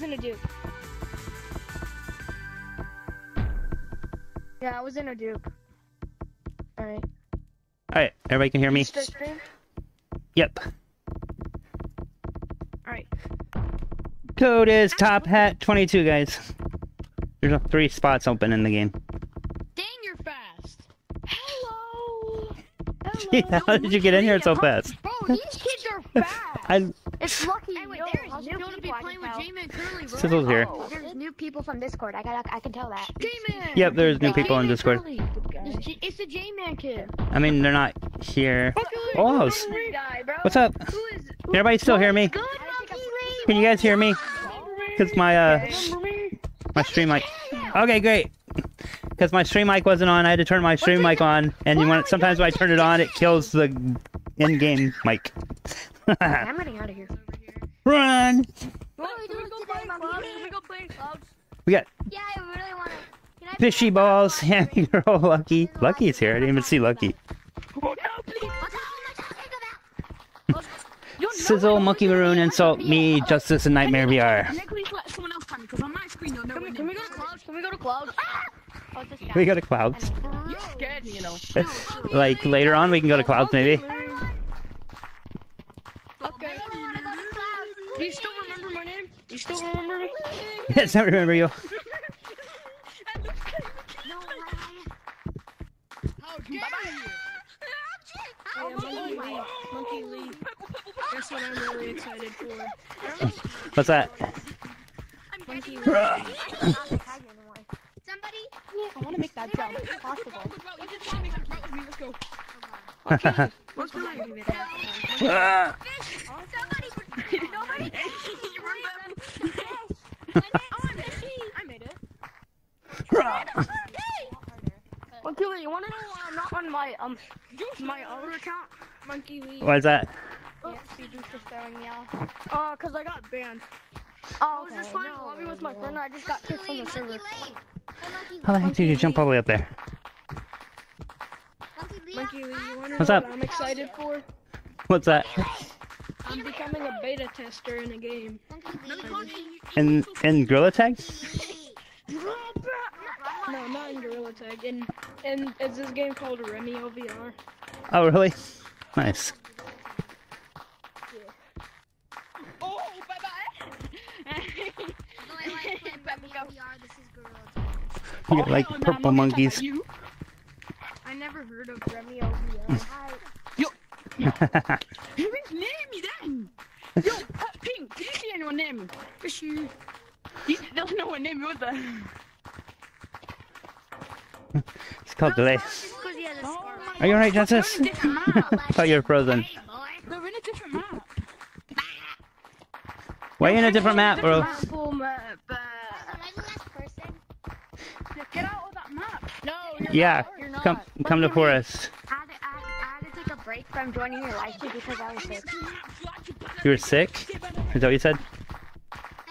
I was in a Duke. Yeah, I was in a Duke. Alright. Alright, everybody can hear me? Yep. Alright. Code is top hat 22, guys. There's three spots open in the game. Dang, you're fast. Hello! Gee, how did you get in here so fast? Bro, these kids are fast! I It's lucky Sizzle's here. Oh, there's new people from Discord. I got. I can tell that. J-Man. Yep, there's new people on Discord. Curly. It's, J- it's the J-Man kid. I mean, they're not here. Oh, s- This guy, bro. what's up? Can everybody still hear me? good Monkey Lee? Can you guys hear me? Because my uh my stream mic. Okay, great. Because my stream mic wasn't on, I had to turn my stream mic on, and you want sometimes when I turn it on, it kills the in-game mic. I'm running out of here. Run! What are we doing today, Monkey Lee? we go play clouds? We got Yeah, I really want to. Fishy balls, hammy girl, Lucky. Lucky's here. I didn't even see Lucky. Oh, no, please. What the hell am I talking about? You know Sizzle. Monkey Maroon, Insult, me, Justice, and Nightmare VR. Nick, please let someone else come because on my screen you'll know Can we, when can we go to clouds? Ah! Can we go to clouds? Oh, it's this guy. We go to Clouds. You scared me, you know. Like later on, we can go to Clouds maybe. Okay. Do you still remember my name? You still remember me? Yes, I remember you. How dare you? Oh, Monkey Lee. Monkey Lee. That's what I'm really excited for. What's that? Monkey Lee. Somebody. I want to make that jump possible. Let's go. Let's do it. Ah. Nobody. I made it. Monkey Lee, you want to know why I'm not on my um my other account? Monkey Lee. Why's that? Yeah, see, Duke's throwing me off. Uh, cause I got banned. Oh, I was just playing lobby with my friend. I just got kicked from the server. How the heck did you jump all the way up there? Monkey Lee, you want to know What's up? what I'm excited for? What's that? I'm becoming a beta tester in a game. In in Gorilla Tag? No, not in Gorilla Tag. In in it's this game called Remio VR. Oh really? Nice. Oh, bye You got like purple monkeys. I never heard of Remio VR. You didn't name me then. Yo, Pink, did you see anyone name me? Fish you. You- There's no one named me. What the? It's called delay. Are you alright, Justice? They're in a different map. I thought you were frozen. They're in a different map. Why are you in a different map, bro? Full map. uh, Get out of that map. No, you're Yeah. You're come come to Forest. I had, to, I, had, I had to take a break from joining your live stream because I was sick. You were sick? Is that what you said?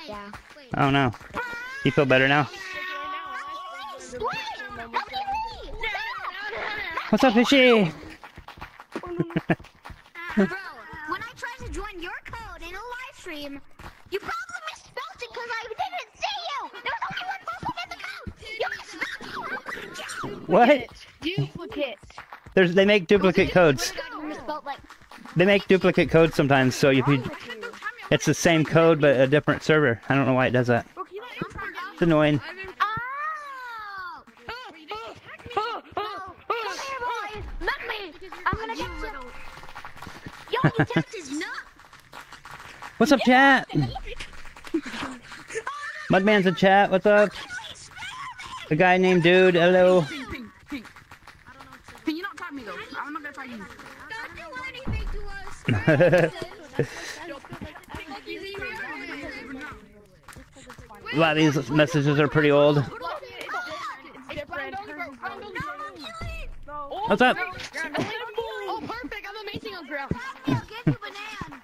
Yeah. Oh no. You feel better now? What's up, fishy? Bro, when I tried to join your code in a live stream, you probably misspelled it because I didn't see you. There was only one person in the code. You misspelled it. What? Duplicate. There's they make duplicate codes. You misspelled like. They make duplicate codes sometimes, so if you it's the same code but a different server. I don't know why it does that. It's annoying. What's up, chat? Mudman's in chat. What's up? A guy named Dude. Hello. Can you not tag me though? I'm not gonna tag you. Don't do anything to us. A lot of these messages are pretty old. What's up? Oh. I'm ground. Get you banana.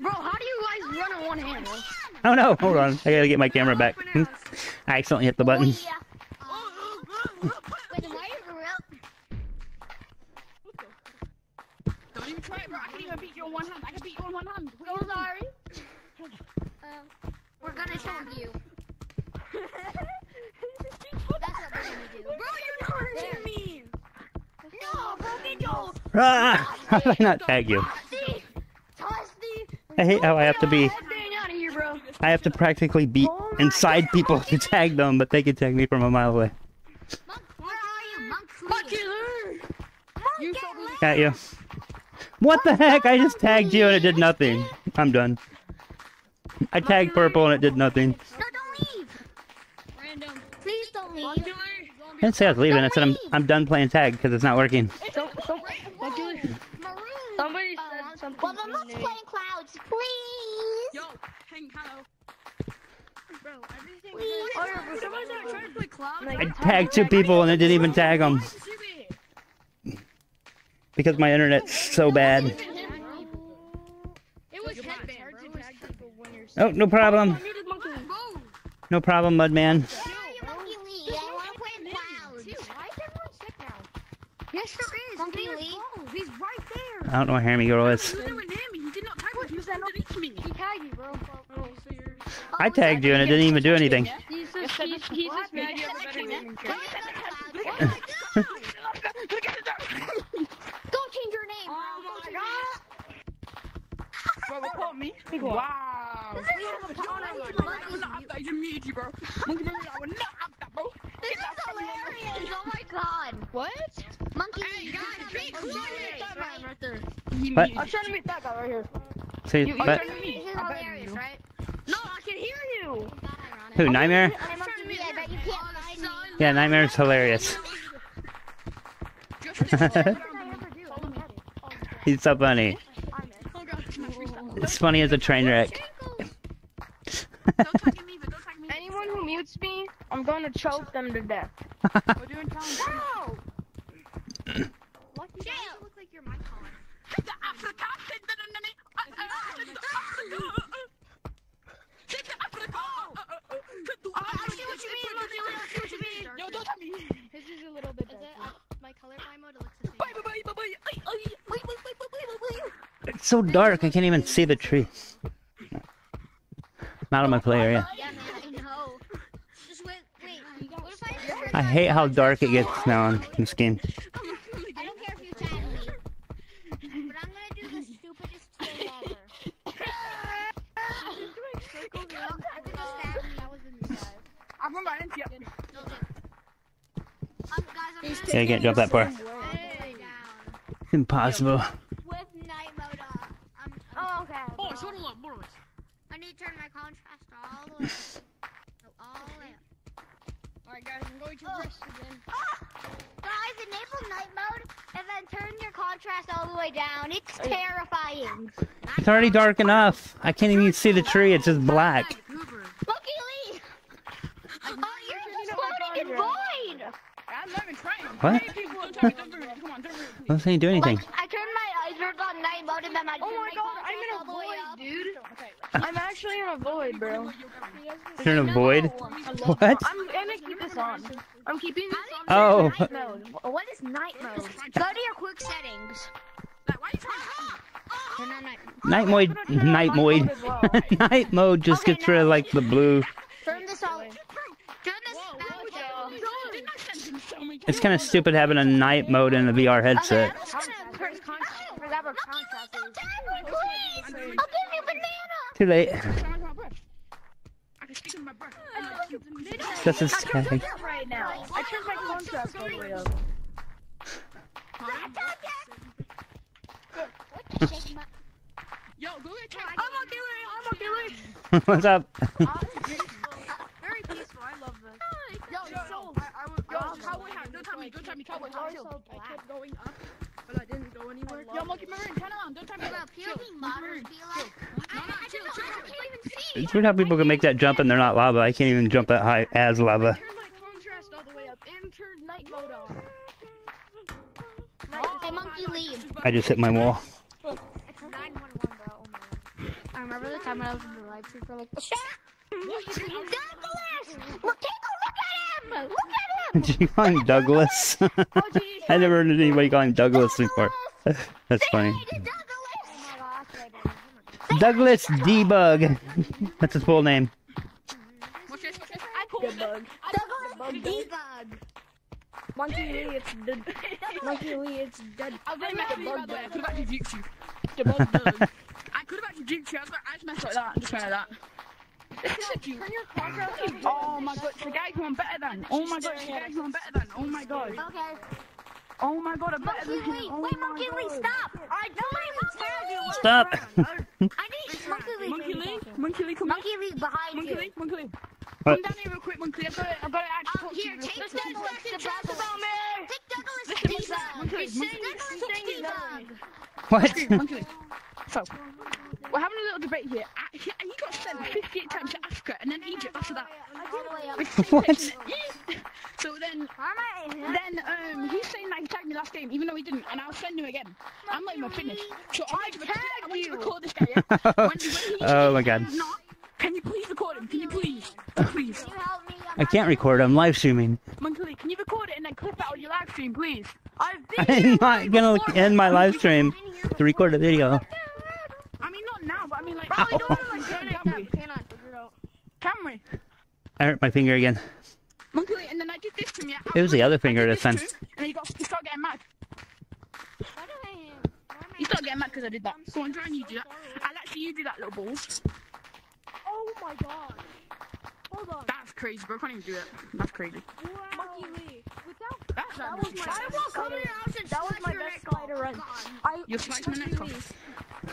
Bro, how do you guys run on one hand? bro? Oh no, hold on. I gotta get my camera back. I accidentally hit the button. Yeah. Wait, am I in? Don't even try it, bro. I can even beat you on one hand. I can beat you on one hand. So sorry. Uh, we're gonna choke you. That's what we're gonna do. Bro, you're not hurting me. Ah! How did I not tag you? I hate how I have to be. I have to practically be inside people to tag them, but they can tag me from a mile away. At you. What the heck? I just tagged you and it did nothing. I'm done. I tagged purple and it did nothing. No, don't leave. Random. Please don't leave. Monkey I didn't say I was leaving. I said I'm I'm done playing tag because it's not working. Some, some, Maroon. somebody Uh, something. well, I'm not playing clouds, please. Yo, hang hello. Bro, everything. Please. Oh, yeah, bro, somebody's not trying to play cloud. Like, I tagged two people and it didn't even tag them Why did you be- because my internet's so bad. It was headband, bro. It was Oh, no problem. muted monkey. Bro, No problem, Mudman. Where are you, Monkey Lee? I want to play clouds. Why is everyone sick now? Yes, there is. Monkey Lee. He's right there. I don't know where Hammy Girl is. He was never near. He did not tag me. He was underneath me. He tagged you, bro. Oh. I tagged you and it didn't even do anything. He's just, he's, he's just mad you have a better name. Play. Oh my God. Don't change your name. Oh my god! Bro, report me. Wow. This is I just muted you, bro. Monkey, bro, I would not have that, bro. This is hilarious. Oh my god. What? Monkey Hey, Lee, guys, you be gotta quiet. be quiet. Right there. He What? muted. I'm trying to meet that guy right here. See, You, you but trying to meet This is I bet hilarious, right? No, I can hear you. Who? Nightmare? Hey, Monkey Lee, I bet you can't oh, find me. Yeah, Nightmare's hilarious. He's so funny. Oh god, it's my freestyle. It's funny as a train wreck. Don't tag me, but don't tag me. Anyone who mutes me, I'm going to choke them to death. We're doing challenge. No! Lucky Jail. you look like you're my color. The Africa, take the Africa. The Africa. Take the Africa. I see what you mean, Monkey Lee. I see what you mean. Yo, don't tell me. His is a little bit Is uh, my color mode? Looks the same. Bye, bye, bye, bye, bye. Ay, ay. Wait, wait, wait, wait, wait, wait, wait. It's so dark, I can't even see the tree. I'm out of my play area. Yeah, man, I know. Just wait, wait. What if I I hate how dark it gets now on this game. I don't care if you tag I'm gonna do the stupidest thing ever. I think you stabbed me. I was in the side. I remember I didn't see it. No, dude. I'm Yeah, you can't jump that far. lay Impossible. with night mode on. I'm, I'm, Oh, okay. Boys, hold on, boys. I need to turn my contrast all the way up. No, all the way up. Alright, guys, I'm going rest again. Guys, enable night mode and then turn your contrast all the way down. It's terrifying. It's already dark enough. I can't even see the tree, it's just black. Hoover. Lee! Oh, you're just floating in void! I'm not even trying. What? Hey, people, don't tell don't do it. Come on, don't do it, please. I wasn't do anything. Like, I turned my eyes on night mode and then I Oh my god, I'm in a contrast all the way void, up. dude. I'm actually in a void, bro. You're in a void? What? I'm gonna keep this on. I'm keeping this on. Oh. Night mode. What is night mode? Go to your quick settings. Like, why are you trying to... Turn on night. Night mode, night mode. night mode just gets rid of like the blue. Turn this all. Turn this Whoa, back whoa, down. whoa. Didn't I send him so many It's kind of stupid having a night mode in a VR headset. I'm just gonna Turn contrast. Forgot what contrast Don't is. tag me, please! I'll give you banana! Too late. I can speak in my breath. I know, keep them in. This is I turned tag. it up right now. I turned my contrast all the way up. Shake my- Yo, go get check. I'm on Gilly. I'm on Gilly. What's up? Very peaceful. I love this. Yo, Yo, so. I, I was, yo, cowboy hat. Don't tell me. Don't tell me. Cowboy hat. I kept going up, but I didn't go anywhere. Yo, monkey maroon, turn around. Don't tell me. Bro, Chill. POV Monkey be like. I, No, no, I, chill, chill, I can't even see. It's weird how people can make that jump and they're not lava. I can't even jump that high as lava. Turn my contrast all the way up and turn night mode on. Oh, hey, monkey, leave. I just hit my wall. It's 911, bro. I remember the time when I was in the live stream for like. Shut Douglas! Look, take a look at him! Look at him! Did you call him Douglas? I never heard anybody call him Douglas before. That's funny. Say hi to Douglas! Douglas Debug. That's his full name. What's this? What's this? I call it. Debug. Douglas Debug. Monkey Lee, it's the Monkey Lee, it's dead. I was gonna mess with you, by the way. I could have actually juked you. Debug I could have actually juked you. I was like, I just messed like that. Just went like that. Oh my god, the guy who better than. Oh my god, the guy who better than. Oh my god. Okay. Oh my god, I'm better than him. Oh wait, Monkey Lee, stop! I don't Stop. I need Monkey Lee. Monkey Lee, Monkey Lee, come Monkey Lee behind Monkey. Lee, Monkey Lee. Come down here real quick, Monkey Lee. I've got to, I've got to actually Um, talk here, take. Douglas Debug. about me. Take Douglas Lee, Douglas Monkey Lee. What? Monkey Lee. So, we're having a little debate here. I- He he got sent 58 times to Africa and then Egypt after that. What? So then, then um, he's saying that he tagged me last game, even though he didn't, and I'll send him again. I'm not even finished. So I you record- I want you to record this guy, yeah? When, when Oh my god. not, can you please record him? Can you please? Please. You help me. I can't record. I'm live streaming. Monkey can you record it and then clip it on your live stream, please? I've I'm not gonna end my live stream to record a video. I not now, but I mean, like, Ow. don't wanna, like, Camry. Camry. I hurt my finger again. Monkey and then I did this to him, yeah? It was the other finger did this time. to him, And then he got, he started getting mad. He started getting mad because I did that. Go on, try and you do that. I'll actually you do that, little balls. Oh my god. Hold on. That's crazy, bro. I can't even do it. That's crazy. Monkey Lee. Without That's That that was my I will come in your house and That was my best neck slider run. I You'll slice my neck off.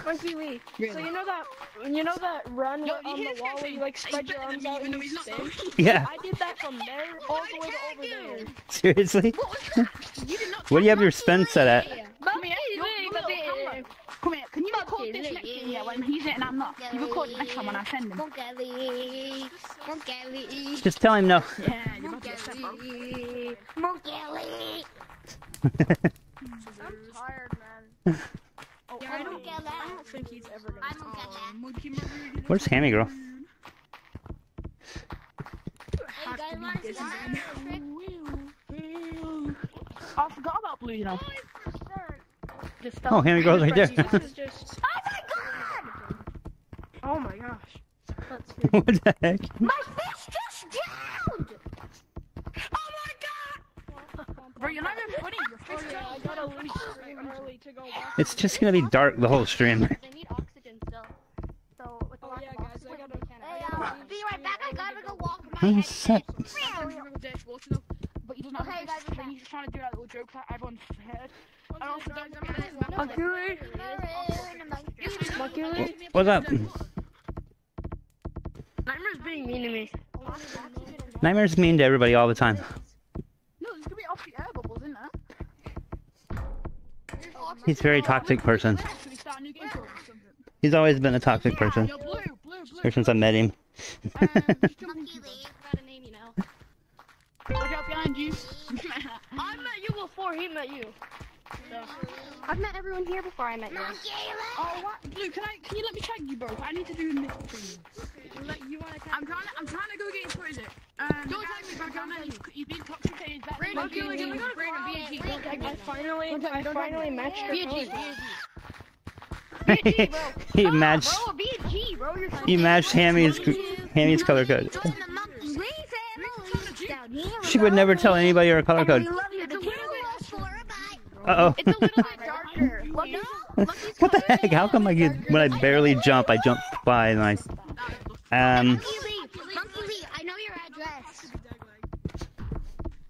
Monkey Lee. So Really? you know that you know that run Yo, on the wall where you like spread your arms out and you spin? Yeah. I did that from there all the way to over there. Seriously? What was that? You did not. What do you have your spin set at? Come here, you little camera. Come here. Can you record this next game? Yeah, when he's in and I'm not. You record it next time when I send him. Monkey Monkey Just tell him no. Yeah, you're about to get set, bro. Monkey I'm tired, man. Where's Hammy Girl? Hey, guys, wanna see my trick? Oh, I forgot about blue, you know. Oh, Hammy Girl's right there. Just. Oh my god! Oh my gosh. That's what the heck? My fish just drowned! Oh my god! Bro, you're not even funny. Your Oh fish yeah, I just- gotta leave stream early to go back. It's just gonna be dark the whole stream. They need oxygen still. So with the Oh lack yeah, of guys, oxygen, I gotta. they can't Hey, actually uh, leave be right back. I gotta go walk my head. set. But he doesn't Okay, a guys, fish, we're he's trying to do that little joke that everyone's heard. And also, don't Monkey Lee. What's up? Nightmare's being mean to me. Nightmare's mean to everybody all the time. No, there's gonna be off the air bubbles, isn't there? He's a very toxic person. Should we start a new game for him or something? He's always been a toxic person. Ever since I met him. Um, just jump in. Monkey Lee. got a name, you know. Watch out behind you. I met you before he met you. I've met everyone here before I met you. Monkey Lee. Oh, what? Blue, can I? Can you let me tag you, bro? I need to do this thing. Like, you wanna I'm trying. To, I'm trying to go get his. What is it? Um, don't tag me, bro. Down there. He's, he's been toxic. and He's better than Monkey me. Lee, can we go to Brandon, BAG. I finally, I finally matched your BAG, colors. BAG. he matched. Bro, be a G, bro. He matched Hammy's Hammy's color code. Join the Monkey Lee family. Down here. She would never tell anybody her color code. We love you. The two of us for a bite. Uh It's a little bit darker. Look, No. oh. what the heck? How come I get when I barely jump, I jump by and I um Monkey Lee. Monkey Lee. I know your address.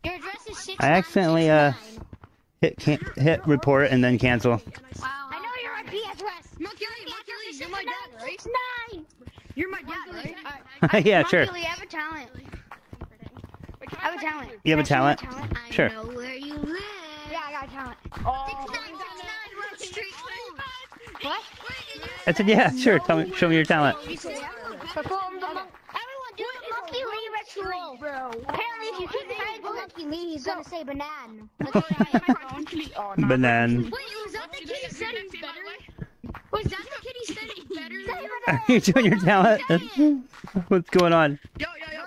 Your address is six. I accidentally, uh, hit can hit report and then cancel. I know your IP address. Monkey Lee. Monkey Lee. You're my dad, right? Nine. You're my dad, right? yeah, sure. Monkey Lee, I have a talent. I have a talent. You have a talent? I Sure. know where you live. Yeah, I got a talent. Oh. Six nine six nine Road oh, Street. What? I said, yeah, sure. Tell me, show me your talent. Oh, Perform the mon- Everyone do the monkey Lee ritual. bro. Apparently, if you keep saying the monkey Lee, he's gonna say banana. Oh. Banana. Wait, was that the kid he said he's better? Was that the kid he said he's better? Are you doing your talent? What's going on? Yo, yo, yo.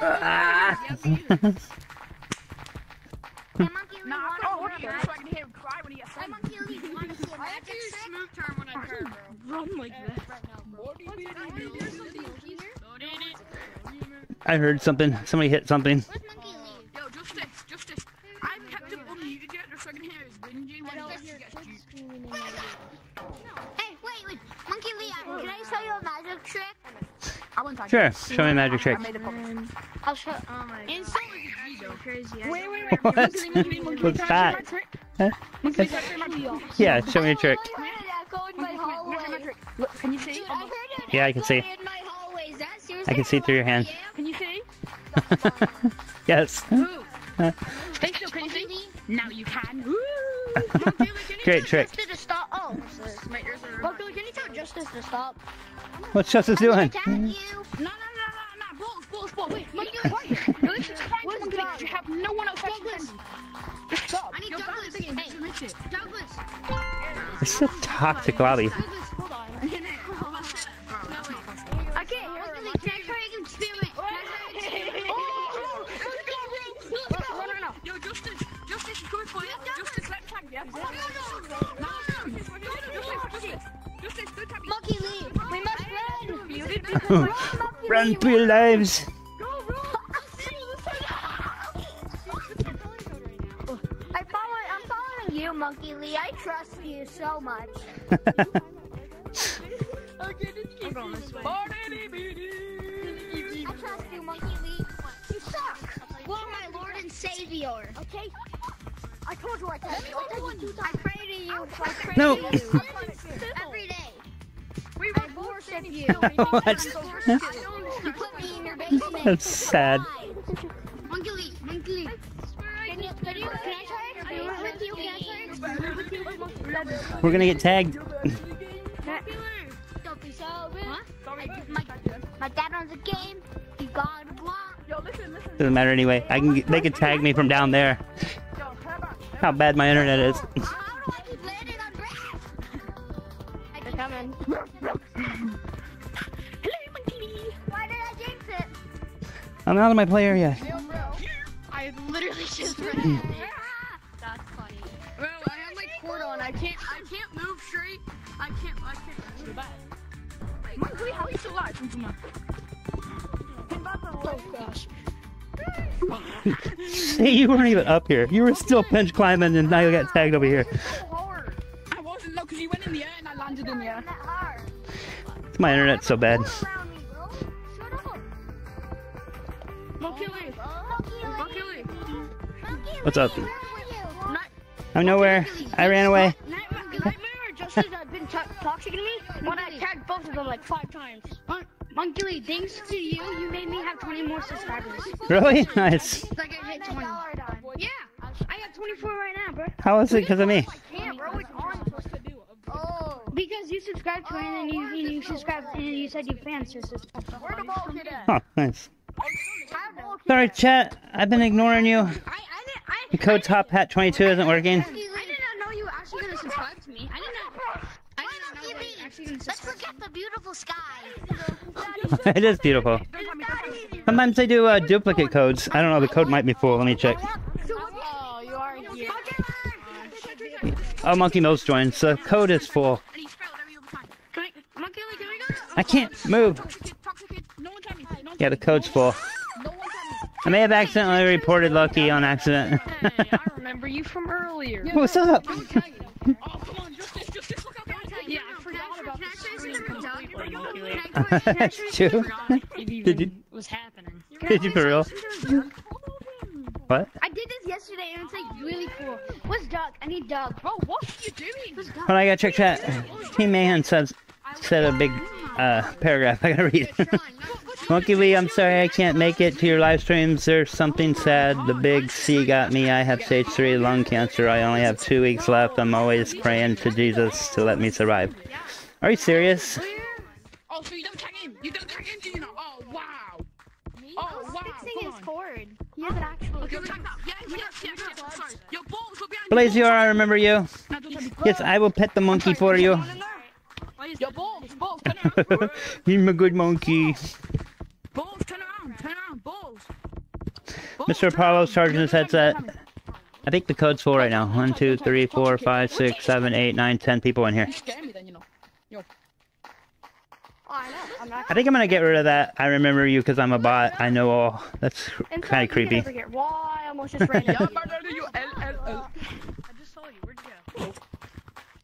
Ah. Hey, monkey Lee, Nah, wanna oh, can I show you a magic trick? I went back. Sure, show me a magic trick. I made a promise. Um, I'll show. Oh my And so is Vito. crazy. Wait, wait, wait. What? Monkey, monkey, monkey, What's can I show that? Huh? Monkey, can I show my trick? Yeah, show me a trick. I heard it echo in my can I show my hallway. Look, can you see? Dude, I heard it Yeah, I can see. in my hallway. Is that seriously I can see through your hand. Can you see? Yes. Ooh. Stay still, can you see? Now you can. Woo! Great trick. Justice to stop. Oh, Monkey Lee, can you tell Justice to stop? What's Justice doing? Attack you. No, no, no, no, no, balls, balls, balls. Wait, monkey, quiet. No, this is fine, monkey. You have no one else Douglas. Just stop. I need You're Douglas. balancing it, Hey. just admit it. Douglas. It's a toxic lobby. Douglas, hold on. Monkey Lee, we must run. You. Run, Monkey Lee, for your lives. I follow, I'm following you, Monkey Lee. I trust you so much. I trust you, Monkey Lee. You suck. Are my Lord and Savior. Okay. I told you I can. I pray to you. I pray No. to you. Every day. I worship you. What? You put me in your basement. That's sad. Monkey Lee, Monkey Lee. Can you, can you, can I try an experiment with you? Can I try an experiment with you? We're gonna get tagged. Don't be so rude. My, my dad owns a game. He got a block. Yo, listen, listen. Doesn't matter anyway. I can. They can tag me from down there. Yo, how bad my internet is. How do I keep landing on grass? I keep coming. Hello, monkey. Why did I jinx it? I'm out of my play area. I literally just ran. That's funny. Bro, I have my cord on. I can't. I can't move straight. I can't. I can't. Too bad. Monkey, how are you still alive? Hey, you weren't even up here. You were still bench climbing, and now you got tagged over here. I wasn't no, because you went in the air and I landed in the air. Hard. My internet's so bad. What's up? where were you? I'm nowhere. I ran away. Nightmare Justice has been to- toxic to me when I tagged both of them like five times. Mon- Monkey Lee, thanks to you, you made me have 20 more subscribers. Really? Nice. Like I hit 20. Yeah, I got 24 right now, bro. How is it because of me? Yeah, bro, it's on. Because you subscribed to it and then you, and you subscribed and then you said you fans to subscribe. Where the ball kid at? Oh, nice. Sorry, chat. I've been ignoring you. I, I I, The code top hat 22 isn't working. I did not know you were actually gonna subscribe to me. I did not. I Why did not know Monkey you were Lee? actually gonna Let's subscribe. forget the beautiful sky. it is beautiful. Sometimes they do uh, duplicate codes. I don't know. The code might be full. Let me check. Oh, you are here. Oh, Monkey Mills joined. So the code is full. And he spelled every other time. Can I, can we go? I can't move. Toxic kid, toxic kid. No one tag me. No one Yeah, the code's full. No one tag I may have accidentally reported Lucky on accident. Hey, I remember you from earlier. What's up? That's true. Did you- was happening. Did you for real? What? I did this yesterday and it's like really cool. What's Doug? I need Doug. Bro, what are you doing? Who's Doug? On, I gotta check chat. Team Mayhem says said a big uh, paragraph. I gotta read. Monkey Lee, I'm sorry I can't make it to your live streams. There's something sad. The big C got me. I have stage three lung cancer. I only have two weeks left. I'm always praying to Jesus to let me survive. Are you serious? Oh, so you don't tag him? You don't tag him, do you not? Oh, wow. Oh, wow. Fixing Come his on. cord. He has an actual. Okay, tag that. Yeah, yes, yes, yes. Sorry. Your balls were behind Blaze, you are. I remember you. No, don't tag me. Yes, I will pet the monkey for you. Your balls, balls, turn around. I'm a good monkey. balls, turn around, turn around, balls. balls Mr. turn Apollo's charging his headset. I think the code's full right now. One, two, three, four, five, six, seven, eight, nine, ten people in here. You scare me then, you know. I know. I'm not. I think I'm gonna get rid of that. I remember you because I'm a bot. I know all. That's kind of creepy. can never Why? I almost just ran into you. I just saw you. Where'd you go?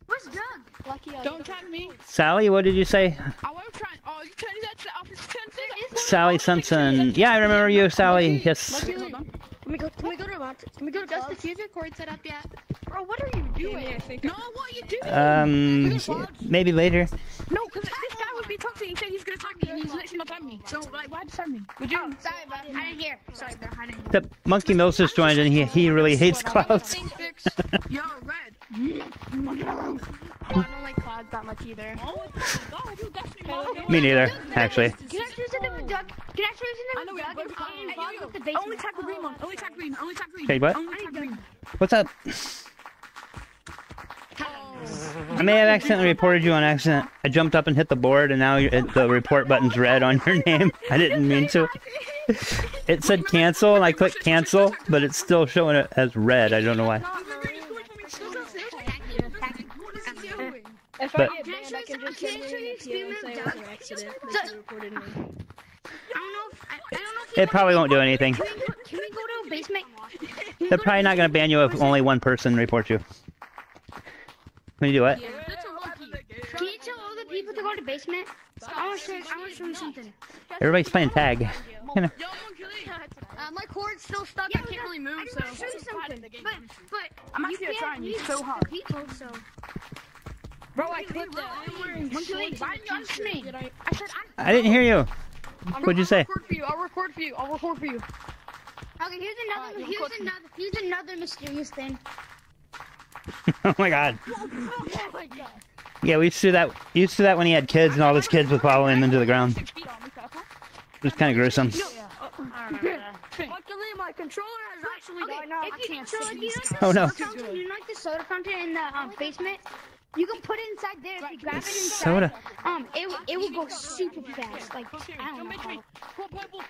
Where's Doug? Lucky I Don't tag me. Sally, what did you say? I won't try. Oh, you turn that to office. Turn to the Sally Simpson. Yeah, I remember you, Sally. Yes. Can we go? Can we go to Mont? Can we go to Does the clubs? fuse record set up yet? Bro, what are you doing? No, what are you doing? Um, maybe later. no, because this guy would be toxic. He said he's gonna tag me, and he's literally not tagging me. So, like, why'd you tag me? Would you? Oh, sorry, bro. I didn't hear. Sorry, bro. I didn't hear. The Monkey Mills just joined and he he really hates clouds. Yo, red. I don't like clouds that much either. Oh god, you definitely Me neither, actually. Can I choose something with Doug? Can I choose I something know with we have Doug? both And Hey, I'll yo, go yo, Only basement. tag the green one. Only tag green. Only tag green. Okay, what? Only tag green. What's up? I may have accidentally reported you on accident. I jumped up and hit the board, and now it, the report button's red on your name. I didn't mean to. It said cancel, and I clicked cancel, but it's still showing it as red. I don't know why. If But- I get banned, I can just send show you you an experiment and say it was an accident. So- reported me. I don't know if I, I don't know if It probably won't do anything. Can we, go- can we go to a basement? They're probably not going to ban you if only one person reports you. When you do what? That's a monkey. Can you tell all the people to go to basement? I want to show. I want to show you something. Everybody's playing tag. You know, Yo, Monkey Lee. Uh, my cord's still stuck. Yeah, I can't really move, I so. want to show you something. But but I'm you actually can't trying. use It's so the hard. people. So Bro, I clicked that. I'm wearing Monkey Lee, why didn't you me? I said I. I didn't hear you. What'd you I'll say? record for you. I'll record for you. I'll record for you. okay. Here's another. Here's another. Here's another mysterious thing. Oh my god. Yeah, we used to do that. Used to do that when he had kids, and all his kids would follow him into the ground. It was kind of gruesome. Luckily, my controller has actually Okay, if you like the Oh, no. fountain, you know, like the soda fountain in the um, basement, you can put it inside there. If you grab it inside, Soda. um, it it will go super fast. Like I don't know.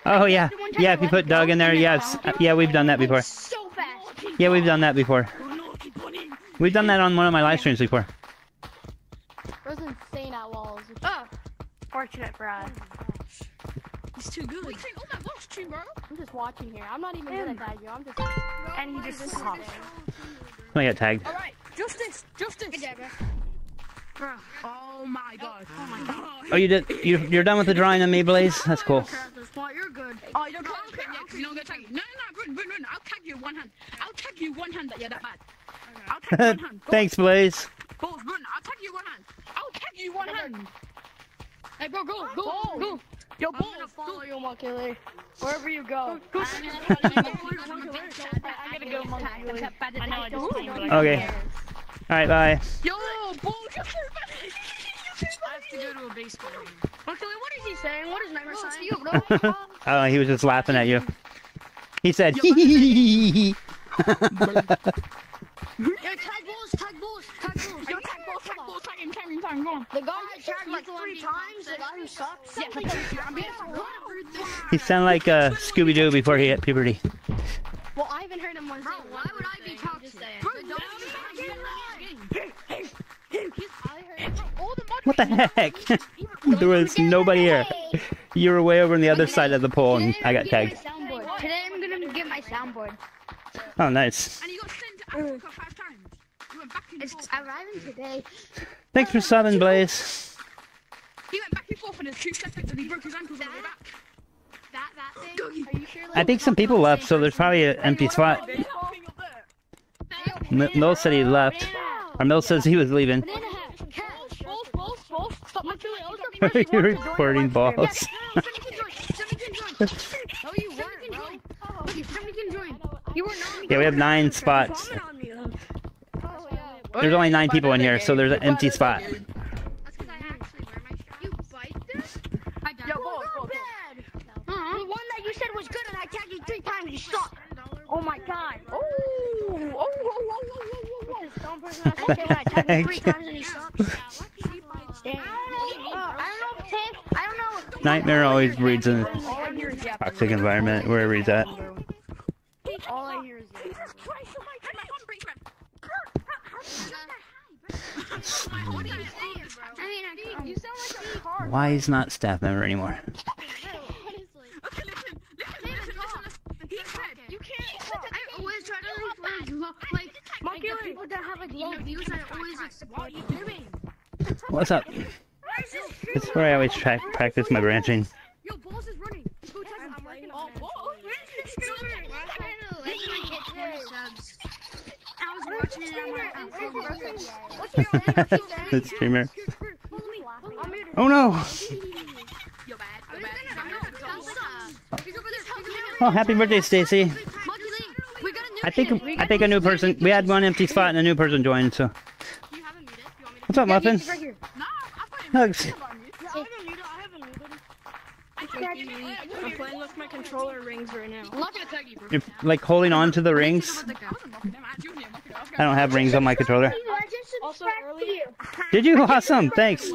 Oh yeah, yeah. If you put Doug in there, yes, yeah, we've done that before. Yeah, we've done that before. We've done that on one of my live streams before. Bro's insane at walls. Oh, ah, fortunate for us. He's too good. What do you think? Oh my gosh, tree, bro. I'm just watching here. I'm not even gonna tag you. I'm just. And he just stopped. I got tagged. All right, justice, justice. Good job, bro. Oh my god. Oh my god. Oh, oh you did. You, you're done with the drawing of me, Blaze. That's cool. At this point, you're good. Oh, you don't care? Okay, yeah, 'cause you don't get tagged. No, no, no, run, run, run. I'll tag you one hand. I'll tag you one hand that you're that bad. Thanks, Blaze. Go, run. I'll tag you one hand. I'll tag you one hand. Hey, bro, go, go, oh, go. Yo, I'm gonna balls. follow you, Monkey Lee. Wherever you go. Go. I'm gonna go, Monkey Lee. I know. I just Okay. All right, bye. Yo, ball, justice. I have to go to a baseball game. Monkey Lee, what is he saying? What is Nightmare saying? you, bro. Oh, he was just laughing at you. He said, hee hee hee hee. Yo, tag balls, tag balls, tag balls. Yo, tag ball, tag ball, tag him, tag him, tag him, go on. The guy I tagged like three times, the guy who sucks. Yeah, because I'm being He sounded like uh, Scooby Doo before he hit puberty. Well, I haven't heard him once. Bro, why would I be toxic? What the heck? there was nobody here. You were way over on the other side of the pole, and I got tagged. Today I'm gonna get my soundboard. Oh, nice. And you got sent to Africa five times. You went back and It's forth. arriving today. Thanks for subbing, Blaze. He went back and forth in his two seconds and he broke his ankles on the way back. That that thing. Are you sure? I think some people left, so there's probably an empty spot. M- Mill said he left. Or Mill says he was leaving. Banana hat. Cash. You were not. Yeah, we have nine spots. On me, though. Oh yeah. There's only nine people in here, so there's an empty spot. That's because I actually wear my strap. You bite this? I died. Yo, balls, balls. bad. Uh-huh. The one that you said was good and I tagged you three times. You suck. Oh my god. Oh, oh, oh, oh, oh, oh, oh, This dumb person has to say when I tagged you three times and he sucks. Damn. Uh, I don't know if Tim, I don't know. Nightmare always breeds in a. All I hear is yapping. toxic environment, wherever he's at. All I hear is yapping. Christ almighty, my handbrake, man. What are you saying, bro? I mean, I Steve, you sound like a car. Why he's not staff member anymore? What's up? It's where I always try practice my branching. Yo, balls is running. Go check him. I'm working on it. I was watching it on my phone. streamer. Follow me. Follow me. Oh no! You're bad. You're bad. He's over there. He's over there. Oh, happy birthday, Stacy. Monkey Lee, we got a new I think. I think a new person. We had one empty spot and a new person joined. So, You haven't muted. You want me to? what's up, Muffin? He's right here. Nah, I thought you Hugs. About me. I'm playing with my controller rings right now. I'm not gonna tag you, bro. You're like holding on to the rings. I wasn't mucking them. I junior, mucking them. I don't have rings on my controller. Also, earlier, Did you? Awesome. Thanks.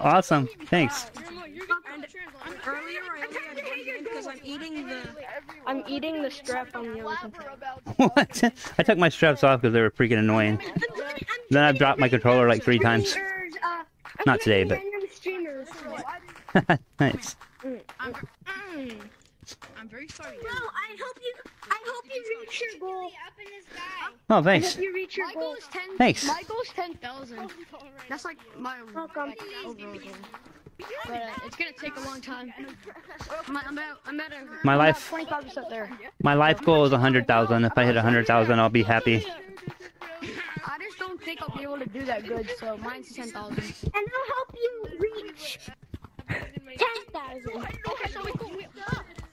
Awesome. Thanks. I only had one game because I'm eating the, I'm eating the strap on the other controller. What? I took my straps off because they were freaking annoying. Then I've dropped my controller like three times. Uh, not today, but nice. I'm very sorry. Bro, I hope you, I hope you reach your goal. Up in the sky. Oh, thanks. You reach your My goal. goal is ten. Thanks. My goal is ten thousand. That's like my Welcome. overall goal. But uh, it's gonna take a long time. I'm, I'm at, I'm at a, My life, twenty-five there. my life goal is a hundred thousand. If I hit a hundred thousand, I'll be happy. I just don't think I'll be able to do that good. So mine's ten thousand. And I'll help you reach 10,000. Okay, so we cool. We,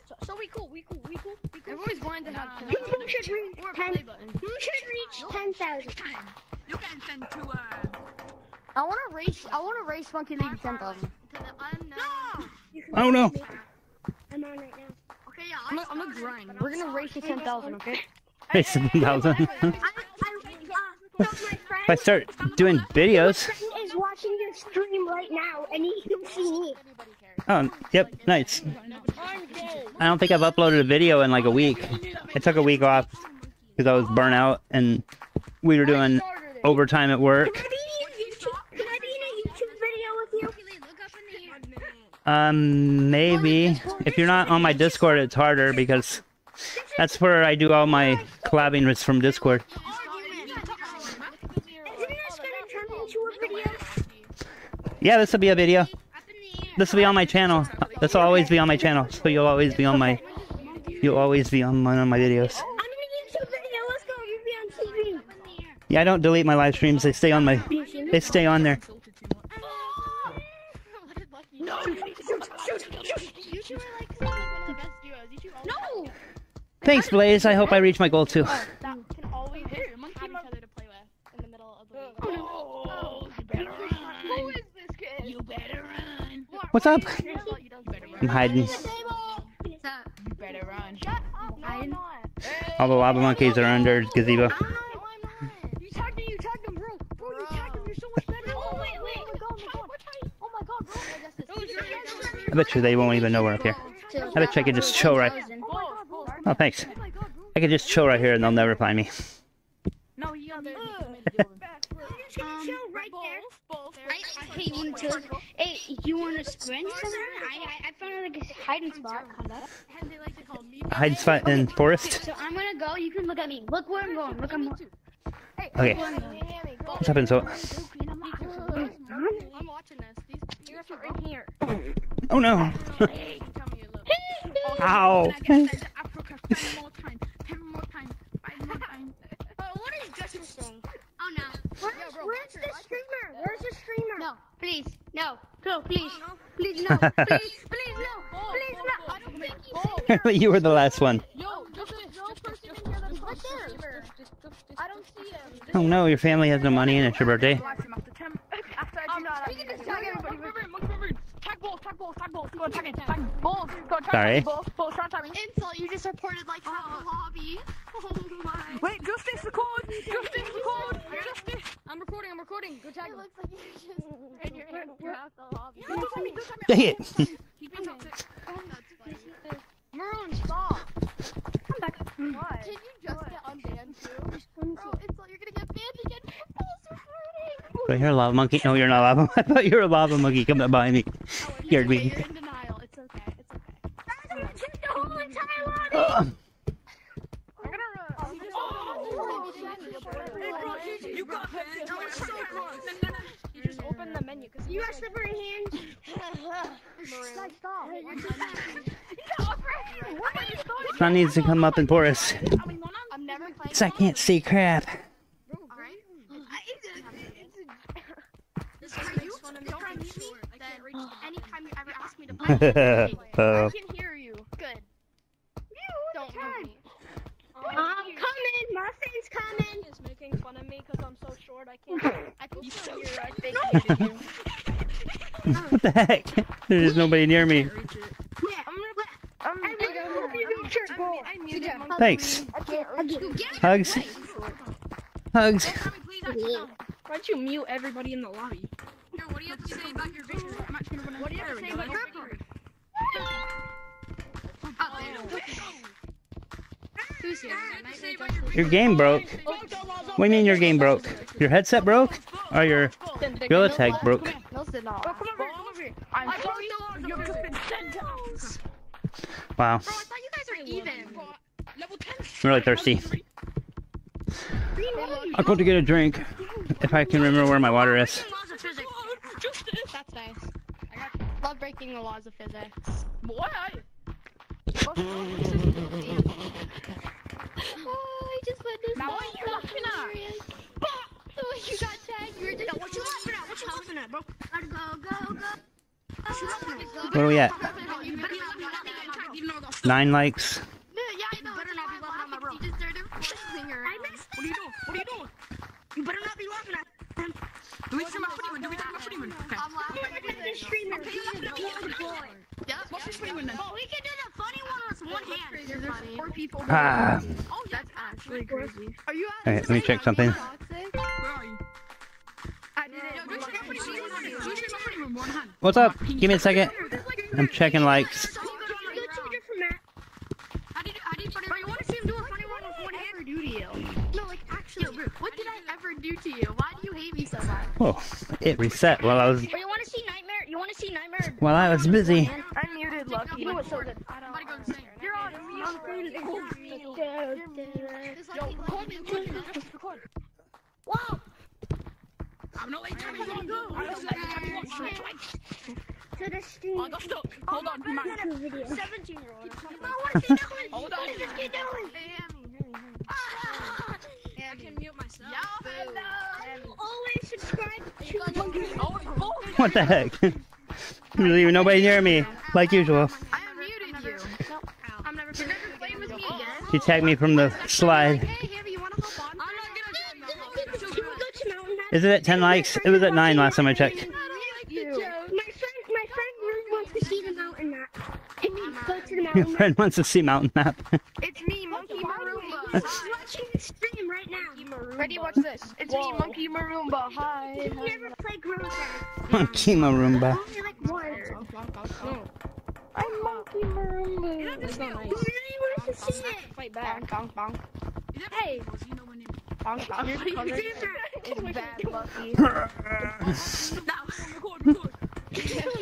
so, so we cool. We cool. We cool. We cool. I've always wanted to have should reach Or a 10? play should reach 10,000? You can send to uh. I want to race. I want to race Monkey Lee ten thousand. Oh no. I'm on right now. Okay, yeah. I'm gonna, I'm gonna grind. We're gonna race to ten thousand. Okay. Hey, seven thousand. I, I, so my friend, If I start doing videos. is watching your stream right now, and he can see me. Oh, yep, nice. I don't think I've uploaded a video in like a week. I took a week off because I was burnt out and we were doing overtime at work. Can I be in a YouTube, can I be in a YouTube video with you? Um, maybe. If you're not on my Discord, it's harder because that's where I do all my collabing with from Discord. Isn't this gonna turn into a video? Yeah, this will be a video. Up in the air. This will be on my channel. This will always be on my channel. So you'll always be on my. You'll always be on one of my videos. I'm in a YouTube video. Let's go. You'll be on TV. Yeah, I don't delete my live streams. They stay on my. They stay on there. You two are like some of the best duos. You two all No. Thanks, Blaze. I hope I reach my goal too. Up? You don't better I'm hiding. You better run. All the lava monkeys are under gazebo. You tagged me. You tagged him, bro. Bro, you tagged him. You're so much better. Oh, wait, wait. Oh my god. Oh, oh my god, bro. I guess bet you they won't even know we're up here. I bet you I can just chill right. Oh, oh thanks. I can just chill right here and they'll never find me. No, you got Just gonna chill right there. I, I hate YouTube. Hey, you want to sprint somewhere? I, I, I found like a hiding spot. And they like to call me. Hide spot in forest. So I'm gonna go. You can look at me. Look where I'm going. Look, I'm. Okay. What's happened? So. I'm watching this. These You're in here. Oh no. Tell me a little. Ow. Ten more times. Ten more times. Five more times. what is Justin saying? Oh no. Where's, where's the streamer? Where's the streamer? No, please, no, no, please, please, no, please, please, no, please, no. I don't think he's you were the last one. Yo, just no person in here that's right there. I don't see him. Oh no, your family has no money and it's your birthday. Watch tag tag. Tag balls. Tag balls. Tag balls. Go on, tag it. Tag balls. Go on, tag Sorry. Balls. Balls. Try tagging. Insult, you just reported like half the lobby. Oh my. Wait, justice record. Justice record. Justice. I'm recording, I'm recording. Go tag. It looks like you're just in your hand. You're half the lobby. Don't tell me. Don't tell me. Dang it. Keep being toxic. That's funny. Maroon, stop. What? Can you just what? get unbanned too? Bro, Insult, you're gonna get banned again. Balls are hurting. Do I hear a lava monkey? No, you're not a lava. I thought you were a lava monkey coming up behind me. Scared me. You're in denial. It's okay. It's okay. Took the whole entire lobby. Ugh. Oh, you got it. You were so close. You just opened the menu because You got slippery hands. Like, stop. Sun needs to come up and pour us. I'm never. Cause I can't see crap. This is makes fun. I'm short. I can't reach. Anytime you ever ask me to play, oh. I uh, can hear you. Good. Don't move me. I'm coming. My friend's coming. is making fun of me because I'm so short. I can't. I can still hear. I think you did you. What the heck? There's nobody near me. Yeah, I'm gonna. I'm gonna be your church goal. I muted him. Thanks. I can't. I can't. Hugs. Hugs. Why'd you mute everybody in the lobby? Here, what do you have to say about your victory? I'm actually gonna What do you have to say about your victory? There. Who's here? Your game broke. What do you mean your game broke? Your headset broke? Or your Gorilla Tag broke? No, sit down. Bro, come over here. I'm sorry. You're flipping ten times. Wow. Bro, I thought you guys are even. Level ten. I'm really thirsty. I'll go to get a drink. If I can remember where my water is. Laws of physics. That's nice. I got love breaking the laws of physics. What? Oh, I just let this Now ball what you laughing at? hilarious. The way oh, you got tagged, you were just. What you laughing at? What you laughing at, bro? Gotta go, go, go. What you laughing at? Oh, what are we at? You better not be laughing at attack, even though I got Nine likes. Yeah, I know. better not be laughing at my bro. You just started flexing her. I missed What are you doing? What are you doing? You better not be laughing at him. Do we stream my footy win? Do we stream my footy win? Okay. I'm laughing. at This streamer. Yeah, What's your footy win then? Oh, we can do the funny one with one hand. There's funny. four people. Ah. Oh, that's actually crazy. Are you at? Alright, let me check something. Where are you? I did it. Yo, go check my footy win. Go check my footy win. One hand. What's up? Give me a second. I'm checking likes. So good on my right. How do you, how do you put you want to see him do a funny one with one hand? Do to you? No, like what did I ever do to you? Why do you hate me so much? Oh, it reset while I was But you want to see Nightmare? You want to see Nightmare? while I was busy. I muted Lucky. You know what's so good? I'm about to go. You're on mute. Yo, record me. Record me. Just. Wow. I'm not letting Tommy go. I'm not letting Tommy watch. To the stream. I got stuck. Hold on, man. 17 year old. What is he doing? Hold on. What is he doing? I can mute myself. Always subscribe to Monkey. What the heck? There's even nobody near me, like usual. I unmuted you. I'm never gonna never play with me again. She tagged me from the slide. Hey, Hammy, you wanna hop on? I'm not gonna Can we go to Mountain High? Is it at 10 likes? It was at 9 last time I checked. My friend, my friend really wants to see the mountain map. Can we go to Your friend wants to see mountain map. It's me, Monkey Marumba. He's watching the stream right now. Ready? This. It's me, Monkey Marumba. Hi. He's never played Gorilla Tag. Monkey Marumba. Only like once. I'm Monkey Marumba. That's not nice. Who really wants to see it? Fight back. bonk, bonk. Hey. Bonk, bonk. It's bad, Lucky.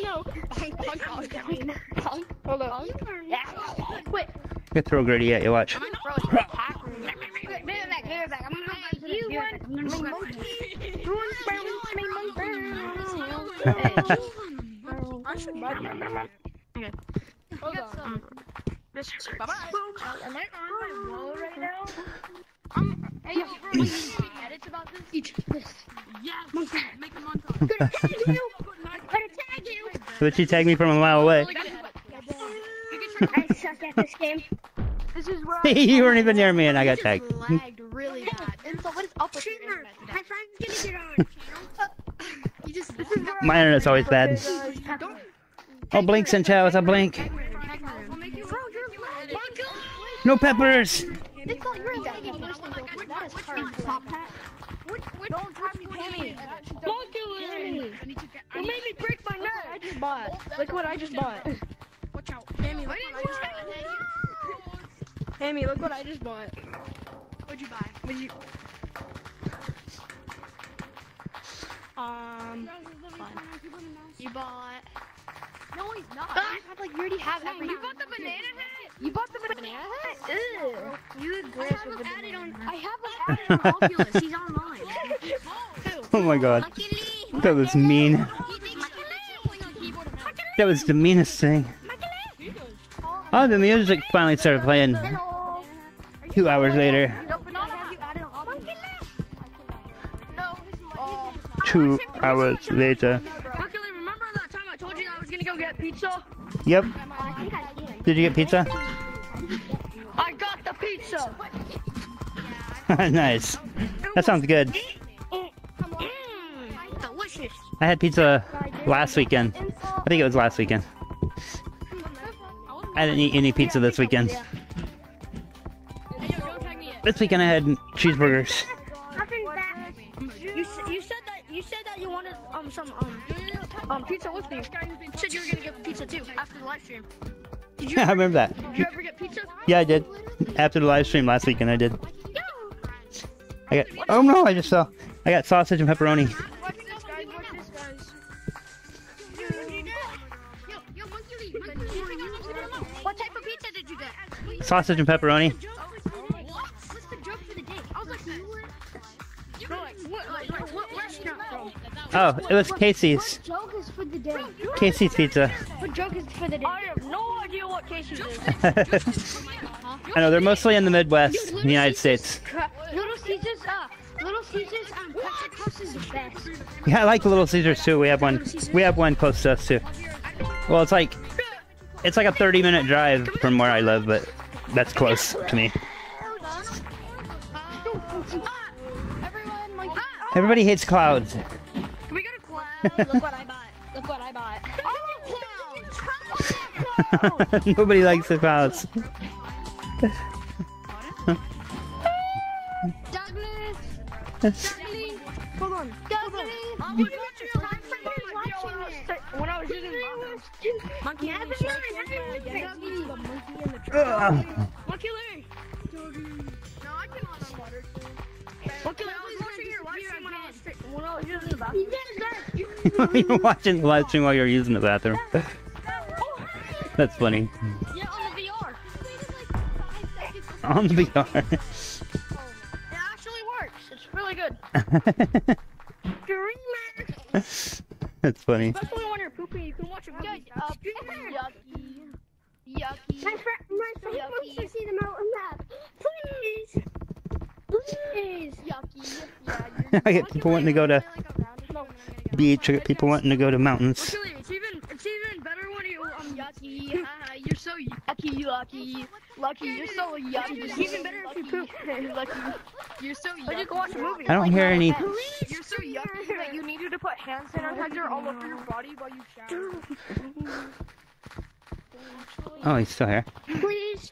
no. Bonk, bonk, bonk. Bonk. Hold on. Yeah. Wait. Could throw Gritty at you, watch. Bro, it's a hack room. Give back. I'm to. I'm go them. Okay. Hold on. Bye bye. Am I on my wall right now? Hey, yo, bro, you edits about this? Yes. Make a montage. Gonna tag. But she tagged me from a mile away. I suck at this game. This is where you weren't even near me and I got tagged. Lagged really bad. And so, what is up with your internet my today? friend's gonna get on. You just. My internet's always bad. Oh, Blinks and chow, it's a blink. We'll make you. Bro, you're lagging. No peppers! It's all you're that game. That is hard. Top hat. Don't touch me, Tammy. Don't do it. I need to get. You made me break my neck. I just bought. Look what I just bought. Watch out. Hammy, look what I just bought. Hammy, look what I just bought. What'd you buy? What'd you? Um, You bought. No, he's not. Ah. You have, like, you already have every. You bought the banana hat. You bought the banana hat? Ew. You I agree have with him the added on. banana. I have him added on Oculus. He's online. Oh my god. Luckily, That was mean. He thinks he's playing on keyboard and mouse. That was the meanest thing. Oh, the music finally started playing. Two hours later. Two hours later. Luckily, remember that time I told you I was gonna go get pizza? Yep. Did you get pizza? I got the pizza. nice. That sounds good. Mm, delicious. I had pizza last weekend. I think it was last weekend. I didn't eat any pizza this weekend. Hey, yo, don't tag me yet. This weekend I had cheeseburgers. you, you said that you said that you wanted um some um um pizza with me. You said you were gonna get pizza too after the live stream. Did you? I remember that. Did you ever get pizza? Yeah, I did. After the live stream last weekend, I did. I got. Oh no! I just saw. I got sausage and pepperoni. What and pepperoni. Oh, it was Casey's. Joke is for the day. Casey's Pizza. What joke is for the day? I have no idea what Casey's is. I know they're mostly in the Midwest, in the United States. Little Caesars, uh, Little Caesars, um, pizza is the best. Yeah, I like Little Caesars too. We have one. We have one close to us too. Well, it's like it's like a 30 minute drive from where I live, but that's close to me. Everybody hates clouds. Can we go to Cloud? Look what I bought. Look what I bought. Oh, Nobody likes the clouds. Douglas, Hold on. Douglas. I'm watching your live stream. watching it. When I was using monkey in the Never shark, mind, never mind. the monkey in the Ugh. No, I cannot unwater. Monkey Lee, I watching your live stream when I was when I was using the bathroom. You're watching the live stream while you're using the bathroom. That's funny. Yeah, on the VR. On the VR. It actually works. It's really good. That's funny. Especially when you're pooping, you can watch a movie. Uh, Yucky. Yucky. My friend, my friend wants to see the mountain map. Please. Please. Yucky. Yeah, you're I get people wanting to go to beach. I get people wanting to go to mountains. Actually, it's even it's even better when you um yucky. Haha, you're so yucky, lucky, lucky. You're so yucky. It's even better if you poop. lucky. You're so But you yucky. can watch a movie. I don't hear any. You're so yucky. that you need you to put hand sanitizer all over your body while you shower. Oh, he's still here. Please.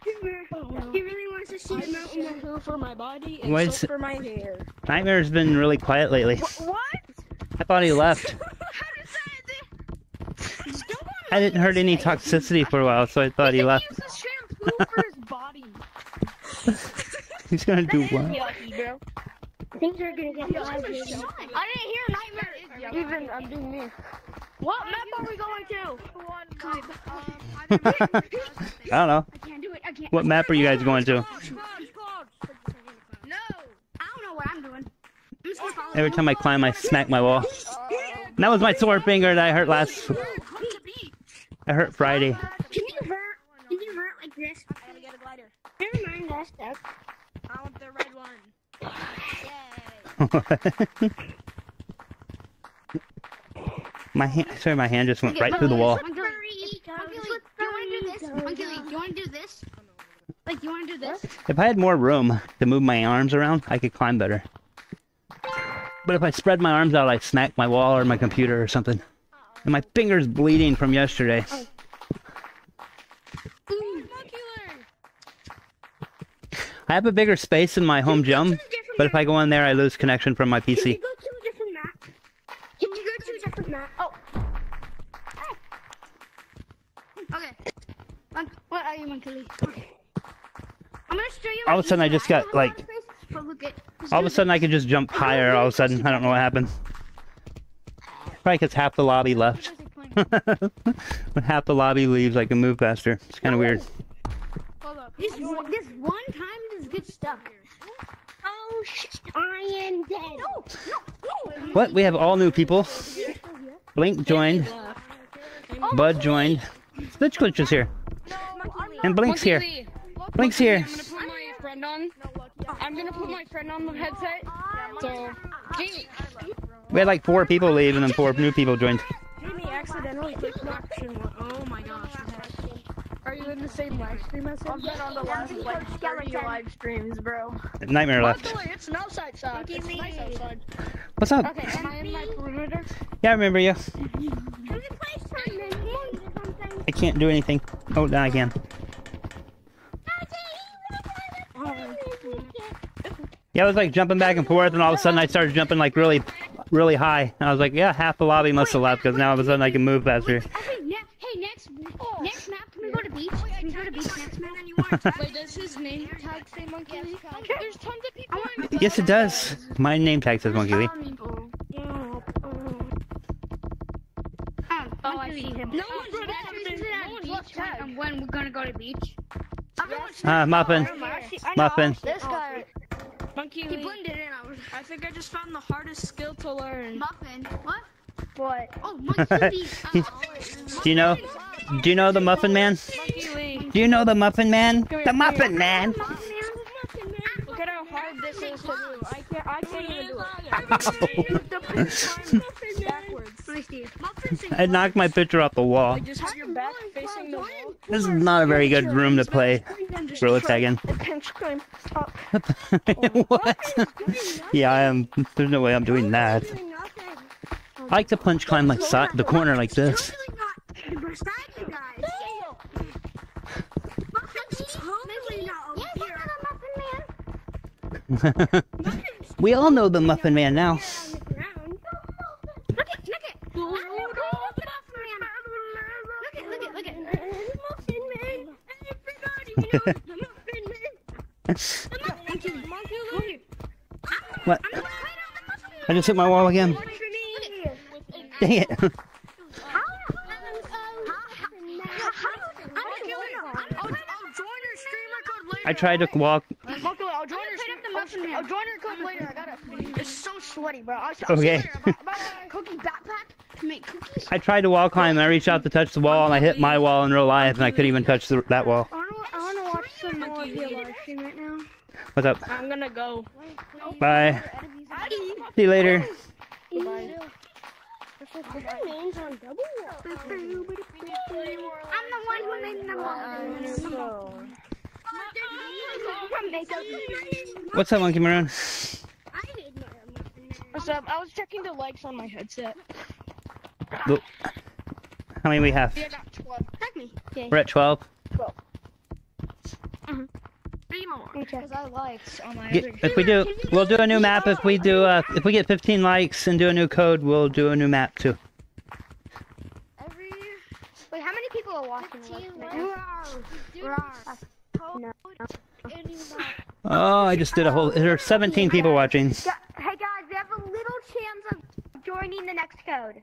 He really wants to see the mountain map. Shampoo for my body Why and is- soap for my hair. Nightmare's been really quiet lately. What? I thought he left. I didn't heard any toxicity for a while, so I thought he left. He uses shampoo for his body. He's gonna do what? Yucky, bro. Things are gonna get I didn't hear nightmare. Even I'm doing me. What map are we going to? Um, I don't know. I can't do it. I can't. What map are you guys going to? No. I don't know what I'm doing. I'm just gonna follow Every time I climb, I smack my wall. And that was my sore finger that I hurt last. I hurt Friday. Can you hurt? Can you vert like this? I gotta get a glider. Never mind that stuff. I want the red one. my hand, sorry, my hand just went right through the wall. Monkey Lee, Monkey Lee, do you want to do this? Monkey Lee, do you want to do this? Like, do you want to do this? If I had more room to move my arms around, I could climb better. But if I spread my arms out, I smack my wall or my computer or something. And my finger's bleeding from yesterday. Oh. I have a bigger space in my home gym, but if I go in there, I lose connection from my Can you PC. go to a different map? Can you go to a different map? Okay. Mon- What are you, Monkey Lee? Okay. I'm gonna show you. All of a sudden, I just got, like- But. All of a sudden, I could just jump higher. All of a sudden, I don't know what happened. Probably because half the lobby left. when half the lobby leaves, I can move faster. It's kind of weird. This, one- this one time just get stuck. Oh, shit. I am dead. No, no, no. What? We have all new people. Blink joined. Oh, Bud joined. Stitch Glitch is here. And Blink's here. Blink's here. I'm gonna put my friend on. I'm gonna put my friend on the headset. So, Jamie, We had like four people leave and then four new people joined. Jamie accidentally clicked option one. Oh my gosh. Are you in the same live stream as him? I've been on the last like 30 live streams, bro. Nightmare left. Luckily, it's no side side. It's nice outside. What's up? Okay, am I in my perimeter? Yeah, I remember you. Can we play tournament something? I can't do anything. Oh, now I can. Yeah, I was like jumping back and forth, and all of a sudden I started jumping like really, really high. And I was like, yeah, half the lobby must have left because now all of a sudden I can move faster. Okay, ne- hey, next, next map, can we go to beach? Can we go to beach next map? Wait, does his name tag say Monkey Lee? There's tons of people. Yes, it does. My name tag says Monkey Lee. Oh, I see him. No one's left. No one's left tag. And when we're gonna go to the beach? Ah, Muffin. Muffin. This guy. Monkey He blended in. I was I think I just found the hardest skill to learn. muffin. What? What? Oh, monkey. Oh, Do you know? Do you know the Muffin Man? Do you know the Muffin Man? The Muffin Man. Look at how hard this is to do. I can't. I can't even do it. Backwards. I knocked my picture off the wall. Just have your back facing the. This is not a very good room to play Gorilla Tag in. what? yeah, I am. There's no way I'm doing that. I like to punch climb like si the corner like this. we all know the Muffin Man now. Look at, look at. Look at, look at, look at. Muffin Man. Knows the Muffin Man. Man. What? I just hit my wall again. Dang it. I tried to walk. Monkey, I'll join your stream. up the muffin I'll, join your club later. I gotta. It's so sweaty, bro. I, Okay. I'm okay. About, about a cookie backpack to make cookies. I tried to wall climb and I reached out to touch the wall and I hit my wall in real life and I couldn't even touch the, that wall. I want to watch some more of your live stream right now. What's up? I'm gonna go. Bye. See you later. I'm the one who made the muffin. What's up, Monkey Maroon? I did not a muffin. What's up? I was checking the likes on my headset. Look. How many we have? Yeah, I got 12. Tag. We're at 12. Three more. Because I liked on my Get, if we do, we'll do a new map. If we do, uh, if we get 15 likes and do a new code, we'll do a new map too. Every. Wait, how many people are watching? Oh, I just did a whole. There are 17 people watching. Hey guys, we have a little chance of joining the next code.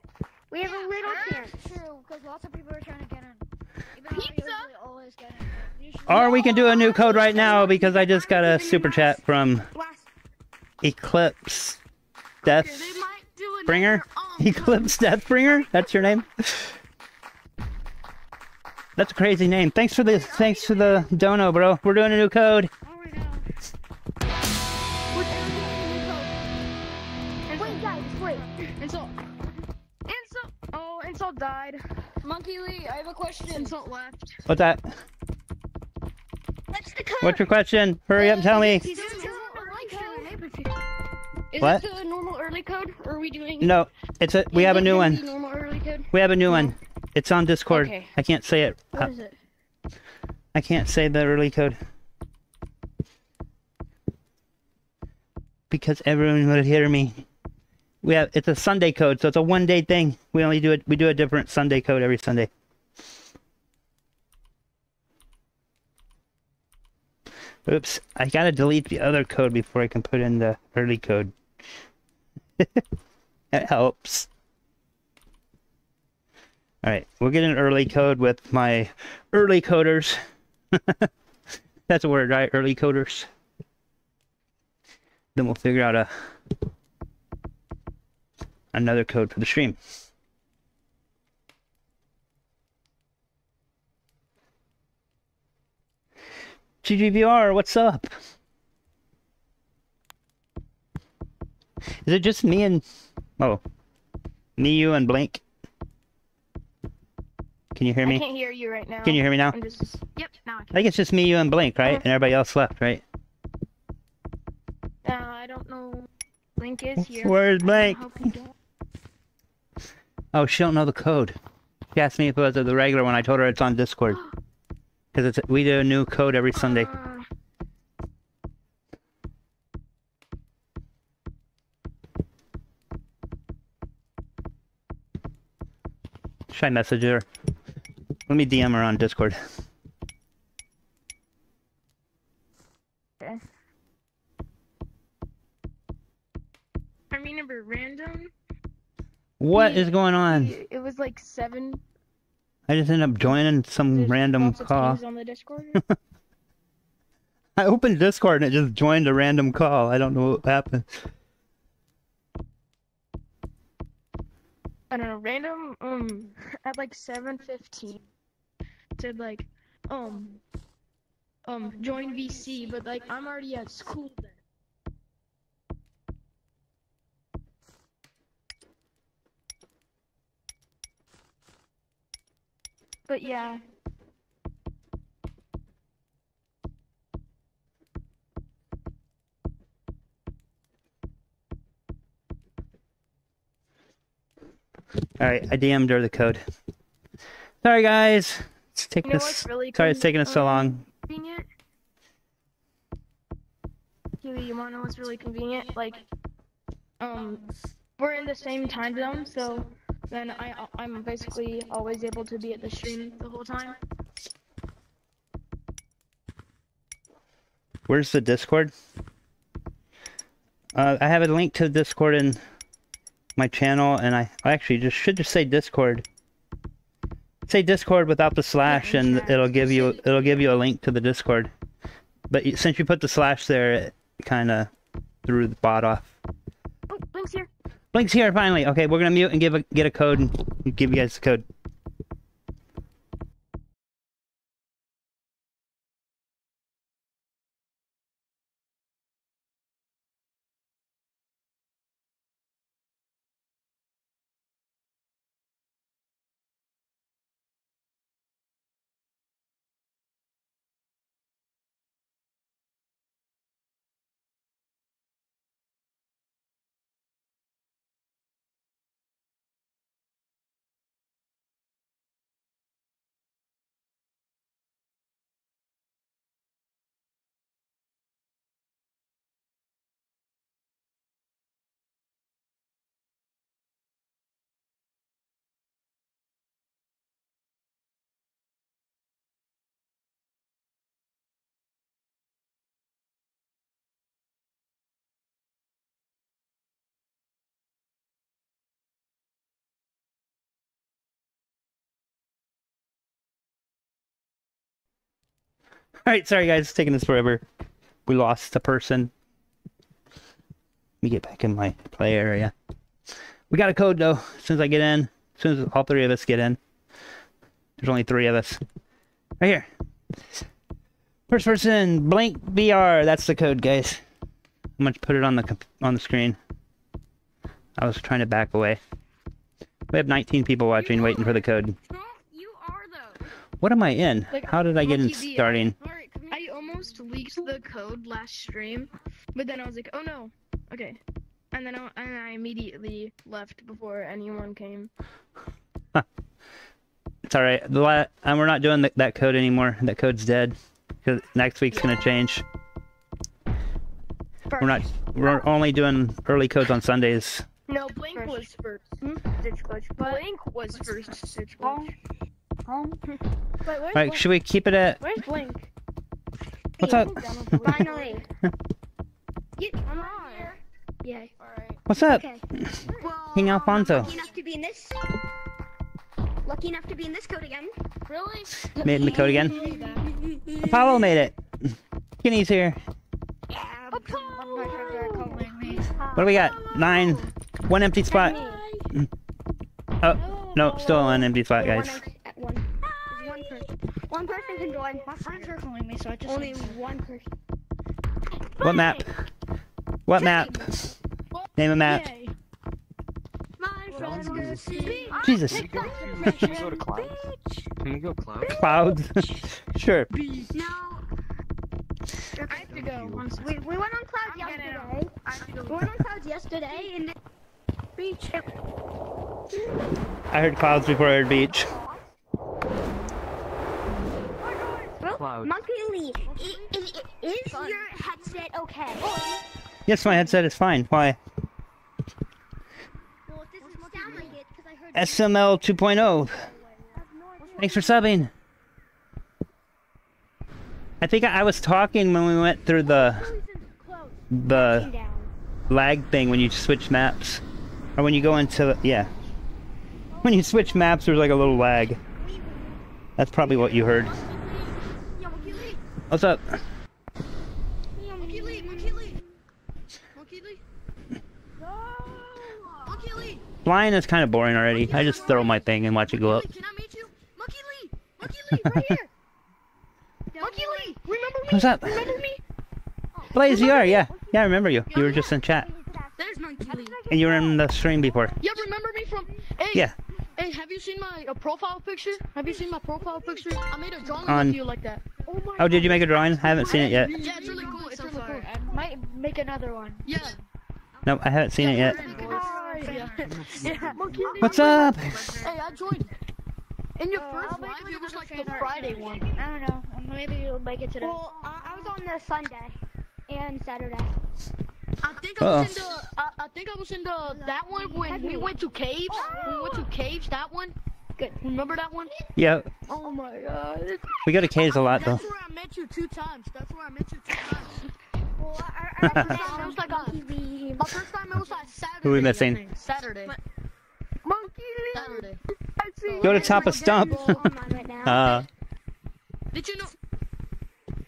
We have a little chance. True, because lots of people are trying to get in. Even though I usually always get in. Or we can do a new code right now because I just got a super chat from um, Eclipse Death They might do it. Bringer. Eclipse Deathbringer. That's your name. That's a crazy name. Thanks for the thanks for the dono, bro. We're doing a new code. Wait, guys, wait. Insult. Oh, died. Monkey Lee, I have a question. Insult left. What's that? What's the code? What's your question? Hurry up, tell me. Is What? it the normal early code, or are we doing? No, it's a. We have a new one. normal early code. We have a new one. It's on Discord. Okay. I can't say it. What Uh, is it? I can't say the early code. Because everyone will hear me. We have it's a Sunday code, so it's a one day thing. We only do it we do a different Sunday code every Sunday. Oops, I gotta delete the other code before I can put in the early code. that helps. Alright, we'll get an early code with my early coders. That's a word, right? Early coders. Then we'll figure out a another code for the stream. GGVR, what's up? Is it just me and oh, me, you, and Blink? Can you hear me? I can't hear you right now. Can you hear me now? I'm just. Yep, now I I think it's just me, you, and Blink, right? And everybody else left, right? Uh, I don't know. Blink is here. Where's Blink? hope you don't. Oh, she don't know the code. She asked me if it was the regular one. I told her it's on Discord. Because it's we do a new code every Sunday. Uh, Should I message her? Let me DM her on Discord. okay. I remember random. What He- is going on? he- It was like seven. I just ended up joining some there's random call. on the Discord. I opened Discord and it just joined a random call. I don't know what happened. I don't know, random um at like seven fifteen said like um um join VC, but like I'm already at school then. But yeah. Alright, I DM'd her the code. Sorry guys. It's taking You know us really sorry it's taking us so um, long. convenient? Huey, you wanna know what's really convenient? Like, um, we're in the same time zone, so then I I'm basically always able to be at the stream the whole time. Where's the Discord? Uh, I have a link to the Discord in my channel, and I, I actually just should just say Discord. Say Discord without the slash, and it'll give you it'll give you a link to the Discord. But since you put the slash there, it kind of threw the bot off. Oh, Blink's here. Blink's here finally. Okay, we're gonna mute and give a get a code and give you guys the code. All right, sorry guys, it's taking this forever. We lost a person. Let me get back in my play area. We got a code though. As soon as I get in, as soon as all three of us get in. There's only three of us. Right here. First person, blank VR. That's the code, guys. I'm gonna put it on the on the screen. I was trying to back away. We have 19 people watching, waiting for the code. You are though. What am I in? Like, How did I get in Monkey starting? Alright, I almost leaked the code last stream, but then I was like, oh no. Okay. And then I, and I immediately left before anyone came. It's all right. The la- and we're not doing th- that code anymore. That code's dead. Cause next week's gonna change. We're not. We're only doing early codes on Sundays. No, Blink First. was first. Hmm? Ditch glitch. Blink was first. Ditch Home. glitch. Home. Wait, where's All right. Blink? Should we keep it at? Where's Blink? What's Hey, up? Blink download the link. Finally. Get I'm on. Yay. Alright. What's up? Okay. Well, King Alfonso. I'm lucky enough to be in this. lucky enough to be in this code again. Really? Made in the code again. Apollo made it. Kenny's here. Yeah. I'm not sure they're calling me. What do we got? Nine. One empty spot. Oh, no, still one empty spot, One guys. One person can join. My friends are calling me, so I just Only one person. What map? What map? Name a map. Yay. My friends go see. Jesus. Can we go to clouds? Can we go clouds? Clouds. sure. No. I have to go. I'm We, we went on clouds yesterday. I have We went on clouds yesterday and beach. I heard clouds before I heard beach. Well, Clouds. Monkey Lee, i- is, is your headset okay? Yes, my headset is fine. Why? Well, it doesn't sound like it because I heard. SML 2.0. oh. Thanks for subbing. I think I I was talking when we went through the the lag thing when you switch maps, or when you go into yeah. When you switch maps, there's like a little lag. That's probably what you heard. Yeah, Monkey Lee. What's up? Monkey Lee, Monkey Lee. Monkey Lee. Monkey Lee. Flying is kind of boring already. I just throw my thing and watch it go up. Can I meet you? Monkey Lee. Monkey Lee, right here. Monkey Lee, remember me? What's up? Remember me? Blaze, you are, yeah. Yeah, I remember you. You were just in chat. There's Monkey Lee. And you were in the stream before. Yeah, remember me from? Hey, Yeah. Hey, have you seen my uh, profile picture? Have you seen my profile picture? I made a drawing On- of you like that. Oh, did you make a drawing? I haven't seen it yet. Yeah, it's really cool. It's So really far. cool. I might make another one. Yeah. Nope, I haven't seen it yet. Yeah. yeah. What's up? Hey, I joined. In your Uh, first I'll live, it was like the Friday one. I don't know. Maybe you'll make it today. Well, I, I was on the Sunday and Saturday. I think I was in the. I, I think I was in the that one when we went to caves. When we went to caves. That one. Good. Remember that one? Yeah, Oh my god. we go to caves a lot though. That's where I met you two times. That's where I met you two times. Well, I, I, I, It was like a, Monkey my first time it was like Saturday. Who we missing? think. Saturday. Monkey Saturday. Go to top of stump. I'm on right now. Uh, Did you know?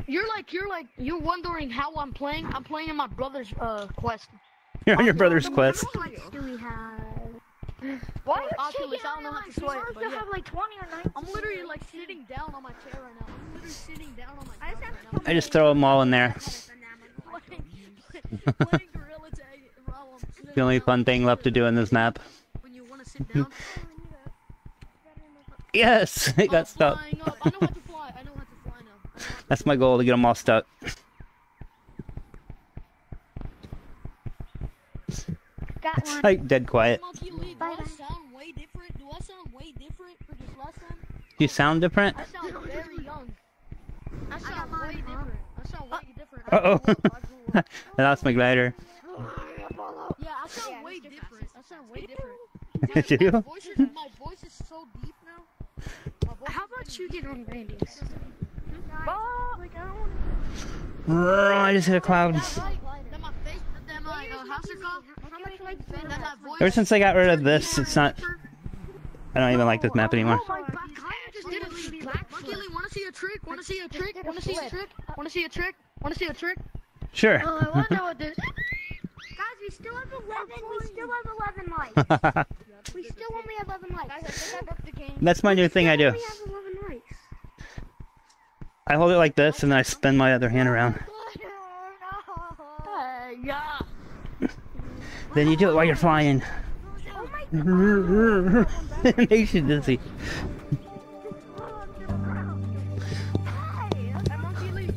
You're like you're like you're wondering how I'm playing. I'm playing in my brother's uh quest. you're on your brother's quest. How much do we have? Why are you Oculus, taking I don't know out how my to swear, supposed but to yeah. have like 20 or 19. I'm literally like sitting down on my chair right now. I'm literally sitting down on my chair right now. I just throw them all in there. Playing, playing Gorilla Tag while I'm sitting The only fun thing left to do in this map. When you want to sit down. Yes, it Oh, got stuck. That's my goal to get them all stuck. Got one. Like dead quiet. Do Bye bye. sound way different? Do I sound way different for this last time? You sound different? I sound very young. I sound way different. I sound way different. Uh oh. I grew up- I grew up. I lost my glider. Yeah, I sound way different. I sound way different. Did My you? my voice is so deep now. My voice How is about you get on Randy's? Oh, I just hit a cloud. That my that my how's it called? How much like That my. Ever since I got rid of this, it's not. I don't even like this map anymore. I just did a Monkey Lee, wanna see a trick? Wanna see a trick? Wanna see a trick? Wanna see a trick? Wanna see a trick? Sure. Oh, I to know what this. Guys, we still have 11. We still have 11 likes. We still only have 11 likes. Guys, I think I broke the game. That's my new thing I do. We have 11 likes. I hold it like this and then I spin my other hand around. Then you do it while you're flying. Oh it makes you dizzy. Hey, Monkey Lee.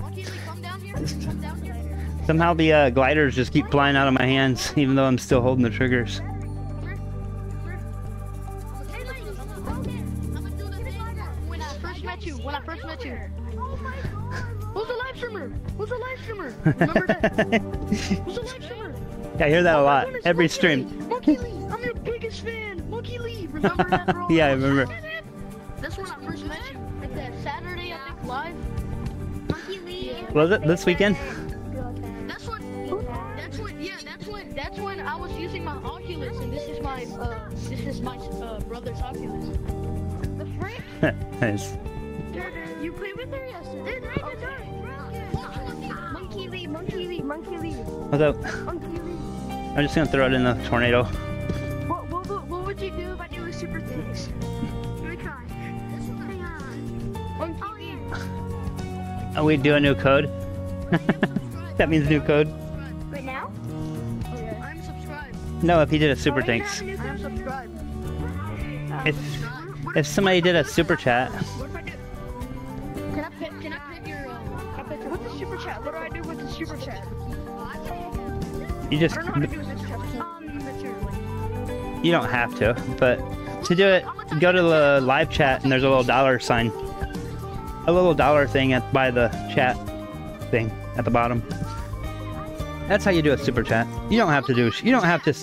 Monkey Lee, come down here. Come down here. Somehow the uh, gliders just keep flying out of my hands, even though I'm still holding the triggers. Who's a live streamer? Remember that? Who's the live streamer? I hear that a Oh my lot. Every Monkey stream. Lee. Monkey Lee, I'm your biggest fan. Monkey Lee, remember that, bro? Yeah, I remember. That's when I first met you. Like that Saturday, I think, live. Monkey Lee. Was it this weekend? That's when. That's when. Yeah, that's when. That's when I was using my Oculus, and this is my. Uh, this is my uh, brother's Oculus. nice. Monkey leave, Monkey Lee, What's up? Monkey Lee. I'm just gonna throw it in the tornado. What, what, what, what would you do if I do a super things? Let me try. Hang on. Monkey Lee. Oh, we do a new code. that means new code. Right now? I'm subscribed. No, if he did a super Oh, thanks. have a new I'm subscribed. If if somebody did a super chat, you just. I don't know how to do this um, you don't have to, but to do it, go to the live chat and there's a little dollar sign, a little dollar thing at by the chat thing at the bottom. That's how you do a super chat. You don't have to do. You don't have to.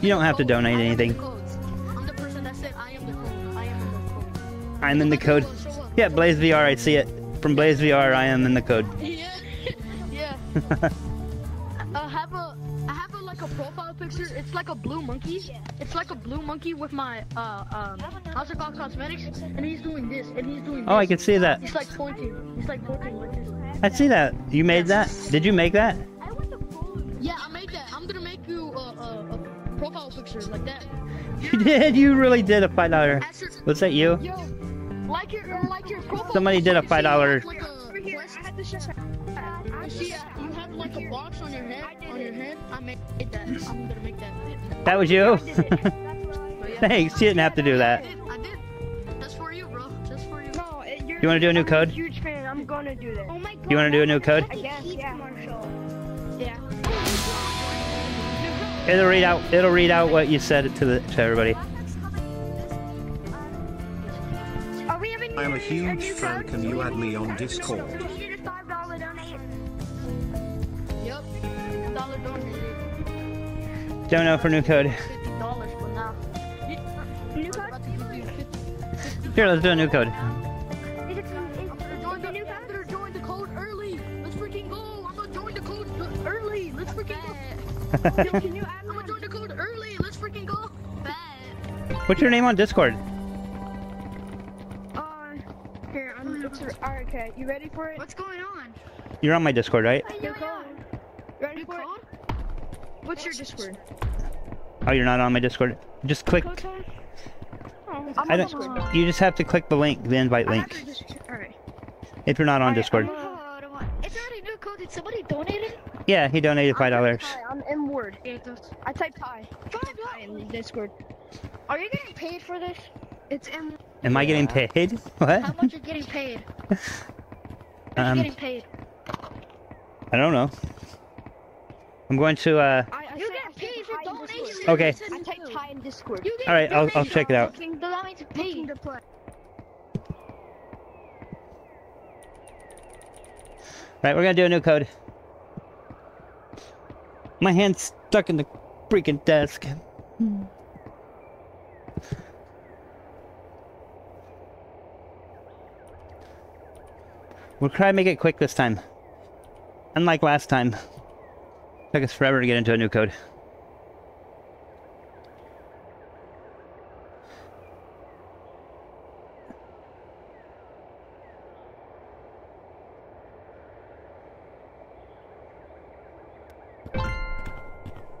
You don't have to donate anything. I'm the person that said I am the code. I am the code. I'm in the code. Yeah, Blaze VR. I see it from Blaze VR. I am in the code. Yeah, picture. It's like a blue monkey. It's like a blue monkey with my uh um House of God cosmetics, and he's doing this, and he's doing. This. Oh, I can see that. He's like pointing. He's like pointing like this. I see that. You made that? Did you make that? Yeah, I made that. I'm gonna make you a, a, a profile picture like that. You did. You really did a five dollar. Was that you? Yo, like your like your profile. Somebody did a picture, you see, $5 Like a quest. You have like a box on your head. On your head. I made that. I'm gonna make that. That was you. Thanks. You didn't have to do that. I did. That's for you, bro. Just for you. No, it- you're, You wanna do a new I'm code? huge fan. I'm gonna do that. Oh my god. You want to do a new code? I guess, yeah. Marshall. Yeah. It'll read out. It'll read out what you said to the to everybody. Are we having I'm a a huge new fan. code? Can you add me on Discord? Dollar donated. Don't know for new code. Fifty dollars for now. New code? about to give you 50. Here, let's do a new code. Is it, is, Join the, new I'm code? gonna join the code early. Let's freaking go. I'm gonna join the code early. Let's freaking go. Can you add I'm gonna join the code early. Let's freaking go. Bad. What's your name on Discord? Uh, here, I'm. It's, alright, okay. You ready for it? What's going on? You're on my Discord, right? New code. Ready New for it? What's your Discord? Oh, you're not on my Discord. Just click. Oh, I'm I on don't. Discord. You just have to click the link, the invite link, your Alright. if you're not on Alright, Discord. It's not new code. Did somebody donate it? Yeah, he donated five dollars. Hi, I'm M word. I typed hi. Hi in Discord. Are you getting paid for this? It's M. Am I getting paid? What? How much are you getting paid? How much Um, you getting paid? I don't know. I'm going to. uh I, I You get paid for donations. Discord. Okay. I typed hi in Discord. All right, I'll- I'll check it out. Looking- Allow me to pay. Looking to play. Right, we're gonna do a new code. My hand's stuck in the freaking desk. We'll try to make it quick this time. Unlike last time. Took us forever to get into a new code.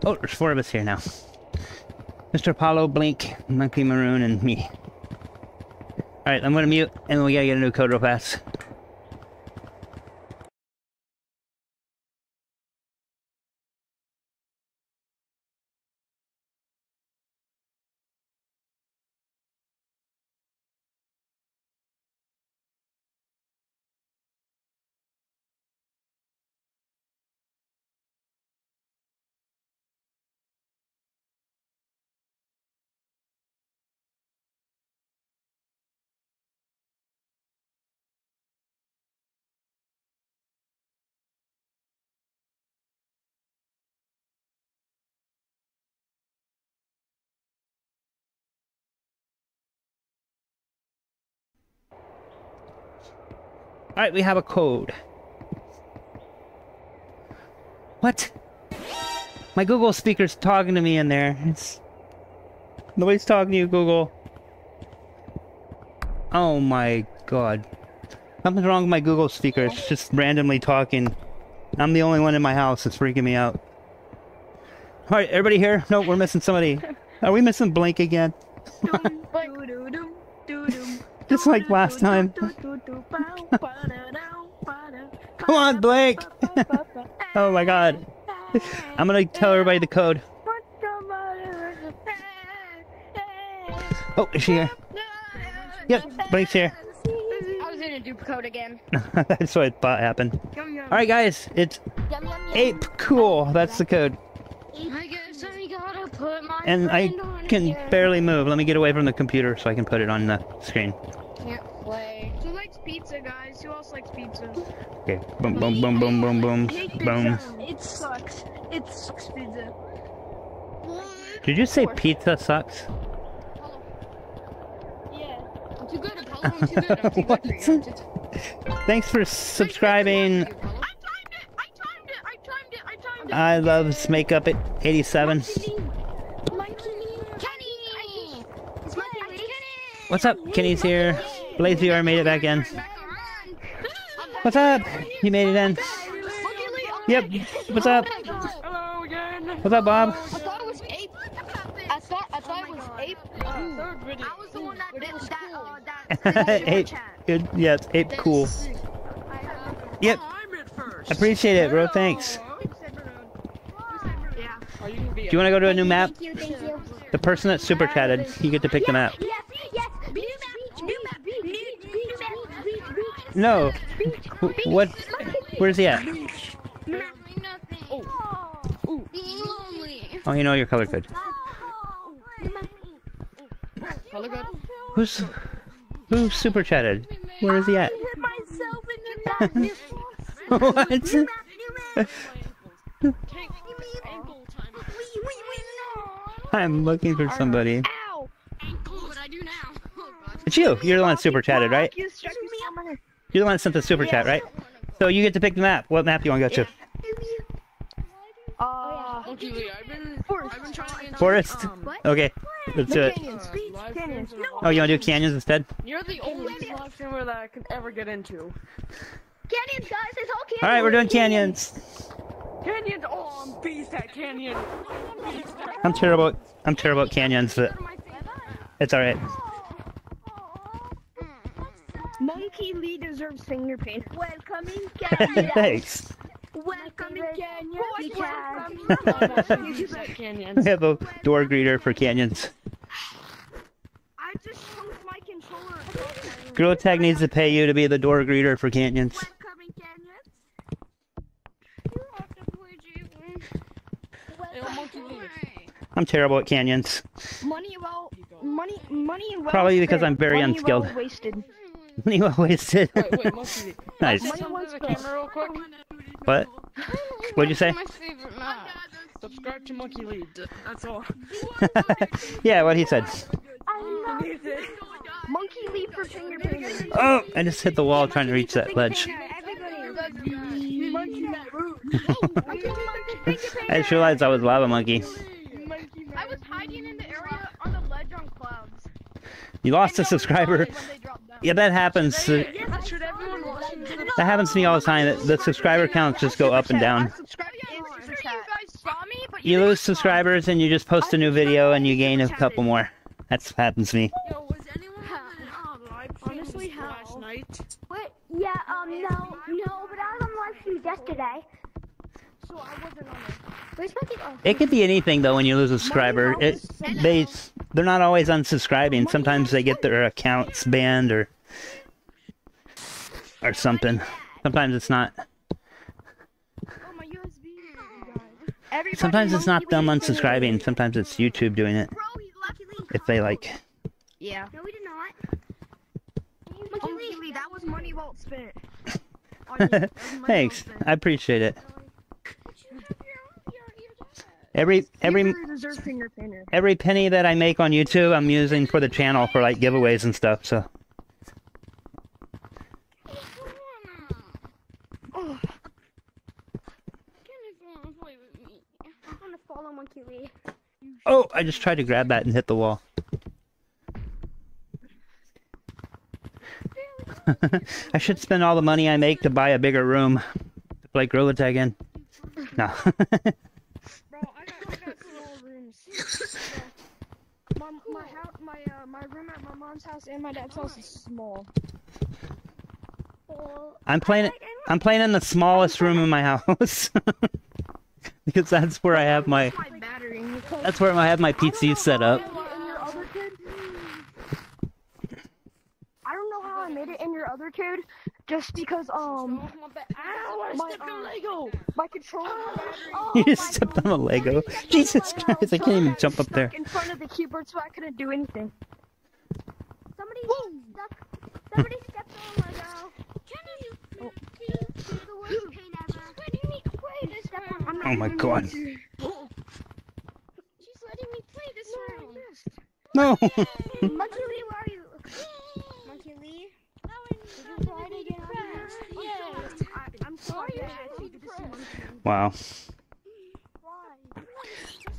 Oh, there's four of us here now. Mr. Apollo, Blink, Monkey Maroon, and me. Alright, I'm gonna mute, and we gotta get a new code real fast. Alright, we have a code. What? My Google speaker's talking to me in there. It's... Nobody's talking to you, Google. Oh my god. Something's wrong with my Google speaker. It's just randomly talking. I'm the only one in my house. It's freaking me out. Alright, everybody here? No, we're missing somebody. Are we missing Blink again? Just like last time. Come on, Blake! oh my god. I'm gonna tell everybody the code. Oh, is she here? Yep, Blake's here. I was gonna do code again. That's what I thought happened. Alright guys, it's Yum, yum, yum. Ape Cool. That's the code. I guess I gotta put my And I can here. barely move. Let me get away from the computer so I can put it on the screen. Pizza, guys? Who else likes pizza? Okay. Boom, boom, boom, boom, boom, boom. Boom. It sucks. It sucks pizza. Did you say pizza sucks? Yeah. I'm too good. Apollo, I'm too good. I'm too good for you. Too- Thanks for subscribing. I timed it. I timed it. I timed it. I timed it. I love Makeup at 87. Kenny! It's my Kenny! What's up? Kenny's here. Blazy R made it back in. What's up? You made it in. Yep. What's up? Hello again. What's up, Bob? I thought it was ape. I thought I thought it was ape. Third video. I was the one that did that. Uh, that Ape. Good. Yeah, it's Ape cool. Yep. I'm it first. Appreciate it, bro. Thanks. Yeah. Are you gonna be Do you want to go to a new map? Thank you, thank you. The person that super chatted, you get to pick the map. Yes, yes. New map, new map, new, new, new map, beach, beach, No. What? Where's he at? Nothing. Being lonely. Oh, you know your color code. Color good. Who's who super chatted? Where is he at? Hit myself in the back. New what? I'm looking for somebody. Ow! What would I do now? Oh god. It's you. You're the one super chatted, right? You struck me on my You're the one that sent the super chat, right? So you get to pick the map. What map do you want to go to? Uh, Monkey Lee, I've been I've been trying to Forest. um, Okay. Let's do it. canyons, beach, live canyons. streams and Oh, you want to do canyons instead? You're the only live streamer that I could ever get into. Canyons, guys, it's all canyons. All right, we're doing canyons. Canyons. Oh, I'm beast at canyon. I'm terrible. I'm terrible at canyons, but it's all right. Monkey Lee deserves finger paint. Welcome in Canada. Thanks. Welcome in Canada. I'm also beast. We have a door greeter for canyons. I just choked my controller. Girl Tag needs to pay you to be the door greeter for canyons. Welcome in Canada. Hey, oh, Monkey Lee. I'm terrible at canyons. Money well, money, money well. Probably because spent. I'm very money unskilled. Well wasted. You wasted. Wait, wait, nice. Say something to the camera real quick. What? What'd you say? My favorite map. Subscribe to Monkey Lee. d- That's all. yeah, what he said. Monkey Lee for finger painting. Oh, I just hit the wall trying to reach that ledge. I just realized I was lava monkey. I was hiding in the area on the ledge on clouds. You lost a subscriber. Yeah, that happens. Uh, Should everyone watching this That happens to me all the time. that The subscriber counts just go up and down. You guys saw me, but You lose subscribers and you just post a new video and you gain a couple more. That's what happens to me. Yo, was anyone on live Honestly, how? Wait, yeah, um, no, no, but I was on live stream yesterday. So I wasn't on it. Where's my kid? Oh, It could be anything though when you lose a subscriber. It they they're not always unsubscribing. Sometimes they get their accounts banned or or something. Sometimes it's not. Oh, my USB. Everybody Sometimes it's not them unsubscribing. Sometimes it's YouTube doing it bro, he's lucky Lee. if they like. Yeah. No, we did not. Monkey Lee, that was money well spent. On you. That was money well Thanks. I appreciate it. Every every You deserve finger painter. every penny that I make on YouTube, I'm using for the channel for like giveaways and stuff. So I'm gonna follow Monkey Lee. oh, I just tried to grab that and hit the wall. I should spend all the money I make to buy a bigger room to play Gorilla Tag in. No. Bro, I got, I got small rooms. My my house, my uh, my room at my mom's house and my dad's house is small. I'm playing. I'm playing in the smallest room in my house because that's where I have my. My battery. because- That's where I have my PC set up. And your other kid? I don't know how I made it in your other kid, just because um my Lego. my controller battery You just stepped on a Lego. Jesus Christ! I can't even jump up there. in front of the keyboard, so I couldn't do anything. Somebody stuck. Somebody stepped on a Lego. Oh. The worst pain ever. What do you mean? Wait, step on. I'm not Oh my even God. She's letting me play this round. No. Monkey Lee, where are you? Monkey Lee? Did you try to get on here? Yeah. Oh, I, I'm sorry. I asked you see Monkey Lee. Wow.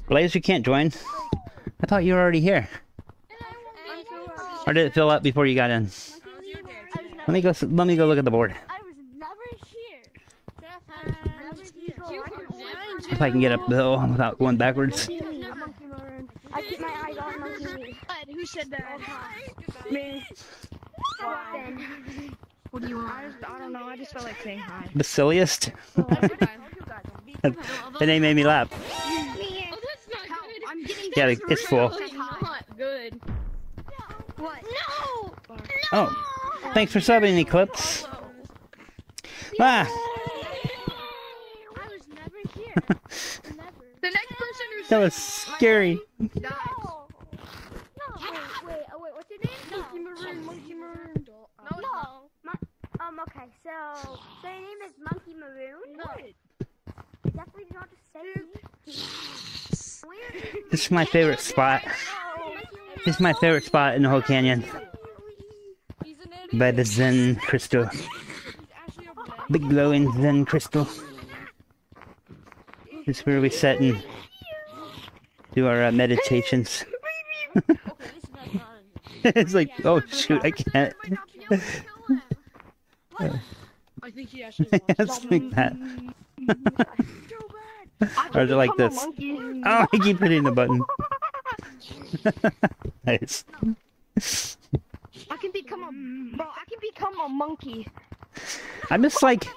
Blaze, you can't join. I thought you were already here. I'm so Or did it fill up before you got in? Let me go. Let me go look at the board. I was never here. Never here. If I can get up the hill without going backwards. Monkey Maroon. I keep my eyes on Monkey Lee. Who said that? Me. Ben. What do you want? I, just, I don't know. I just felt like saying hi. The silliest. Oh, that name made me laugh. Oh, that's not good. I'm getting Yeah, it's full. Not good. What? No. Oh, thanks for subbing, Eclipse. Ah, I was never here. Never. The next person who that was scary. No. No. Wait, wait, oh, wait, what's your name? Monkey Maroon, Monkey Maroon. No. Mon- um, okay, so, so your name is Monkey Maroon? No. I definitely did not just say Where? This is my favorite spot. This is my favorite spot in the whole canyon. By the Zen crystal. Big glowing Zen crystal. This is where we sit and do our uh, meditations. it's like, oh shoot, I can't. I think he actually like that. or is it like this? Oh, I keep hitting the button. nice. I can become a bro. I can become a monkey. I'm just like,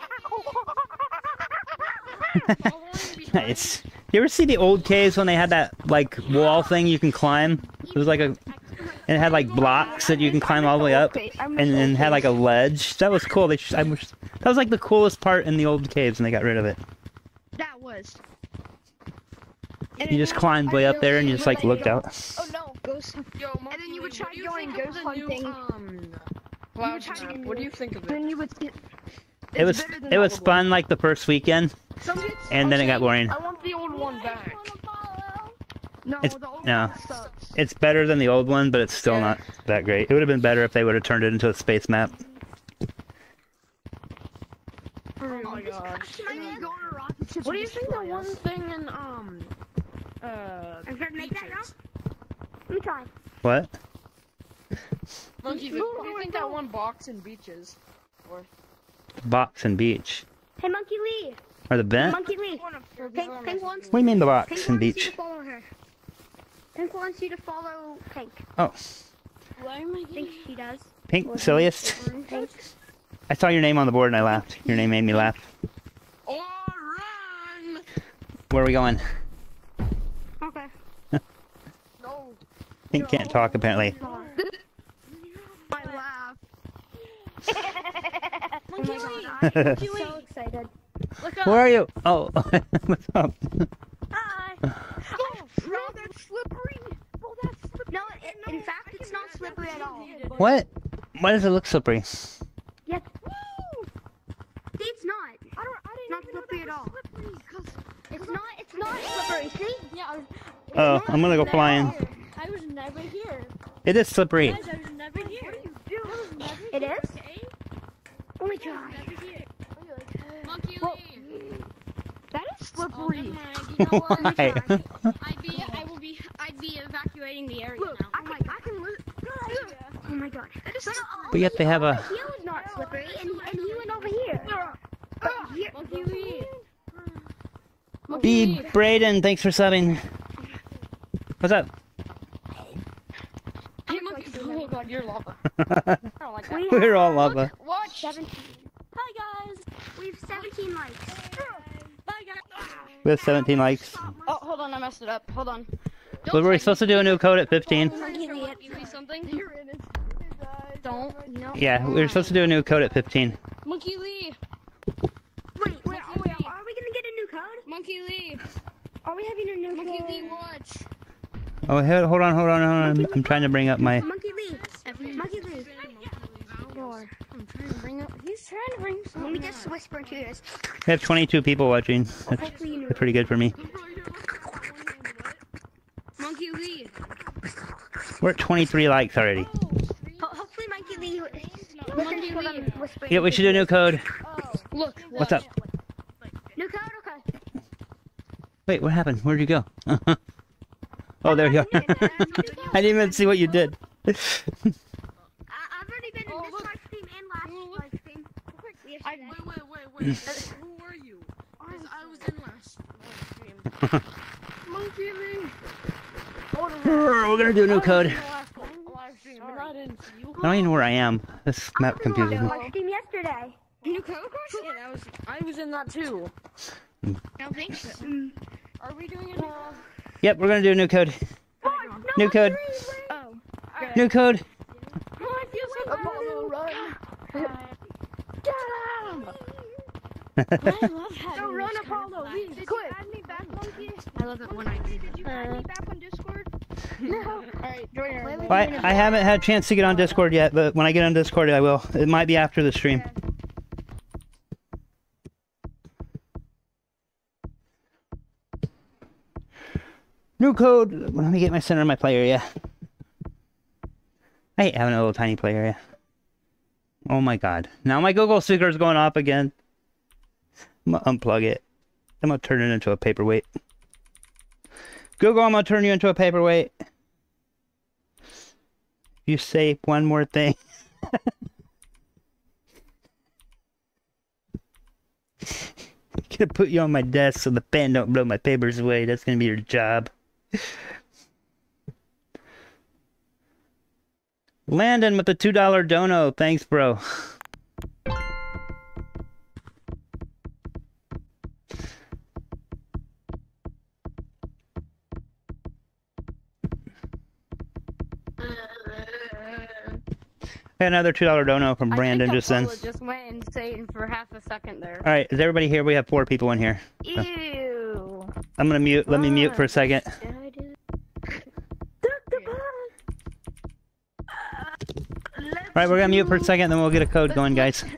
nice. You ever see the old caves when they had that like wall thing you can climb? It was like a, and it had like blocks that you can climb all the way up, and then had like a ledge. That was cool. They, I wish, that was like the coolest part in the old caves, and they got rid of it. That was. You just climbed way up there, and you just like looked out. Oh no, ghost. Yo, Monkey then you would try you going ghost the new, hunting. Um, cloud try map? What do you think of it? Then you would. It, It was it was fun like the first weekend, and then it got boring. I want the old one back. No, It's- the old no. sucks. It's better than the old one, but it's still not that great. It would have been better if they would have turned it into a space map. Oh my god. What do you think the one thing in um uh I'm trying to make that now. Let me try. What? Monkey, what do you think that one box in beaches? Box and beach. Hey, Monkey Lee. Or the vent? Monkey Lee. Pink, Pink wants. What do you mean the box Pink and wants you beach? to follow her. Pink wants you to follow Pink. Oh, Think she does. pink, silliest. Pink. I saw your name on the board and I laughed. Your name made me laugh. Or run! Where are we going? Okay. No. Pink can't talk apparently. I laugh. My god, I'm so excited. Where are you? Oh, what's up? Hi. Oh, bro, that's slippery. Bro, that's slippery. No, in, in fact, it's not slippery at all. What? Why does it look slippery? Yep. See, it's not. I don't. I didn't Not even know slippery that at all. was slippery. 'cause It's not. It's not slippery. See? Yeah, Oh, I'm gonna go flying. I was never here. It is slippery. Guys, I was never here. It is. Let me try. Monkey Well, Lee. that is Oh, slippery. never mind. You know what? Why? I'd be, I will be, I'd be evacuating the area Look, now. I can. I can. Li- Oh my god. But yet they have a. He was not slippery, and, and he went over here. But here, Monkey Lee. B. Braden, thanks for subbing. What's up? Hey, monkey. Oh god, you're lava. I don't like that. We're all lava. Watch. 17. Hi guys. We have 17 likes. Bye, guys. We have 17 likes. Oh, hold on, I messed it up. Hold on. But were we supposed to do a new code at 15? Monkey Lee something? You're in it. Don't. No. Yeah, we were supposed to do a new code at 15. Monkey Lee. Wait, wait, wait, are we gonna get a new code? Monkey Lee. Are we having a new Monkey code? Lee, watch. Oh, he- hold on, hold on, hold on. I'm, I'm trying to bring up my. Monkey Lee. Monkey Lee. I'm trying to bring up. He's trying to bring some. Let me just whisper into yours. We have 22 people watching. That's, Hopefully you know. that's pretty good for me. Monkey Lee. We're at 23 likes already. Hopefully Monkey Lee listens to what I'm whispering. Yeah, we should do a new code. Oh. Look. What's up? New code? Okay. Wait, what happened? Where'd you go? oh, there you go. I didn't even see what you did. I- I've already been oh, in this live stream and last oh, live stream. I, wait, wait, wait, wait. Who were you? 'Cause I was in last live stream. Monkey Lee. We're gonna do a new code. Last live stream, but I didn't see you. I don't even know where I am. This map confuses me. live stream yesterday. New code course? Yeah, that was. I was in that too. I don't think so. Are we doing it? Yep, we're gonna do a new code. New code. Oh. New code. Oh, I feel so Apollo, run. Go run, Apollo. Please, quit. Add me back, monkey. I love it when I do Did you add me back on Discord? Alright, join her. Well, I, I haven't had a chance to get on Discord yet, but when I get on Discord, I will. It might be after the stream. New code. Let me get my center of my play area. I hate having a little tiny play area. Oh my god. Now my Google speaker is going off again. I'm gonna unplug it. I'm gonna turn it into a paperweight. Google, I'm gonna turn you into a paperweight. You say one more thing. I'm gonna put you on my desk so the pen don't blow my papers away. That's gonna be your job. Landon with the two dollar dono. Thanks, bro. Another two dollar dono from Brandon just then. just went insane for half a second there. All right, is everybody here? We have four people in here. Ew. I'm gonna mute. Let me mute for a second. All right, we're gonna mute for a second, then we'll get a code going, guys.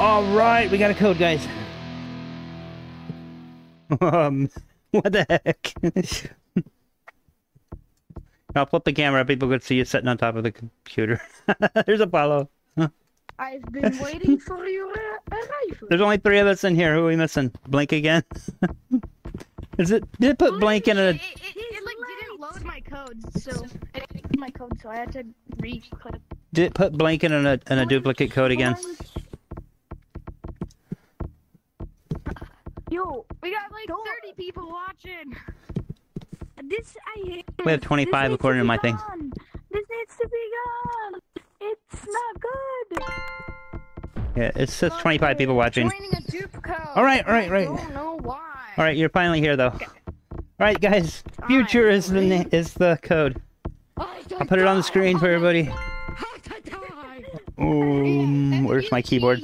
All right, we got a code, guys. Um, what the heck? I'll flip the camera. People could see you sitting on top of the computer. There's Apollo. I've been waiting for your arrival. There's only three of us in here. Who are we missing? Blink again? Is it? Did it put Blink in a? It, it, it like didn't load my codes, so it didn't load my code, so I had to re-click. Did it put Blink in a in a duplicate code again? Yo, we got like 30 people watching. This I hate. We have this. 25 needs according to be my thing. gone. This needs to be gone. It's not good. Yeah, it says 25 people watching. Joining a dupe code. All right, all right, I right. don't know why. Alright, you're finally here though. Alright guys, future is the is the code. I'll put it on the screen for everybody. Um, where's my keyboard?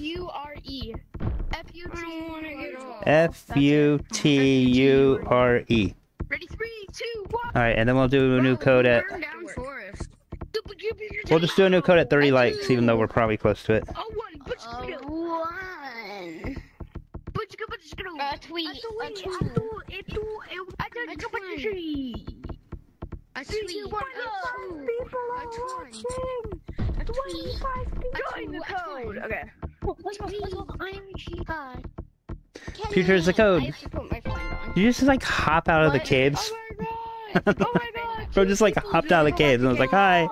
U R. F U T. F U T U R E. Ready? Three, two, one. Alright, and then we'll do a new code at. Burn down forest. We'll just do a new code at 30 likes, even though we're probably close to it. Oh, one. But you can One. But you can but you A tweet. A tweet. I can go but you tree. A tweet. People are watching. Join the code. Okay. Let's go. Let's go. I'm Chica. Future is the I code. have to put my friend on. Did you just like hop out of the caves? Oh my god. Oh my god. Bro just like hopped out of the caves and was like, hi.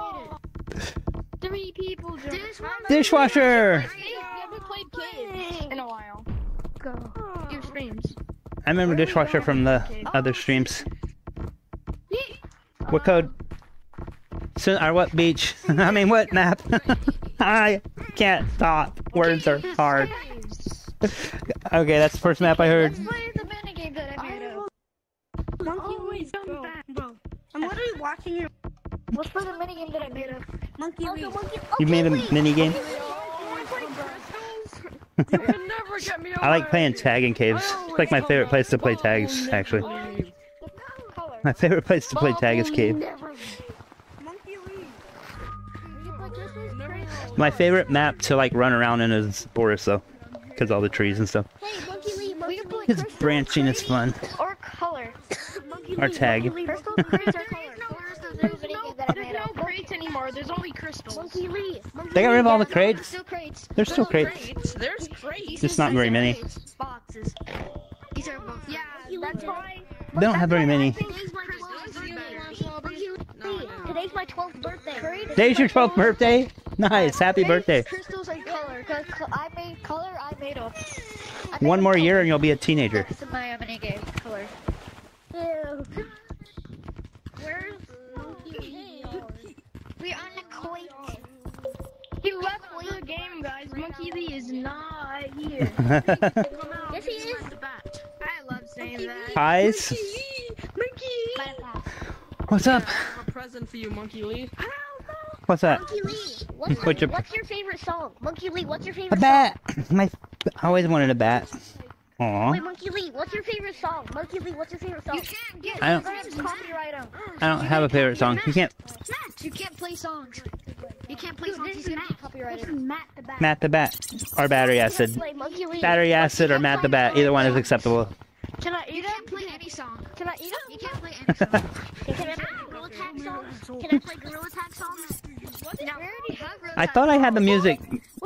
Three people joined. Dishwasher! Hey, we haven't played kids in a while. Go. Your streams. I remember oh, Dishwasher from the oh, other streams. What uh, code? So, or what beach? I mean, what map? I can't stop. Words are hard. Okay, that's the first map I heard. Play the minigame that I made up. Monkey, oh, wait, come back, bro. I'm literally watching you. Let's play the minigame that I made up. Monkey, Okay, wait. monkey. You made a okay, wait. mini game? You can never get me I like playing tag in caves. It's like my favorite place to play tags, actually. My favorite place to play tag is cave. Monkey, wait. We can play Christmas crazy. My favorite map to like run around in is forest though, because all the trees and stuff. Hey, monkey Lee, we can Because crystal branching is fun. or color. monkey Or tag. Crystal, crystal, or color. There's a minigame that I There's no crates anymore. There's only crystals. Monkey Lee. Monkey They got rid of all the yeah, crates. Still crates. There's still crates. Crates. There's crates. Just not very many. Boxes. These are boxes. Yeah, that's why. They don't have very many. Today's my 12th birthday. Today's my 12th birthday. Today's your 12th birthday? Nice, happy birthday. Crystals and color. Cause I made color. I made up. I made One more year and you'll be a teenager. That's my mini game. Color. Where's We're on the quake. He left the game, guys. Monkey Lee is not here. Yes, he is. I love saying that. Eyes? Bye-bye. What's up? I have a present for you, Monkey Lee. What's that? Monkey Lee, what's, What's your- what's your favorite song? Monkey Lee, what's your favorite A favorite bat! My, I always wanted a bat. song? Aw. Wait, Monkey Lee, what's your favorite song? Monkey Lee, what's your favorite song? You can't get I don't- copyright him. I don't have a favorite song. You can't. Matt, You can't play songs. You can't play songs. He's gonna get copyrighted. Matt the Bat. Matt the Bat. Or Battery Acid. Play Monkey Lee. Battery Acid or Matt the Bat. Either one is acceptable. Can I eat You him? can't play any song. Can I eat him? You can't play any song. Can I play Gorilla Tag songs? Can I play Gorilla Tag songs? No. We already have I thought I had the music.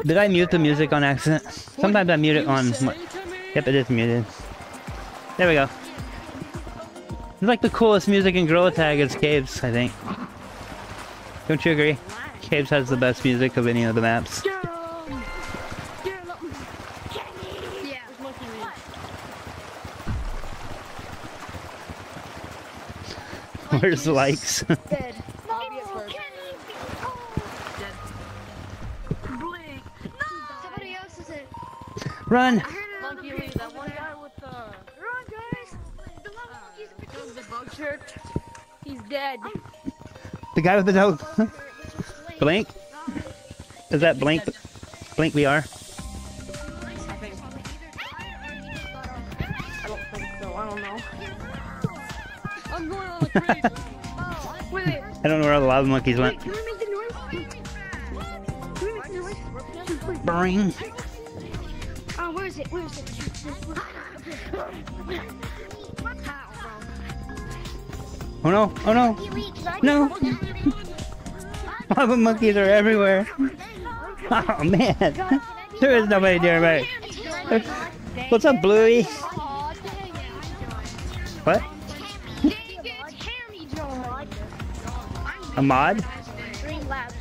Did I mute the music on accident? Sometimes I mute it on. Yep, it is muted. There we go. It's like the coolest music in Gorilla Tag is Caves, I think. Don't you agree? Caves has the best music of any of the maps. Yeah. Monkey Lee. Where's the likes? Dead. Obvious word. Blink. Somebody else is it. Run! Monkey Lee, that one guy with the Run, guys. The love monkeys with the uh, bug shirt. He's dead. The guy with the dog. Blink? Is that Blink? Blink VR? I I don't know where all the lava monkeys went. Can we make the noise? Can we make the noise? Bring. Oh, where is it? Where is it? Oh no! Oh no! No! Lava monkeys are everywhere. Oh man! There is nobody near me. What's up, Bluey? What? A mod? Streamlabs.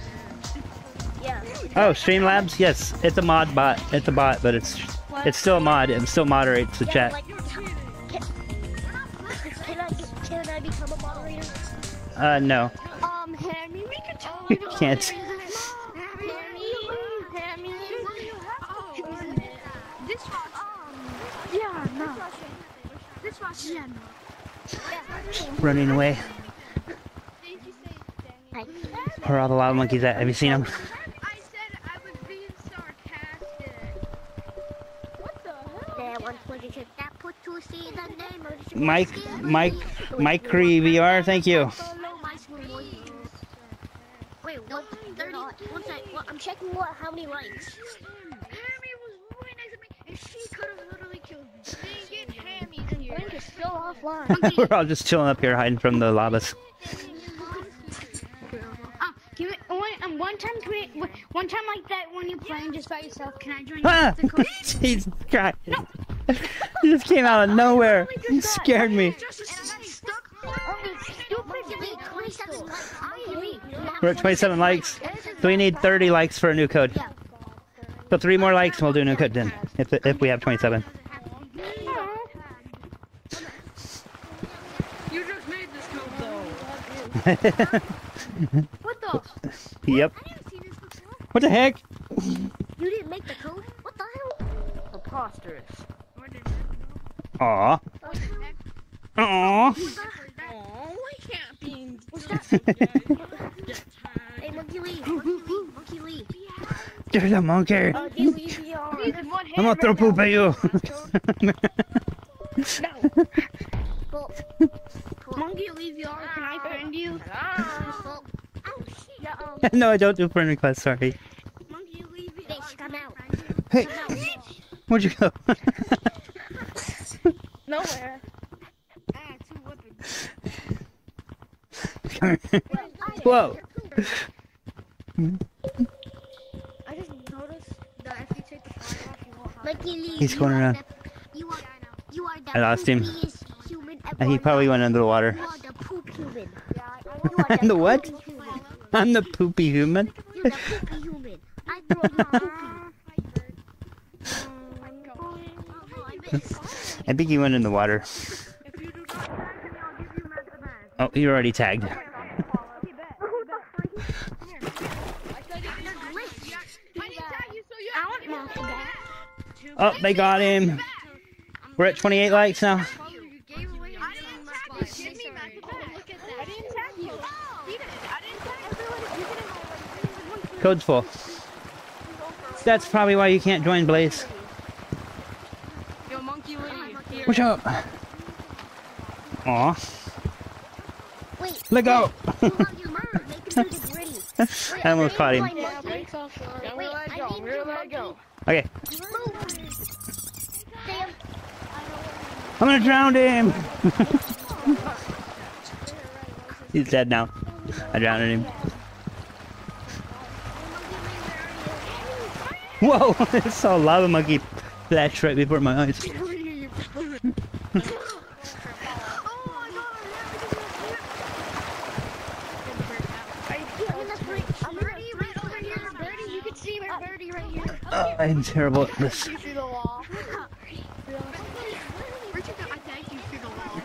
Yeah. Oh, Streamlabs? Yes, it's a mod bot. It's a bot, but it's it's still a mod. and still moderates the Yeah, chat. like, can, can I can I become a moderator? Uh, no. Um, Hammy, we can tell You can't. Hammy, Hammy. This Yeah, no. Running away. Where are all the lava monkeys at? Have you seen them? I said I was being sarcastic. There was footage of that put to see the name of the Mike, Mike, Mike Cree VR, thank you. Wait, what? 30? One sec. I'm checking what, how many likes. Hammy was really nice to me, and she could have literally killed me. Dang it, Hammy's here. Link is still offline. We're all just chilling up here hiding from the lavas. Um, give it one, time, can we, one time like that when you're playing just by yourself, can I join you? Ah! The code? Jesus Christ. No. You just came out of nowhere. You scared me. We're at 27 likes. So we need 30 likes for a new code. So three more likes and we'll do a new code then. If, if we have 27. You just made this code though. What the? Yep. I didn't see this before. What the heck? You didn't make the code? What the hell? Preposterous. Aw. Aw. Oh, we can't be. Hey, Monkey Lee. Monkey Lee. Monkey Lee. There's a monkey. Monkey I'm gonna throw poop at you. Well, Monkey Lee VR, can I friend you? well, shit. no, I don't do friend requests, sorry. Monkey leave Bitch, come out. Hey, Come out, where'd you go? Nowhere. Ah, two weapons. Come here. Whoa. I just noticed that if you take the fire off, you won't have Monkey He's going are around. the- You are, you are the I lost him. poopiest human And he probably went under the water. You are the poop human. You are The what? I'm the poopy human. You're the poopy human. I throw you poopy. I think he went in the water. Oh, you're already tagged. I want monster back. Oh, they got him. We're at 28 likes now. Code's full. That's probably why you can't join Blaze. Yo, Monkey. Here. Watch out. Aw. Wait, Let go. I almost caught him. Okay. I'm gonna drown him. He's dead now. I drowned him. Whoa! I saw a lava monkey flash right before my eyes. I'm Birdie right over here. Birdie, you can see my Birdie right here. Oh, I'm terrible at this. You see the wall. Richard, I thank you for the wall.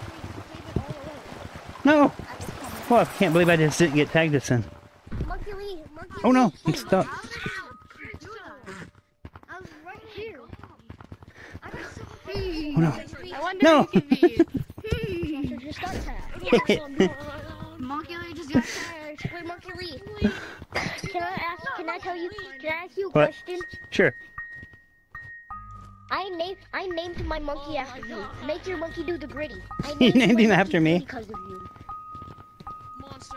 No! Oh, I can't believe I just didn't get tagged this in. Monkey Lee, Monkey Oh no, I'm stuck. I was right here. Oh no. I wonder No! Just got tagged. Monkey Lee just got tagged. Wait, Monkey Lee. Can I ask? Can I tell you? Can I ask you a What? question? sure. I named I named my monkey after you. Make your monkey do the gritty. I You named him after me? because of you. Monster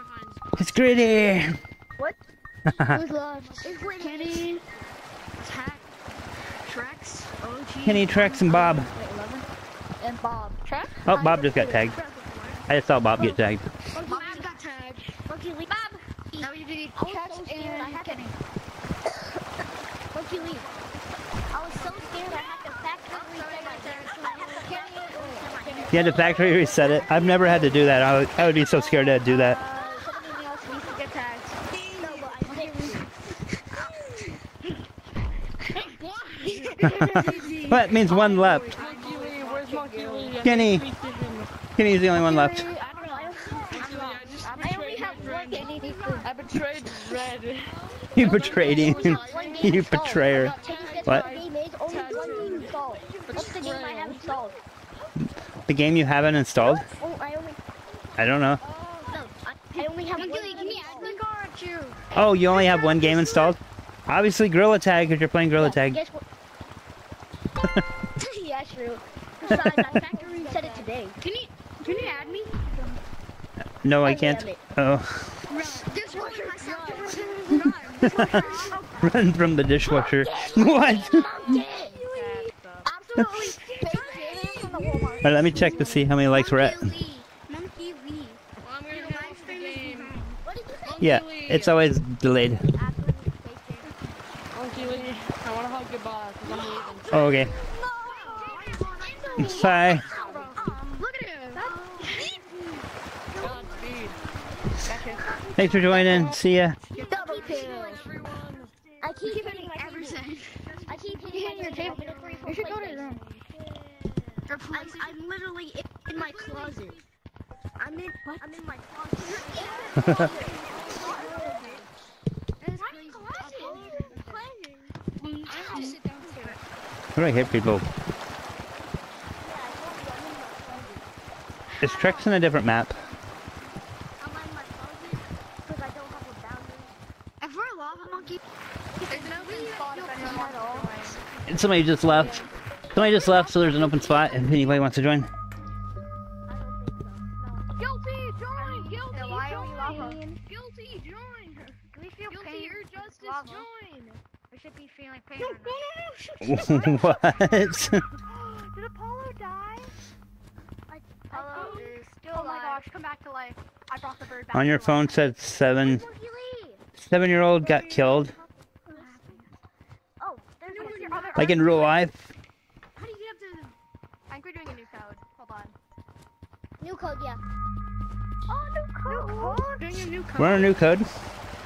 It's gritty. Who's left? It's gritty. Kenny, Tack, Trex, OG. Kenny, Trex, and Bob. and Bob. Trex? Oh, Bob just got tagged. I just saw Bob get tagged. Bob got tagged. Monkey Lee. Bob. WD I was Trex so I and Kenny. Monkey Lee. I was so scared I had to factory reset. I had to carry it. You had to factory reset it. I've never had to do that. I would, I would be so scared to do that. Uh, somebody else needs to get tagged. No, but I didn't. That means one left. Lee? Kenny. Kenny's the only one left. Kenny. You betrayed him. You betrayer. What? Is the game you haven't installed? I don't know. Oh, you only have one game installed? Obviously Gorilla Tag, because you're playing Gorilla Tag. Guess yeah, true. Besides, I factory said it today. Can you can you add me? No, I Oh, can't. damn it. Oh, Dishwasher. run from the dishwasher. What? Absolutely fake it from the Walmart. Alright, let me check to see how many likes we're at. Monkey Lee. Well, I'm gonna live stream the game. What did you say? Yeah, it's always delayed. Absolutely fake it. Monkey Lee, I wanna hug your boss, cause I'm leaving. Oh, okay. Bye. Look at him. Godspeed. Thanks for joining. See ya. Double kill. I keep hitting Everything. I keep hitting your table. You should go to his room. I'm, I'm literally in, in my closet. I'm in. I'm in my closet. What do I hit people? Is Trex in a different map? I'm in my closet because I don't have a boundary. If we're a lava monkey, there's no spot if anyone wants to join. And somebody just left. Somebody just left, so there's an open spot if anybody wants to join. what? Did Apollo die? Apollo is oh, still Oh my gosh, come back to life. I brought the bird back. On your to phone said seven... Seven-year-old got killed. Oh, there's one your other. Like in real life. How do you get up to? I think we're doing a new code. Hold on. New code, yeah. Oh, new code. Doing a new code. We're on a new code.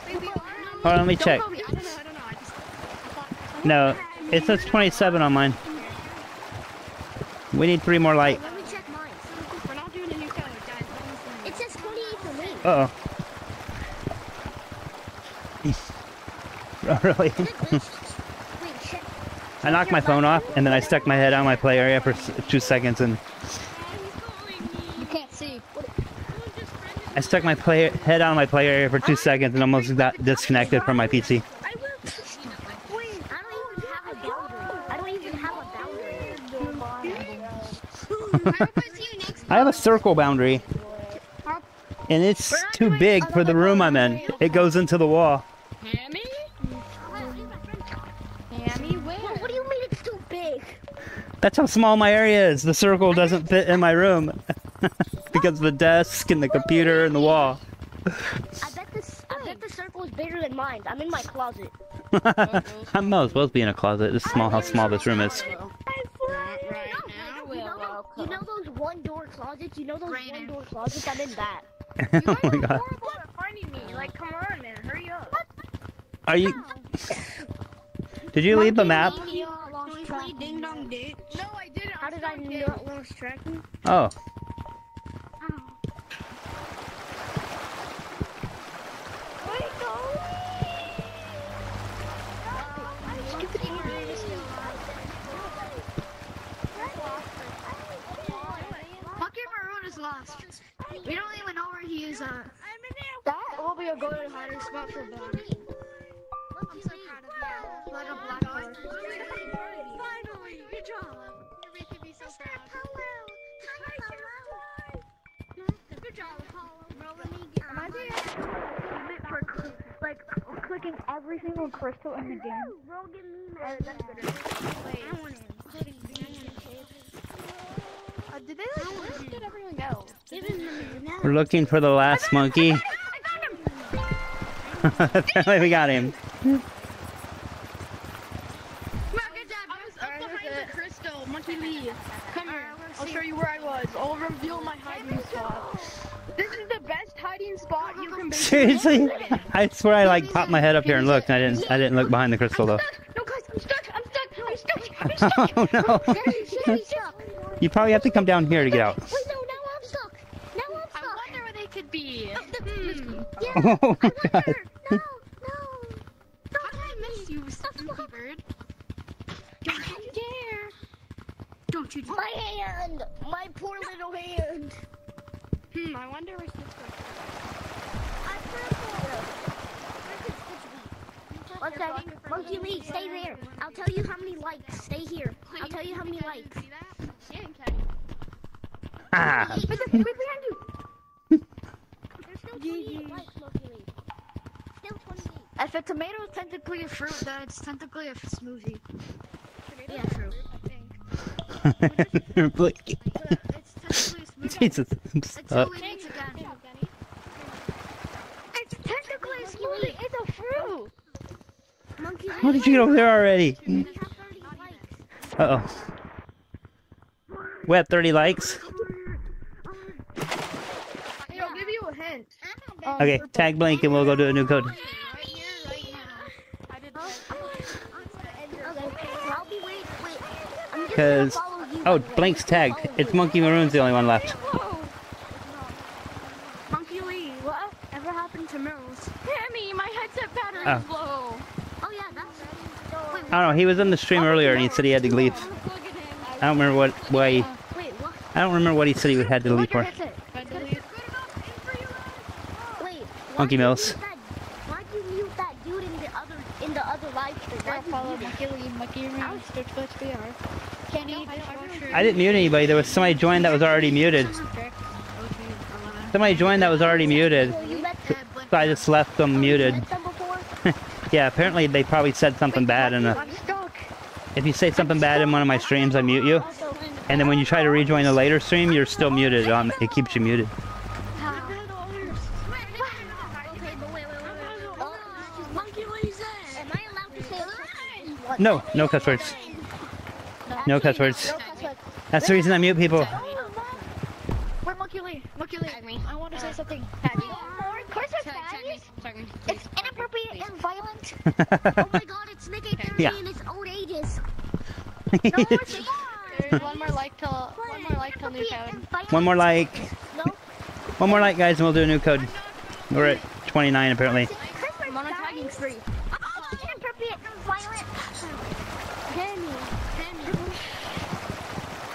Maybe Hold on, let me check. I don't know, I don't know, I just... I thought... No, it says 27 on mine. We need three more light. Let me check mine. We're not doing a new code, guys. It says 28 for me. Uh oh. really? Is it glitched? Wait. I knocked my phone off and then I stuck my head on my play area for two seconds and You can't see. I stuck my play head on my play area for two seconds and almost got disconnected from my PC. I will. Wait, I don't even have a boundary. I don't even have a boundary. I hope I see you next I have a circle boundary. And it's too big for the room I'm in. It goes into the wall. Hammy? Hammy, where? What do you mean it's too big? That's how small my area is. The circle doesn't fit in my room. because of the desk and the computer and the wall. I bet this. I bet the circle is bigger than mine. I'm in my closet. I'm not supposed to be in a closet. This is small how small this room is. Right now? You know, those, you know those one door closets? You know those one door closets? I'm in that. oh my god. Horrible at finding me. Like, come on, man, hurry up. Are you Did you leave the map? Ding dong ditch. No, I didn't. How did I not lose track? Oh. Lost. We don't even know where he is at. That will be a good hiding spot for Bob. I'm so proud of you. Like a black card. Finally, good job. You're making me so proud. Good job, Apollo. Bro, me get Am I being for like clicking every single crystal in the game? Bro, give me mad. I want him. Uh, did they like, where did everyone go? Give him the now. We're looking for the last monkey. Apparently we got him. Come on, good job. I was up behind the crystal, Monkey Lee. Come here. I'll show you where I was. I'll reveal my hiding spot. This is the best hiding spot you can be. Seriously? I swear I like popped my head up here and looked. I didn't I didn't look behind the crystal though. No, guys, I'm stuck. I'm stuck. I'm stuck. I'm stuck. oh no. Shitty stuck. You probably have to come down here to get out. Wait, no, now I'm stuck. Now I'm I wonder where they could be. Yeah, Oh my I god. wonder. No, no. How did I miss you, Snoopy Bird? Don't you dare. Don't you dare. My hand, my poor little hand. Hmm, I wonder where Stitch goes. One second. Monkey Lee, stay there. I'll tell you how many likes. Stay here. I'll tell you how many likes. See that? Yeah, okay. Ah, Wait, wait behind you. There's still 28 likes, Monkey Lee. Still 28. If a tomato is technically a fruit, then it's technically a smoothie. Yeah, true. I think. Blake. It's technically a smoothie. Jesus. I'm stuck. we. It's technically a smoothie. It's a fruit. Monkey Lee. How did you get over there already? We have 30 likes. Uh oh. We have 30 likes. Hey, I'll give you a hint. Okay, tag Blink and we'll go do a new code. Okay, I'll be wait, wait. I'm just gonna 'Cause- follow you. Oh, Blink's tagged. It's Monkey Maroon's the only one left. Monkey Lee, what ever happened to Mills? Hammy, my headset battery Oh. is low. Oh yeah, that's. Wait, I don't know. He was in the stream earlier and he said he had to leave. I don't remember what why. He. I don't remember what he said he had to leave for. Monkey why'd Mills. mute that- Why'd you mute that dude in the other in the other live stream? Why'd you follow mute it? Monkey Lee, Monkey Lee, Stitch Glitch VR. Kenny, dishwasher. I didn't mute anybody. There was somebody joined that was already muted. Somebody joined that was already muted. So you let the, So I just left them muted. let them before? Yeah, apparently they probably said something bad in a. If you say something bad in one of my streams, I mute you. And then when you try to rejoin a later stream, you're still muted. Um, it keeps you muted. okay, but wait, wait, wait, wait. Monkey Lee's Am I allowed to say a what? No, no cuss words. No cuss words. Words. That's the reason I mute people. Where Monkey Lee? Monkey Lee. I want to say something. More course of guys. It's inappropriate and violent. There's one more like till one more like till new code. One more like. No. One more like, guys, and we'll do a new code. We're at 29 apparently. Christmas Mono tagging guys. three. Oh, inappropriate and violent. Penny. Penny.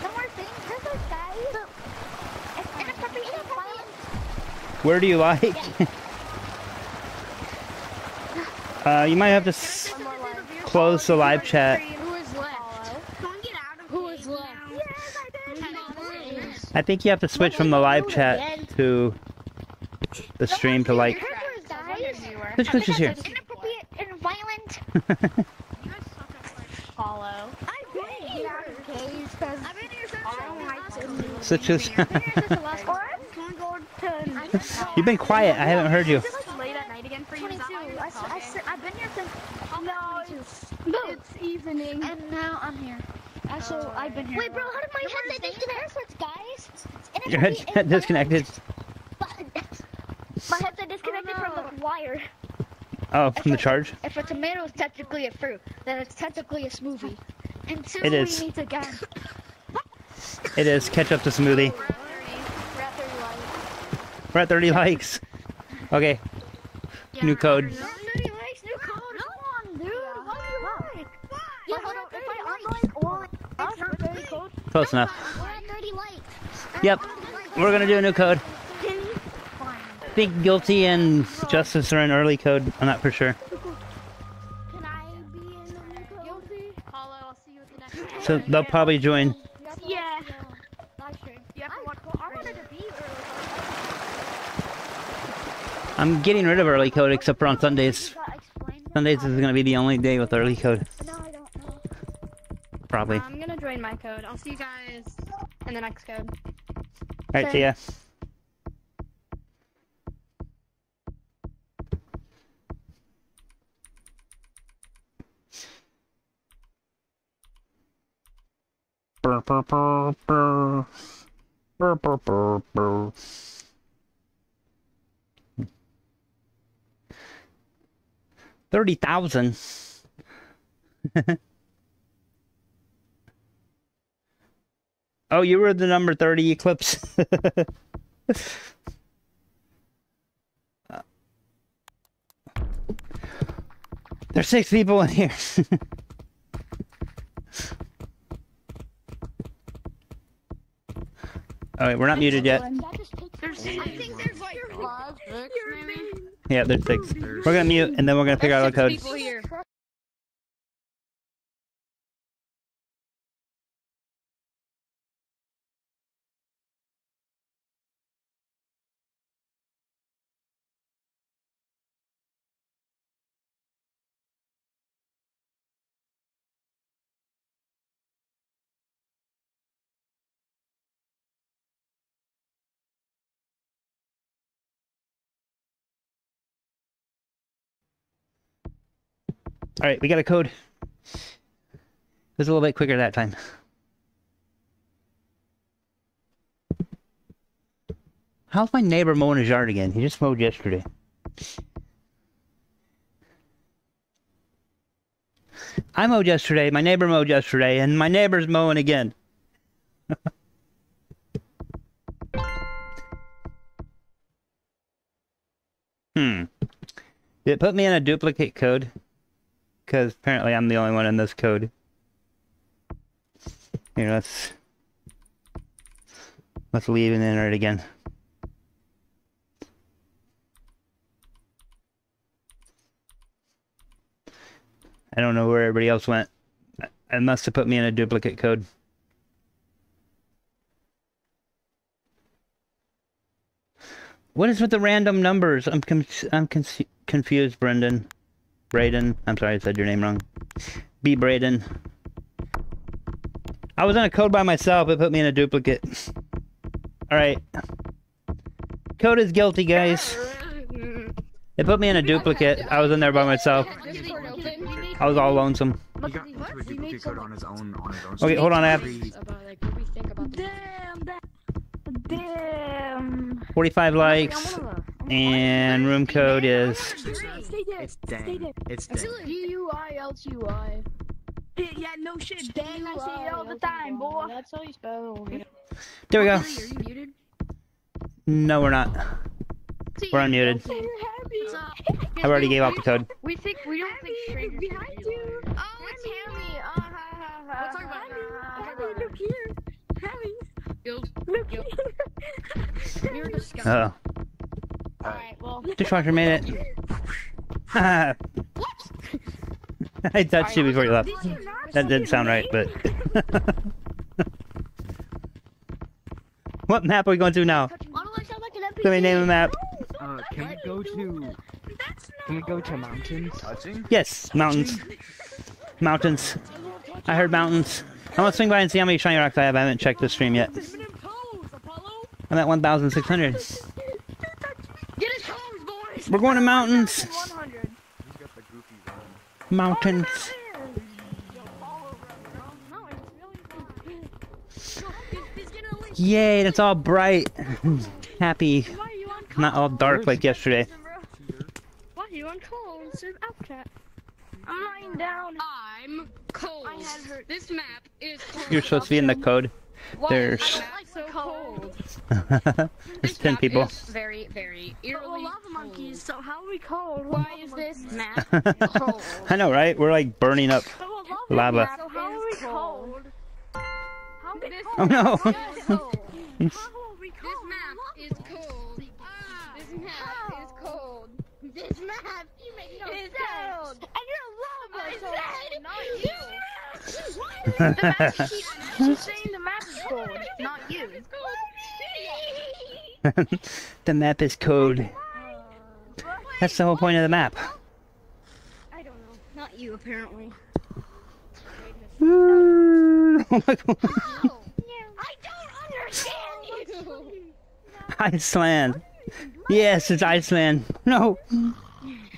No more things. Christmas guys. It's inappropriate and violent. Where do you like? uh, you might have to s- close the live chat. Who is left? Who is left? Yes, I think you have to switch from the live chat to the stream to like. Christmas guys. Glitch is here. It's inappropriate and violent. Follow. I've been here. I've been here since I don't like to Switch is. Or, can we go to You've been quiet. I haven't heard you. Late at night again for you. 22? I, I, have been here since. Oh, no, it's, it's evening. And now I'm here. Also, I've been here. Wait, bro, how did my headset disconnect? guys. It's Your headset disconnected. My headset disconnected from the wire. Oh, from the charge. If a tomato is technically a fruit, then it's technically a smoothie. Until It is. we meet again. It is. Catch up to smoothie. We're at 30 likes. Okay. New code. New code. Come on, dude. What do you like? Yeah, hold. If I unlike all, it's not very code. Close enough. We're at 30 likes. Yep. We're gonna do a new code. I think guilty and justice are in early code. I'm not for sure. Can I be in the new code? Follow. I'll see you at the next. So they'll probably join. Yeah. I, I wanted to be early. I'm getting rid of early code except for on Sundays. Sundays is gonna be the only day with early code. No, I don't know. Probably. I'm gonna join my code. I'll see you guys in the next code. Alright, see ya. Brr, brr, brr, brr. Brr, brr, brr, brr. Thirty thousand. Oh, you were the number 30 Eclipse. There's six people in here. Alright, we're not muted yet. There's, I think there's like Five, six. Yeah, there's six. We're gonna mute and then we're gonna figure out our There's here. Alright, we got a code. It was a little bit quicker that time. How's my neighbor mowing his yard again? He just mowed yesterday. I mowed yesterday, my neighbor mowed yesterday, and my neighbor's mowing again. hmm. Did it put me in a duplicate code? Because apparently I'm the only one in this code. Here, let's... Let's leave and enter it again. I don't know where everybody else went. It must have put me in a duplicate code. What is with the random numbers? I'm I'm con confused, Brendan. Braden. I'm sorry I said your name wrong. B. Braden. I was in a code by myself. It put me in a duplicate. Alright. Code is guilty, guys. It put me in a duplicate. I was in there by myself. I was all lonesome. He got into a duplicate code on his own. On his. Okay, hold on, I have About like what we think about the Damn. Damn. 45 likes. And room code is... Stay dead. It's dang. It's dang. D U I L T Y. Yeah, no shit. Dang, I say it all the time, boy. That's how you spell it. There we go. Are you muted? No, we're not. We're unmuted. I already gave out the code. We think we don't think strangers behind you. Oh, it's Hammy. Uh, ha, ha, ha, Let's talk about ha, it. ha, ha. look here. Hammy, Gills. look Gills. here. We were discussing. Uh Alright, well. oh. Dishwasher made it. I touched you before you left. That didn't sound right, but. what map are we going to now? Why do I sound like an NPC? Let me name a map. Uh, can we go to? Can we go to mountains? Touching? Yes, mountains. Mountains. I heard mountains. I'm gonna swing by and see how many shiny rocks I have. I haven't checked the stream yet. I'm at 1,600. Get his hose, boys! We're going to mountains. 100. He's got the goofy run. Mountains. Yay, and it's all bright. Happy. Not all dark like yesterday. Why are you on call instead of Outcat? I'm lying down. I'm cold. I had her. This map is cold. You're supposed to be in the code. There's This so cold. there's 10 people. is very, very But we're lava monkeys, so how are we cold? Why is this map cold? I know, right? We're like burning up lava. lava. So how are we cold? How This Oh no! map is cold. Oh, how are we This map is cold. Ah. This map oh. is cold. This map you make no is cold. And you're lava, I so said, not you. The map keeps she's saying the map is cold, not you. the map is code. That's the whole point of the map. I don't know. Not you, apparently. Oh. I don't understand you. Iceland. Yes, it's Iceland. No.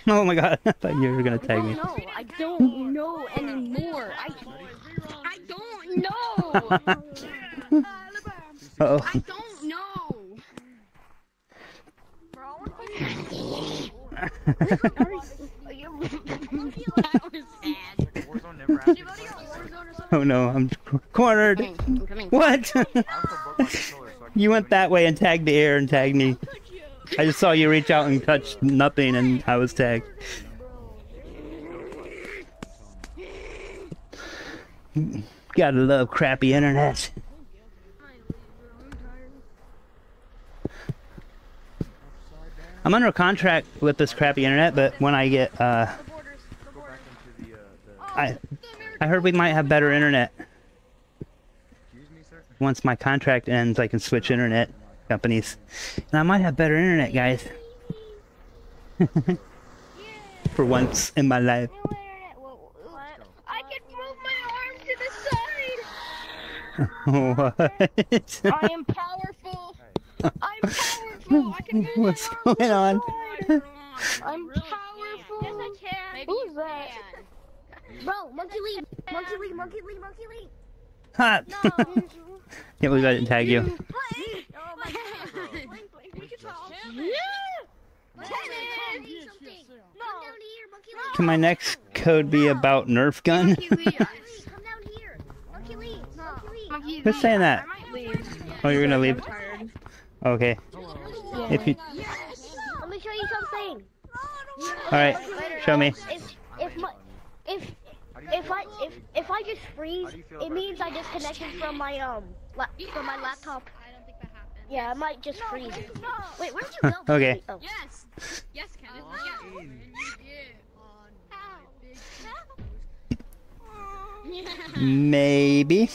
Oh my god. I thought you were gonna tag me. No, I don't know anymore. I, I don't know. Uh oh. I don't know. that was sad. Warzone never asked me to play. Oh no, I'm cornered. I'm coming. What? I also broke my controller, so I you went that way and tagged the air and tagged me. I just saw you reach out and touch nothing and I was tagged. Gotta love crappy internet. I'm under a contract with this crappy internet, but when I get, uh, I, I heard we might have better internet. Once my contract ends, I can switch internet companies. And I might have better internet, guys. For once in my life. I can move my arm to the side. what? I am powerful. I'm powerful. I can move What's going on? to the side. I'm powerful. Yes, I can. Who's that? Bro, monkey lead, monkey lead, monkey lead, monkey lead. Ha! Can't believe I didn't tag you. Oh my god. Blink, blink, we can talk. Tennis! No. Come down here, monkey. Can my next code be about Nerf gun? Monkey lead, come down here. Monkey lead, monkey lead. Who's saying that? Oh, you're gonna leave? Okay. If you, Let me show you something. alright, show me. If if my if if I if if I just freeze, it means I disconnected from my um la- from my laptop. I don't think that happened. Yeah, I might just freeze. Wait, where did you go? Okay. Oh. Yes. Yes, Kenneth. Yeah. And you Maybe.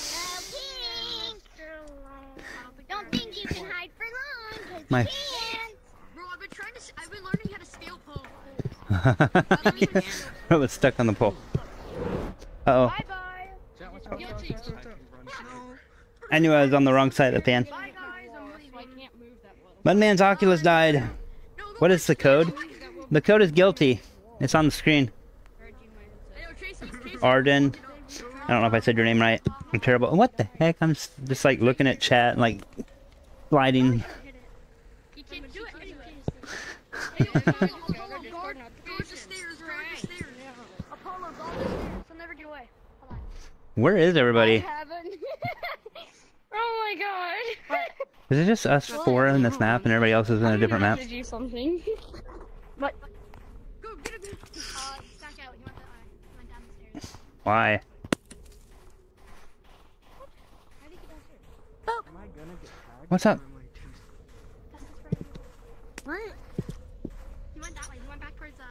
Don't think you can hide for long. 'cause My- Bro, I've been trying to. I've been learning how to scale pole. it was stuck on the pole. Uh oh. Bye bye. I knew I was on the wrong side of the fan. Bye guys. I'm leaving. I can't move that well. Mudman's Oculus died. What is the code? The code is guilty. It's on the screen. I know Tracy. Tracy. Arden. I don't know if I said your name right. I'm terrible. What the heck? I'm just like looking at chat and like sliding. You can't do it. Hey, yo, Apollo, Apollo, guard, guard the stairs. Guard the stairs. Apollo, go upstairs. So never get away. Where is everybody? Oh my god. Is it just us four in this map and everybody else is in a different map? do something. Go get him. Uh, back out. He went, the, uh, he went down the stairs. Why? How did he get downstairs? Am I gonna get tagged? What's up? That's his friend. What? He went that way. He went back towards uh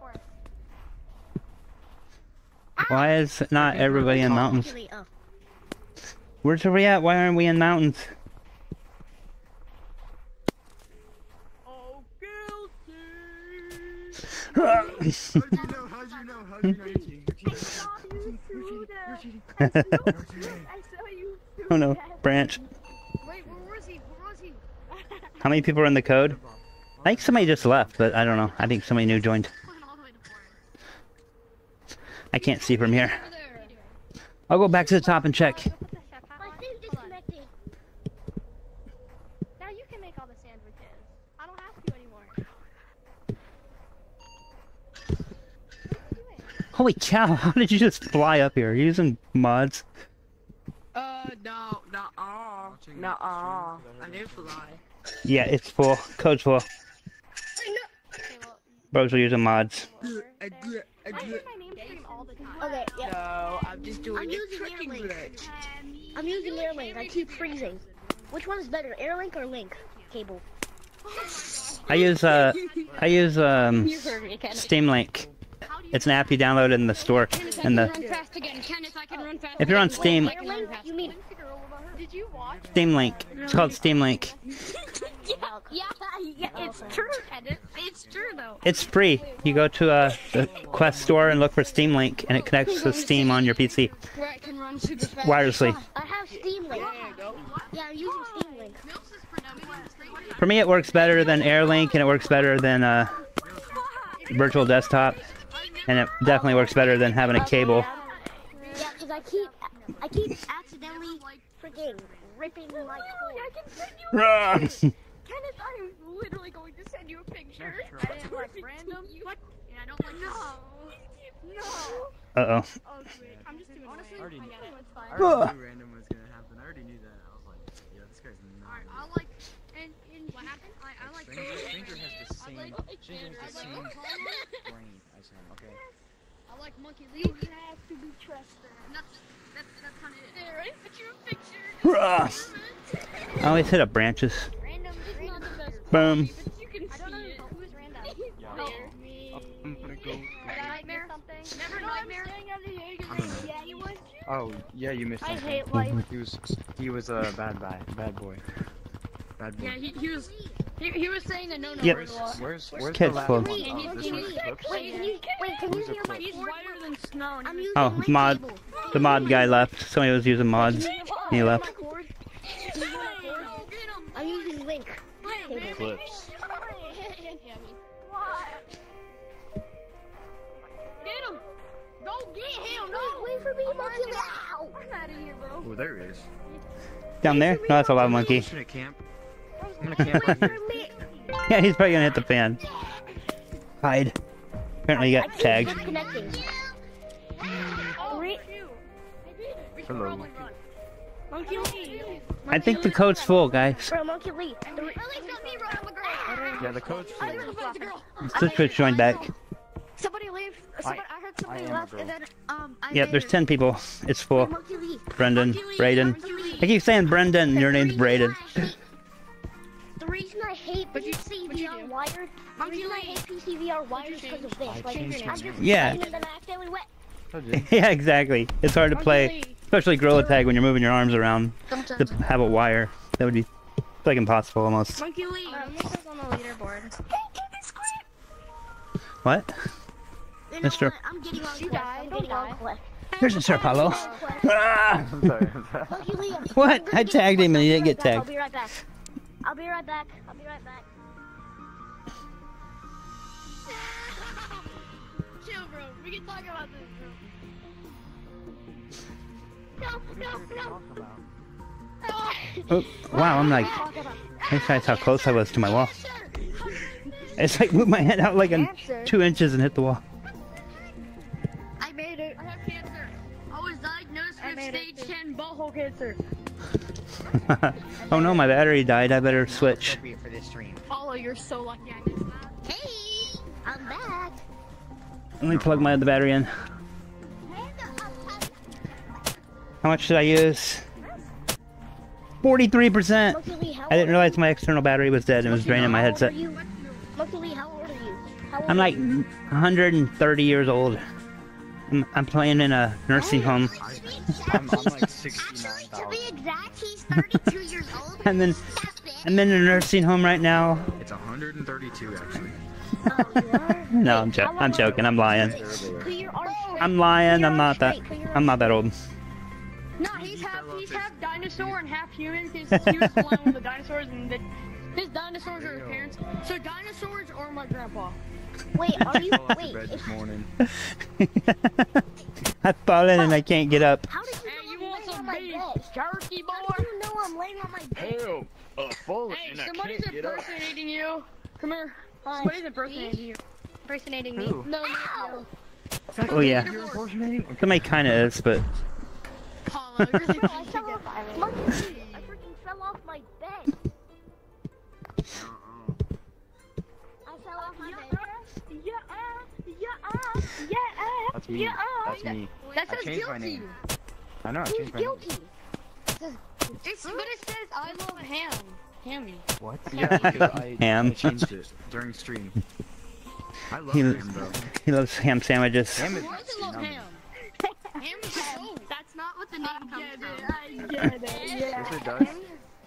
forest. Why is not everybody in mountains? Where's we at? Why aren't we in mountains? Oh, no, branch. How many people are in the code? I think somebody just left, but I don't know. I think somebody new joined. Went all the way to forest. I can't see from here. I'll go back to the top and check. My thing's disconnected. Now you can make all the sandwiches. I don't have to anymore. Holy cow, how did you just fly up here? using mods? Uh, no, nuh-uh. Nuh-uh. I didn't fly. Yeah, it's full. Code's full. Bros are using mods. I do it, I do it. my name stream all the time. Okay, yeah. No, I'm just doing I'm a using tricking Airlink. glitch. I'm using Airlink. I keep freezing. Which one is better, Airlink or Link cable? I use uh I use um You heard me, Kenneth. Steam Link. It's an app you download in the store. In the Run fast again. Kenneth, I can run fast. if you're on Steam Airlink? You mean? Did you watch? Steam Link. It's called Steam Link. Yeah, yeah, it's true, Kenneth. It's true though. It's free. You go to a, the Quest store and look for Steam Link and it connects to Steam on your PC Where I can run super fast. wirelessly. I have Steam Link. Yeah, I'm using Steam Link. Milks is predominantly For me it works better than AirLink and it works better than uh virtual desktop and it definitely works better than having a cable. Yeah, because I keep, I keep accidentally freaking ripping my cord. I can send you. Rah! Kenneth, I am literally going to send you a picture. I didn't like random. What? Yeah, I don't like no. No. Uh-oh. Oh, sweet. I'm just doing honestly. already I knew it. Fine. I already knew random was gonna happen. I already knew that. I was like, yeah, this guy's not. Alright, I like. And, and what happened? I, I like. Stranger, Stranger has the same. like- Stranger has the I same brain as him. Okay. I like Monkey Lee. You have to be trusted. And that's that's that's kind of it. There, I put you a picture. Rah! I always hit up branches. Random is not the best. Boom. But you can I don't know who's random. I'm gonna go. Nightmare. Never nightmare. I'm gonna- Yeah, you would. Oh, yeah, you missed I something. hate life. He was he was a bad guy, bad boy. Bad boy. Yeah, he, he was he, he was saying the no no Yep. word a lot. Where's where's Kid's the last one? Wait, Oh, this one's Wait, can you wait? Can you hear my? He's whiter than snow. I'm using Oh, mod. cable. The mod guy left. Somebody was using mods. He left. My cord. Can you hear my cord? I'm using link cable. Clips. Get him! Go get him! No! Wait for me, monkey. Ow! I'm out of here, bro. Oh, there he is. Down there? No, that's a loud monkey. I'm gonna camp. I'm gonna camp right here. Yeah, he's probably gonna hit the fan. Hide. Apparently he got tagged. Oh, Hello. Monkey Lee! I think the code's full, guys. Bro, monkey Lee. Three. Yeah, the code's full. Switch joined back. Somebody leave. Somebody, I, heard somebody I left, and then um. I Yep, there's it. 10 people. It's full. Monkey Lee. Brendan, Brayden. I keep saying Brendan, and your name's Brayden. The reason I hate PCVR wired, the reason I hate PCVR wired is because of this. Like, I'm just Yeah. playing and then I accidentally went. Yeah, exactly. It's hard to play, especially Gorilla Tag when you're moving your arms around to have a wire. That would be like impossible almost. Monkey Lee! Um, this is on the leaderboard. What? You know Mr. what? I'm getting on She Quest. died, I'm don't die. Quest. Here's a Sir Paulo. Ah! I'm sorry. I'm sorry. Monkey Lee, What? I'm gonna I get tagged him and he didn't get right back, I'll tagged. be right back. I'll be right back. I'll be right back. Chill, bro. We can talk about this, Oh, wow, I'm like, Talk about I how close I was to my wall. It's like move my head out like a two inches and hit the wall. I made it. I have cancer. I was diagnosed with made it stage 10 butthole cancer. oh no, my battery died. I better switch. appropriate for this stream. Paulo, you're so lucky I missed that. Hey, I'm back. Let me plug my other battery in. How much should I use? 43%. Monkey I didn't realize my external battery was dead and it was draining my headset. are you? Monkey Lee, how old are you? Old I'm like you? 130 years old. I'm, I'm playing in a nursing oh, home. I'm, I'm like Actually, to be exact, he's 32 years old. And then Stop. I'm in a nursing home right now. It's 132 actually. Oh. No, I'm, jo- I'm joking. I'm lying. Put your arms oh. straight. I'm lying. I'm not that. straight. Put your I'm not that old. No, he's half he's half dinosaur and half human because he was flying with the dinosaurs and the, his dinosaurs are his parents. So dinosaurs are my grandpa. Wait, are you? Fell off Wait, if, this morning. I've fallen and I can't get up. how did you Hey, know you I'm want laying on my bed? jerky, How boy? do you know I'm laying on my bed? Hell, uh, falling Hey, and I somebody's can't get up. impersonating you. Come here. Hi. Somebody's impersonating you. Impersonating me. Who? No, no, no. Oh yeah, You're impersonating? Okay. somebody kind of is, but Paulo, you're the Bro, I fell off. Monkey I freaking fell off my bed. I fell off my bed. Yeah, uh, yeah, yeah. That's me. Yeah, uh, That's me. That I says changed my guilty. name. I know. I changed my name. It's, but it says I love ham. Hammy. What? Yeah, because I, Ham. I changed it during stream. I love He- ham though. he loves ham sandwiches. Ham is Who doesn't love yummy. ham? Ham. That's not what the name comes from. I get it. Yes, it does.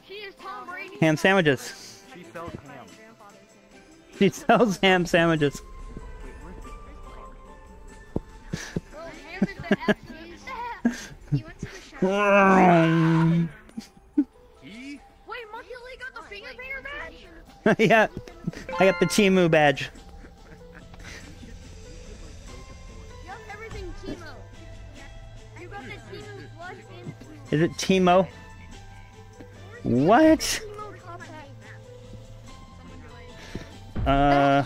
She is Tom Brady. Ham sandwiches. She sells ham. She sells ham sandwiches. Ham is the absolute. You went to the shop. Wait, Monkey Lee got the finger finger badge? yeah, I got the Timu badge. Is it Timo? What? Uh,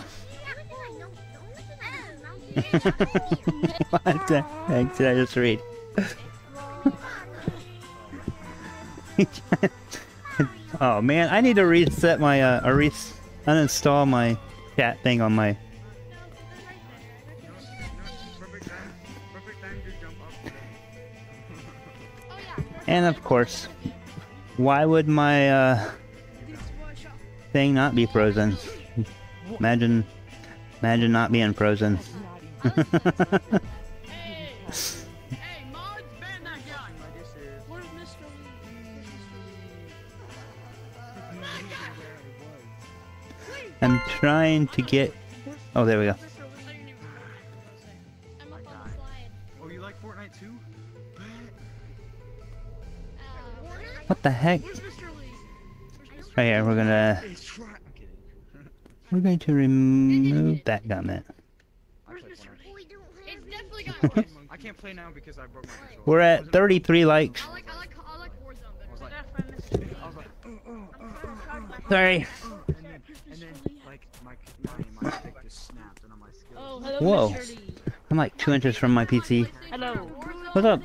what the heck did I just read? oh man, I need to reset my uh, re- uninstall my chat thing on my. And of course, why would my uh, thing not be frozen? Imagine, imagine not being frozen. I'm trying to get. Oh, there we go. What the heck? Where's Mr. Right here, we're gonna It's try. I'm kidding. we're going to remove that comment. I play Fortnite. It's definitely got I can't play now because I broke my controller. We're at 33 likes. Like, I like, I like Warzone I was better. like, I was like, Sorry. oh, and then, and then, like, my, my, my stick just snapped and on my skills. Oh, hello, Whoa. I'm like two inches from my PC. Hello. What's up?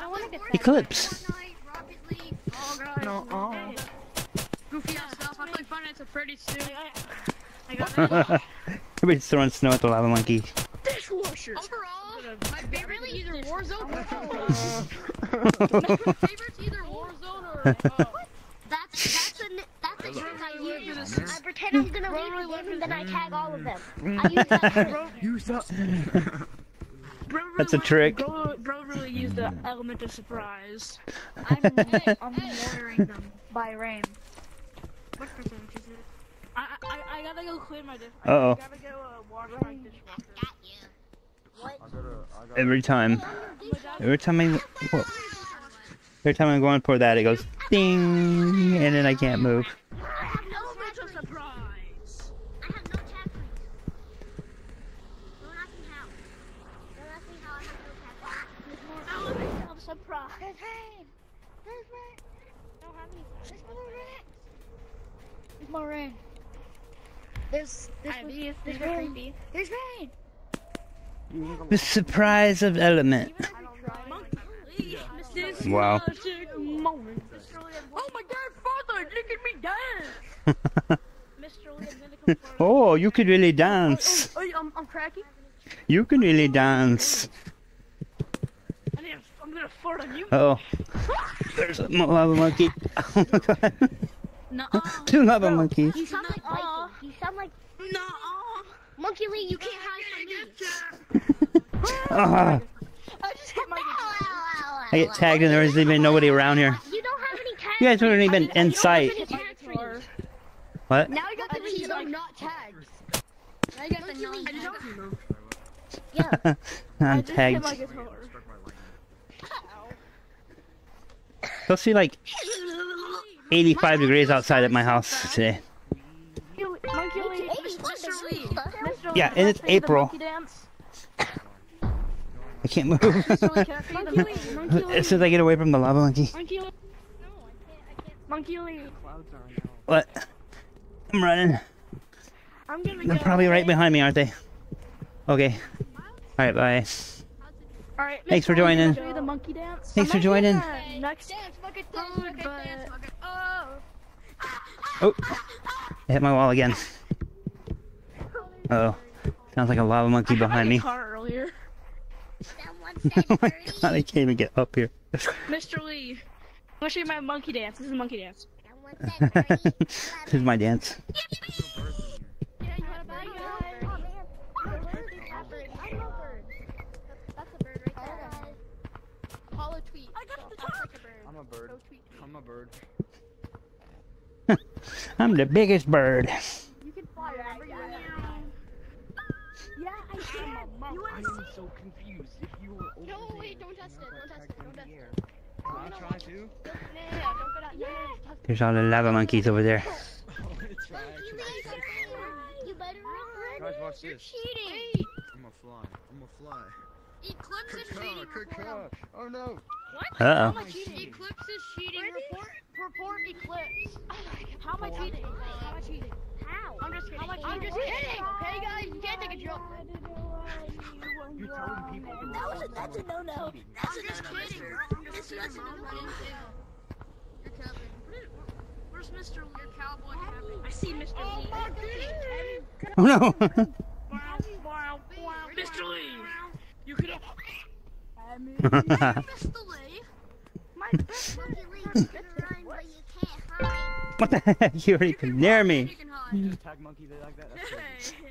I want to get Eclipse. Oh, guys. No, oh. Goofy ass stuff. I play Five Nights at Freddy's too. Everybody's throwing snow at the lava monkey. Dishwashers. Overall, my favorite is either Warzone or favorite's either Warzone or uh, That's that's a that's a trick I use. I pretend I'm gonna leave the game and then I tag all of them. I use that trick. You suck. That's a trick. Bro, bro really used the element of surprise. I'm, I'm watering them by rain. What percentage is it? I, I, I gotta go clean my dish. Uh oh. I gotta go uh, water my dishwasher. I gotta, I gotta. Every time. Every time I. Whoa. Every time I'm going for that, it goes ding, and then I can't move. element of surprise. I have no tag points. Don't ask me how. Don't ask me how I have no tag points. I'm surprised. There's rain. There's rain. Don't have any. There's more rain. There's more rain. There's there's, Alright, these, there's these rain. creepy. There's rain. The surprise of element. Wow. Oh my god, father, look at me dance! Mr. Lee, I'm gonna come Oh, you could really oh, dance. Oh, oh, I'm, I'm cracking. You can really dance. I need, I'm gonna fart on you. Oh. There's a lava monkey. Oh my god. Two lava monkeys. You sound like Nuh-uh. Viking. You sound like Nuh-uh. Monkey Lee. You can't hide from me. Ah, I just hit my I get tagged and there isn't even nobody around here. You don't have any tags. You guys weren't even in sight. You don't have any tags for you. What? Now you got the keys are not tags. Now you got the non Yeah. I'm tagged. my guitar. Struck my lightning. You'll see like 85 degrees outside at my house today. Monkey Lee. Mr. Lee. Mr. Yeah, and it's April. I can't move. Mr. I see the monkey Monkey Lee? as soon as I get away from the lava monkey. Monkey Lee. Monkey Lee. Clouds are now. What? I'm running. I'm gonna They're go. probably right behind me, aren't they? Okay. Alright, bye. Alright, Thanks for Mr. Lee, can I joining. the monkey dance. Thanks for joining. Next Dance, fuck it, food, dance, fuck it, but dance, fuck it. Oh. Oh! I hit my wall again. Uh oh. Sounds like a lava monkey I behind me. guitar earlier. Oh my god, I can't even get up here. Mr. Lee, I'm gonna show you my monkey dance. This is a monkey dance. Someone said birdie. this is my dance. Yeah, you wanna buy Oh, man. I'm a bird. I'm a bird. I'm a bird. That's a bird right there. Apollo tweet. I got the That's top. like a bird. I'm a bird. Go tweet. I'm a bird. I'm the biggest bird. You can fly wherever you want. Yeah, I can. I'm so confused. If you were over No, wait, don't test it, don't test it, don't test it. air. Can I try to? Yeah, yeah, don't go down. Yeah. test There's all the lava monkeys over there. I'm try. You better- run. Guys, watch this. Cheating. I'm a fly. I'm a fly. Eclipse is cheating. Quick Report. cut. Oh no. Uh oh. am I cheating? Eclipse is cheating. Report. Report Eclipse. How am I cheating? How am I cheating? How? I'm just kidding. I'm just kidding. Okay, guys, you can't take a joke. You're telling people to That was a, that's a no-no. That's a I'm just no-no, mister. I'm just kidding. You're capping. Where's Mr. Your cowboy capping? I see Mr. Lee. Oh no! Mr. Lee, you could have. Mr. Lee. Monkey Lee, you can what the heck? You already been near me. can tag monkey like that.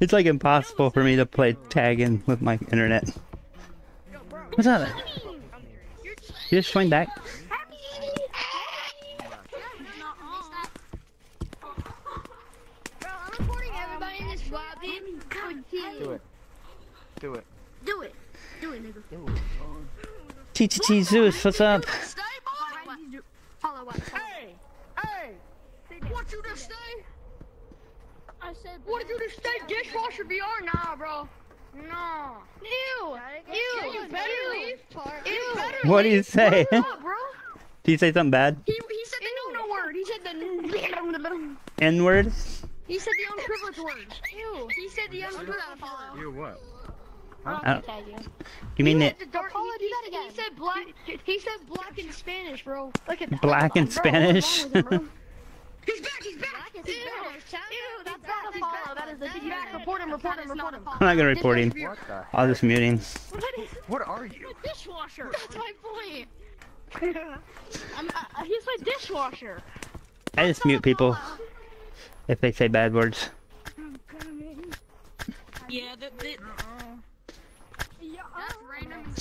It's like impossible for me to play tagging with my internet. What's up? You just joined back? Bro, I'm recording everybody in this wild game. Do it. Do it. Do it. Do it, nigga. TTT Zeus, what's up? What? Want you to stay dishwasher VR? Nah, bro. Nah. Ew. Ew. You better leave. Ew. What do you say? Bro? You say something bad? He, he said the no no word. He said the N word? he said the unprivileged word. Ew. He said the unprivileged word. You what? I don't- You mean it The dark, he, he, he said black. He said black in Spanish, bro. Look at that. black in Bro, what's wrong Spanish? with him, bro? He's back. He's back. Black is Ew. Spanish. Ew. That's not a follow. That is the he's back. Report him. Report him. Report him. I'm not gonna report him. I'll just mute him. What are you? A Dishwasher. That's my point. I'm, uh, he's my dishwasher. I just mute people if they say bad words. Yeah, the, the, That's random.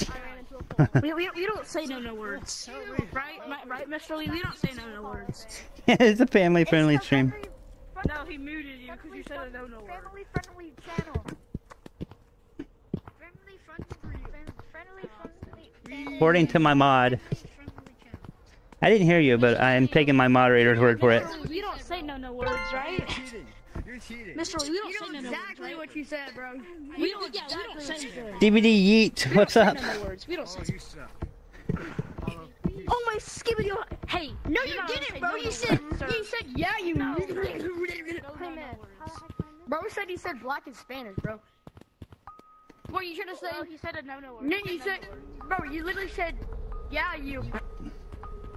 we, we, we don't say no no words, right? My, right, Mr. Lee? We don't say no no words. it's a family friendly stream. No, he muted you because you said a no no word. Family friendly channel. Family friendly. Friendly friendly. According to my mod. I didn't hear you, but I'm taking my moderator's word for it. We don't say no no words, right? Cheating. You're cheating. Mr. Lee, we don't say no no words, Exactly right? what you said, bro. We don't, yeah, we don't say no DVD Yeet, what's up? words. We don't say Oh, you. Oh my skibbity! Hey, no, you didn't, bro. You said, you said, yeah, you. Hey man. Bro said he said black in Spanish, bro. What you trying to say? he said a no no word. No, you said, bro, you literally said, yeah, you.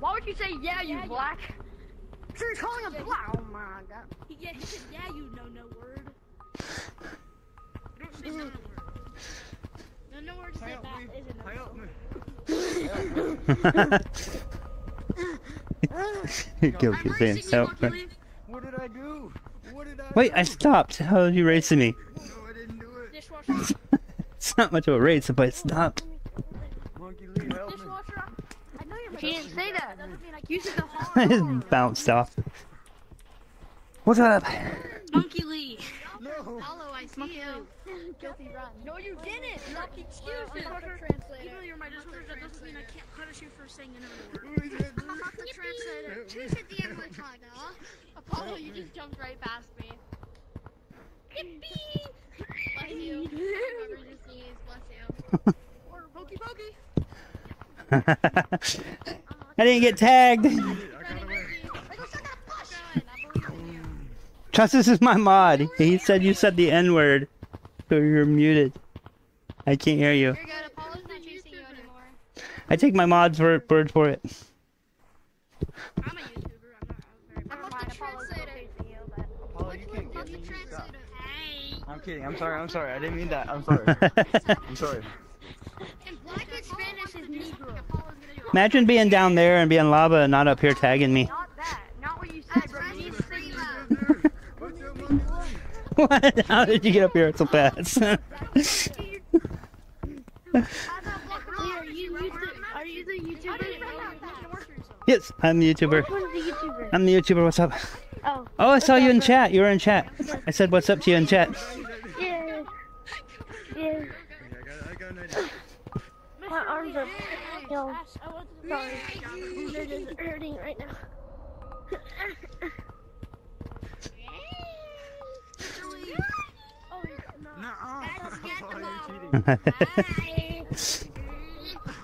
Why would you say, yeah, you black? So you're calling him black? Oh my god. Yeah, he said, yeah, you no no word. You don't say no no word. No no word is Help that me. is a no. Help me. Guilty of being self. What did I do? What did I Wait, do? I stopped. How are you racing me? No, I didn't do it. Dishwasher. It's not much of a race if I stop. Monkey Lee, help me. Dishwasher. I know you're. He didn't say that. You said the I just bounced off. What's up? Monkey Lee. No. Follow, I see you. Guilty run. No, you didn't. Stop the excuses. Translator. Even though you're my dishwasher, that doesn't mean I can't punish you for saying another word. Who is it? the translator. Who said the N word Chicago? Apollo, you just jumped right past me. Yippee! Bless you. Whoever just sneezed, bless you. Or pokey pokey. I didn't get tagged. I got away. Like, go shut that bush! I believe in you. Trust this is my mod. He said you said the N word. So you're muted. I can't hear you. You're good. Apollo's not chasing you anymore. I take my mod's word, word for it. I'm a YouTuber. I'm not. I'm very. I'm not the translator. Apollo, you can't Not get the me. Stop. translator. Hey! I'm kidding. I'm sorry. I'm sorry. I didn't mean that. I'm sorry. I'm sorry. Imagine being down there and being lava and not up here tagging me. Not that. Not what you said, bro. Chinese You primo. What's up, Monkey Lee? What? How did you get up here so fast? Are you, are you the YouTuber? yes, I'm the YouTuber. The YouTuber? I'm the YouTuber. What's up? Oh. Oh, I saw you in chat. You were in chat. I said, "What's up?" to you in chat. Yeah. Yeah. My arms are, yo, sorry. They're just hurting right now. Nuh-uh.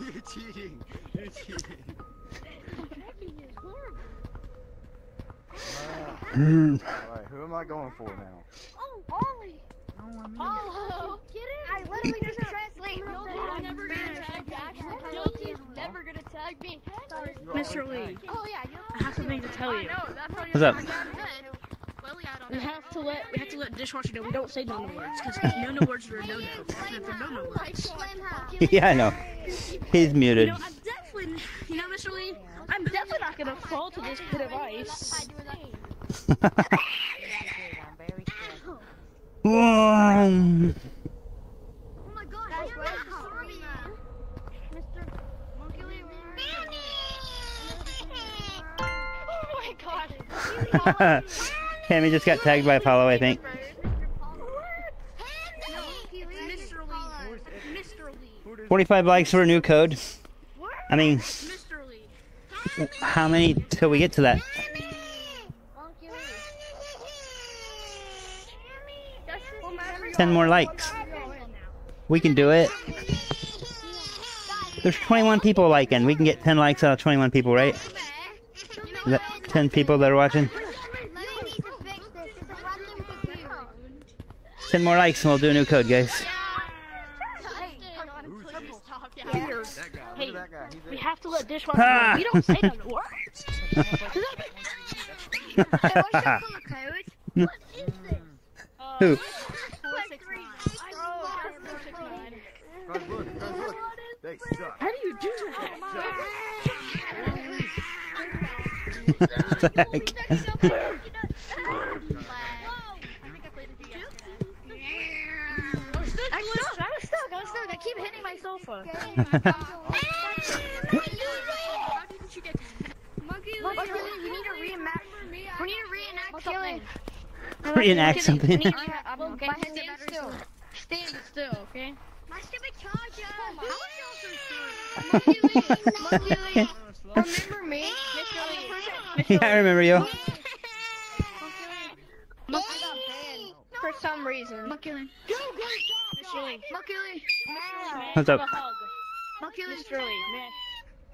You're cheating. You're cheating. You're cheating. Alright, who am I going for now? Oh, oh. Ollie. Get it? I literally just translate. Guilty's never gonna tag me. Guilty's never gonna tag me. Mr. Lee, Oh yeah, you. I have something to tell you. What's up? We have to let we have to let dishwasher know we don't say no no words because no no words are a no no. And if they're no no words, yeah, I know. He's you muted. know, I'm definitely, you know, Mr. Lee, I'm definitely not gonna fall to this pit of ice. Oh my god, god. Tammy just got tagged by Apollo, I think. 45 likes for a new code. I mean, how many till we get to that? Monkey Lee. 10 more likes. We can do it. There's 21 people liking. We can get 10 likes out of 21 people, right? 10 people that are watching? 10 more likes and we'll do a new code, guys. Hey, Look at that guy. He's we have to let dishwasher Ha! know. We don't say the words. Who? Guys, look, guys, look. They suck. How do you do What the heck? I'm stuck. I'm stuck. I'm stuck. I keep hitting my sofa. Monkey we need to reenact. We need to reenact killing. Reenact something. Okay, Stand still. Stand still, okay? Oh my stupid charger. Monkey Lee, remember me? yeah, I remember you. Monkey Lee. For some reason. Monkey Lee. Mr. Lee. Monkey Lee. What's up? Have a hug. Monkey Lee. Mr. Lee.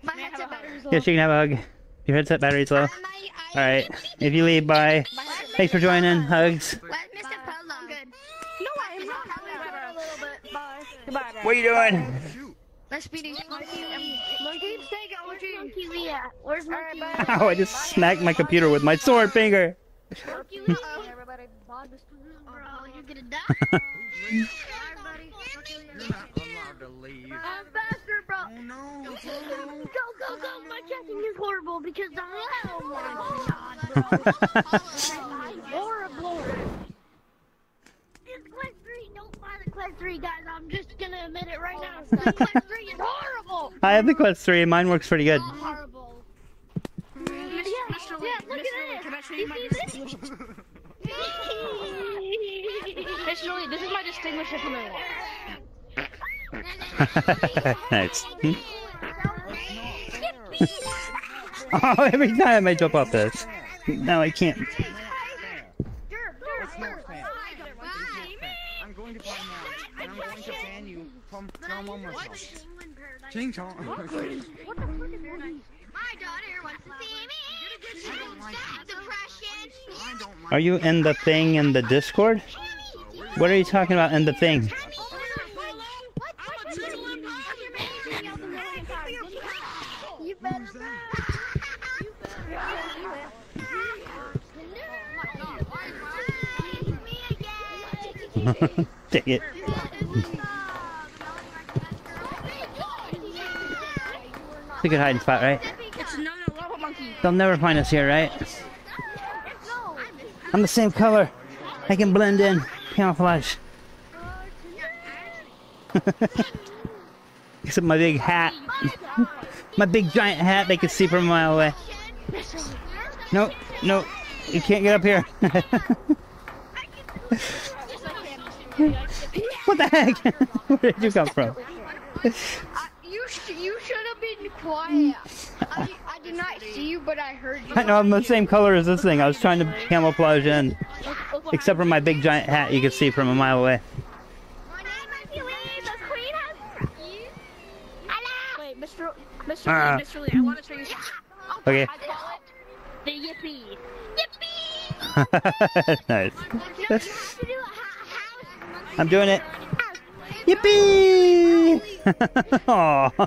My May I have headset a battery's low. Yes, you can have a hug. Your headset battery's low. Alright. If you leave, bye. Thanks for joining. Hugs. Where's Mr. Polo? I'm good. No, I am not. a little bit. Bye. Goodbye, bro. What are you doing? Shoot. Let's be these monkey. Monkey, stay go. Where's Monkey Lee at? Where's Monkey Lee? Ow, oh, I just smacked my computer with my sword finger. Monkey Lee. Everybody, Bob is Bro, you're gonna die. You're Everybody, Monkey Lee. not allowed to leave. I'm faster, bro. Oh no. Go, go, go. My checking is horrible because the oh my god, bro. horrible. It's Quest 3. Don't buy the Quest 3, guys. I'm just gonna admit it right now. The Quest 3 is horrible. I have the Quest 3 and mine works pretty good. Horrible. Mr. Yeah, Lee, look Mr. Lee, at can I this. show you my You see this? Mr. Lee, this is my distinguished from nice. Oh, every time I jump off this. No, I can't. It's not fair. I'm going to find out. And I'm going to ban you from from one myself. Ching chong. My daughter wants to see me. Stop depression. I don't like Are you in the thing in the Discord? What are you talking about in the thing? You Dang it. It's a good hiding spot, right? It's no, no, lava monkey. They'll never find us here, right? I'm the same color. I can blend in. Camouflage. Except my big hat. my big giant hat they can see from a mile away. Nope, nope. You can't get up here. what the heck? Where did you come from? Uh, you sh- you should been quiet. I, I did not see you, but I heard you. I know I'm the same color as this thing. I was trying to camouflage in. Except for my big giant hat you can see from a mile away. Wait, Mr. Mr. Ah. Lee, Mr. Lee, I want to show you something. Okay. I call it the yippee. Yippee! nice. I'm doing it. Yippee! Aw.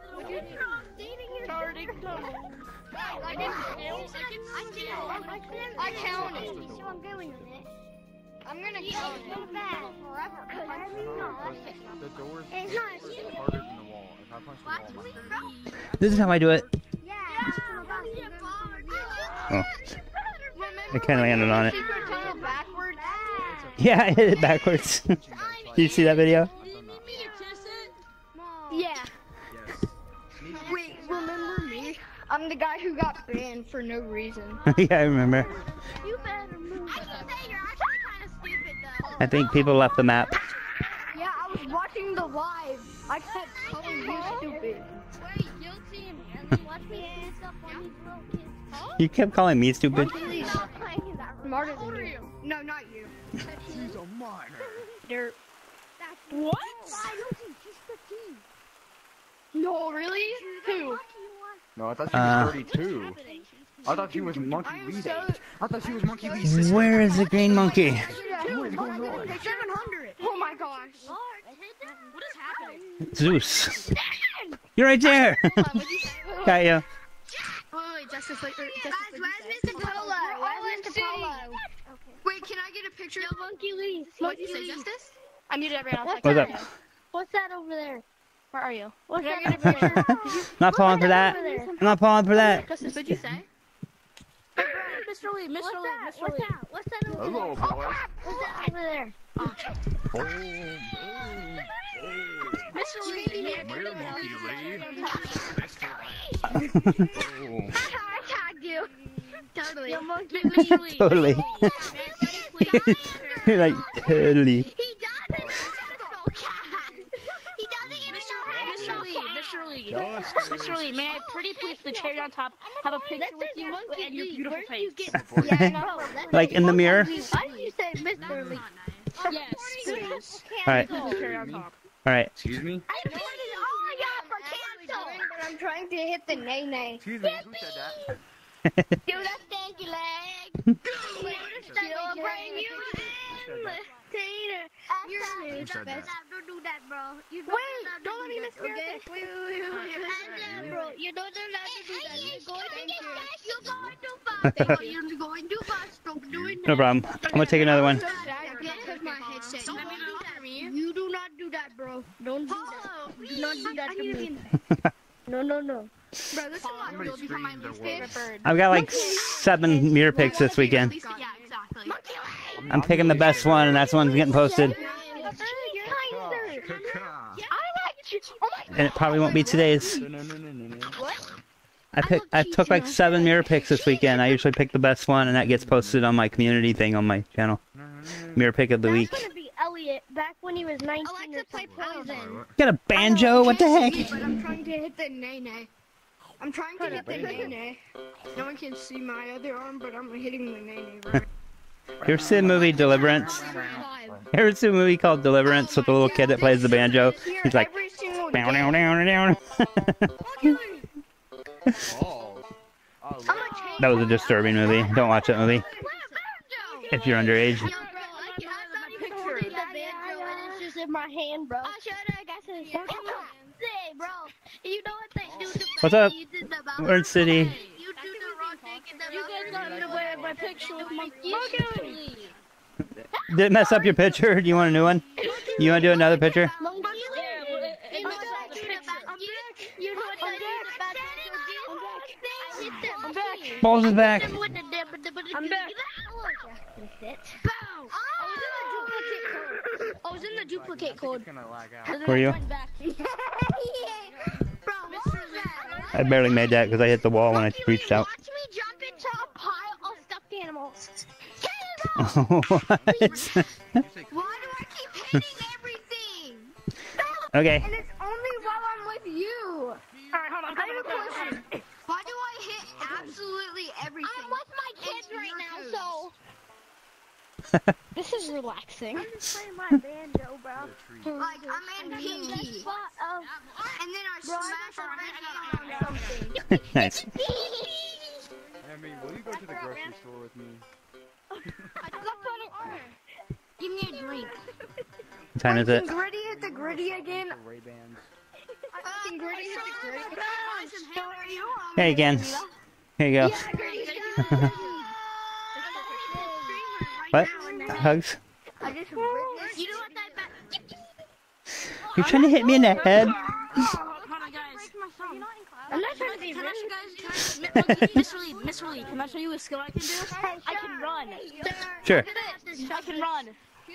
This is how I do it. Yeah. Oh. I kind of landed on it. Secret tunnel backwards. Yeah, I hit it backwards. Did you see that video? Yeah. Wait, remember me? I'm the guy who got banned for no reason. yeah, I remember. You better move. I can say you're actually kind of stupid though. I think people left the map. Yeah, I was watching the live. You kept calling me stupid. Smarter than you. No, not you. She's a minor. They're What? no, really? Who? No, I thought she Uh. was 32. I thought she was Monkey I am V so- Day. I thought she was Monkey V sister. Where is the green monkey? Seven hundred. Oh my gosh. What is happening? Zeus. You're right there. Got you. Wait, wait, Justice, wait, wait, Justice, Guys, where's Mr. Polo? Where's Mr. Polo? Wait, can I get a picture? of Monkey Lee. What'd you say, Justice? I muted everyone else. What's up? What's that over there? Where are you? What's Can I that get a picture? Not falling for that. over there? I'm not falling for that. Justice, what'd you say? Mr. Lee, Mr. What's Lee, that? Mr. What's Lee. that? What's that over Hello, there? boy. What's that over there? Oh, Mr. Lee. Where Monkey Lee? I tagged you. Totally. Yo, monkey. Mr. Lee. Totally. Please. You're like, totally. He doesn't. He doesn't even know how to Mr. Lee, Mr. Lee, Mr. Lee, may I pretty please the cherry on top have a picture with you and your beautiful face? Yeah, no. Like in the mirror? Why did you say Mr. Lee? Yes, please. Alright. The cherry on top. Alright. Excuse me? I put it oh my god for cancel. But I'm trying to hit the nay nay. Excuse me, who said that? Do that stanky leg. Still bring you in. Tater. You're Who said? Don't do that, bro. You Wait, don't let me miss okay? okay? Wait, wait, wait, wait. wait. bro, you don't allow to do that. You're going too fast. You're going too fast. Thank you. You're going too fast. Stop doing that. No problem. I'm gonna take another one. Because my headset. You don't do that to me. You do not do that, bro. Don't do that. Do not do that to me. No, no, no. Bro, this is my Somebody will become my least the favorite. I've got like seven mirror picks this weekend. Yeah, exactly. I'm picking the best one, and that's the one that's getting posted. And it probably won't be today's. I pick, I took like seven mirror picks this weekend. I usually pick the best one, and that gets posted on my community thing on my channel. Mirror pick of the week. That's gonna be Elliot back when he was 19 I like to play Poison. Got a banjo? What the heck? See, but I'm trying to hit the nay nay. I'm trying to hit the nay nay. No one can see my other arm, but I'm hitting the nay nay right. You ever see the movie Deliverance? You ever see a movie called Deliverance with the little kid that oh plays the banjo? He's like, Every down, down, down, down. Oh. Oh, I'm gonna change That was a disturbing movie. Don't watch that movie if you're underage. Yo, bro, I can- I thought you were holding the banjo and it's It's just in my hand, bro. I should have got to the Say, bro, you know what they do to What's up? You did the ball- We're in city. You do the wrong thing in the You guys got me to wear my picture with my monkey. Did it mess up your picture? Do you want a new one? You want to do another picture? You know what they do about you? You know what they do about you? I'm back. Balls is back. I'm back. Bow. I was in the duplicate code. It's gonna lag out. Were you? Bro, what was that? I barely made that because I hit the wall when I reached out. Watch me jump into a pile of stuffed animals. what? Why do I keep hitting everything? Okay. And it's only while I'm with you. Alright, hold on, I have a hold on, hold on. question. Why do I hit absolutely everything? I'm with my kids right now, so. This is relaxing. I'm just playing my banjo, bro. Like, I'm in pinky. Spot of And then I smash a veggie on something. nice. Emmy, will you go to the grocery store with me? Give me a drink. What time is it? Gritty hit the gritty again. Ray Bans. Fucking Grady hit the great. Hey again. Here you go. What? Hugs? I just you know what that ba- You're trying to hit me in the head? I'm not trying to be Can I show you guys? Miss Lee, Miss Lee, can I show you a skill I can do? I can run. Sure. I can run.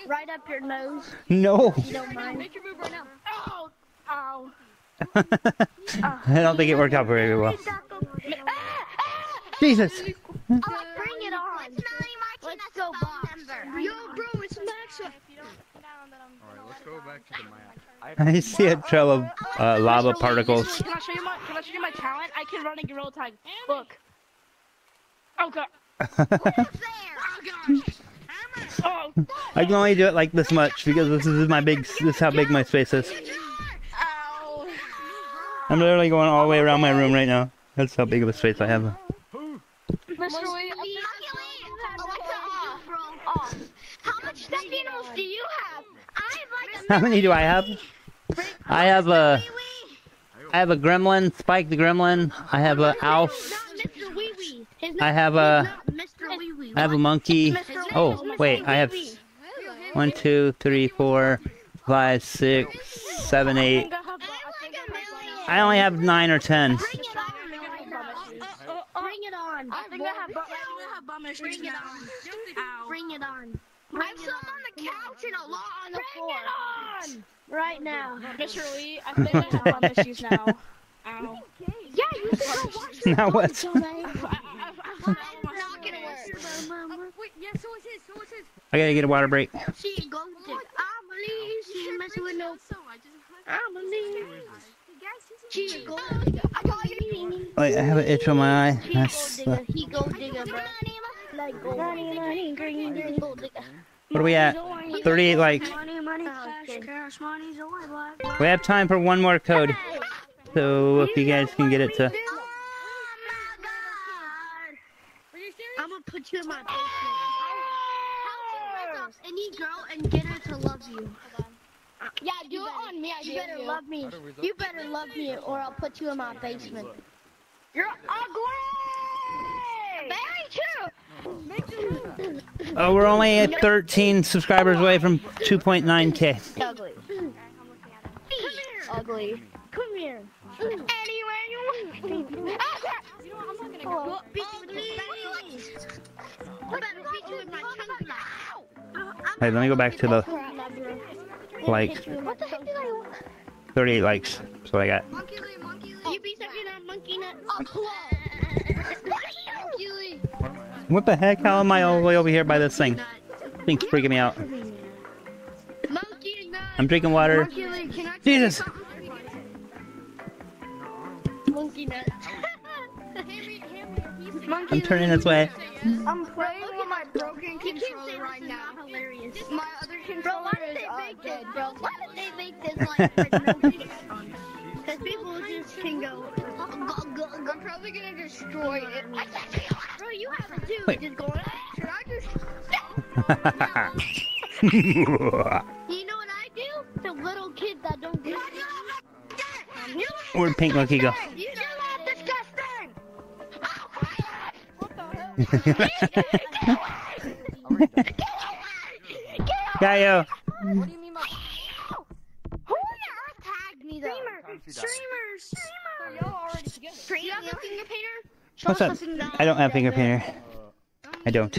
Right up your nose. No. You don't mind. Make your move right now. Ow! Ow. I don't think it worked out very well. Jesus. Bring it on. Let's go, box. Yo, bro, it's Max. Alright, let's go back to the map. I I see a trail of uh, lava particles. Can I show you my Can I show you my talent? I can run a gorilla tag. Look. Oh god. Oh. I can only do it like this much because this is my big. This is how big my space is. I'm literally going all the way around my room right now. That's how big of a space I have. Mr. Lee, How much stuffed animals do you have? I have like How many do I have? I have a. I have a gremlin, Spike the gremlin. I have a Alf. Mr. Wee Wee. His I have a. Mr. Wee Wee. I have a monkey. Oh wait, I have one, two, three, four, five, six, seven, eight. I only have nine or ten. Bring it on. Bring it on. I think I have bum, I think I have bum issues now. Ow. Bring it on. I have some on the couch and a lot on the floor. Bring it on! Right now. Mr. Lee, I think I have bum issues now. Ow. Yeah, you should go watch Now what? I, I, I, Not gonna work. Wait, yeah, so is his, so is his. I gotta get a water break. She go to. I believe she messing with no. I believe. She go. I. Wait, I have an itch on my eye. He That's, digger. He go digger, bro. Like go. Money, money, green, green, go what are we at? 38 likes. Money, money, cash, cash, money's always black. We have time for one more code. So if you guys can get it to. Oh my god! I'm gonna put you in my basement. Help you up any girl and get her to love you. Yeah, do it on me, I You better you. love me. You better love me, or I'll put you in my basement. You're ugly! Very true. Oh, we're only at 13 subscribers away from 2.9k. Ugly. Ugly. Come here. Anywhere you want. Oh, beat you with the spatula. I better beat you with my tongue knife. Hey, let me go back to the likes. What the heck did I 38 likes. That's what I got. What the heck? How am I all the way over here by this thing? Thing's freaking me out. I'm drinking water. Monkey Lee, Jesus! monkey nuts? I'm turning this way. I'm playing with my broken controller right now. Hilarious. My other Bro, why controller did is they uh, make this, dead. bro? Why did they make this like You know what I do? The little kids that don't get it. Where'd Pink Monkey go? You do that disgusting. Gaio! Who in the earth tagged me though? Streamers. So y'all already together. Do you have a finger painter? What's up? I don't have a finger painter. I don't.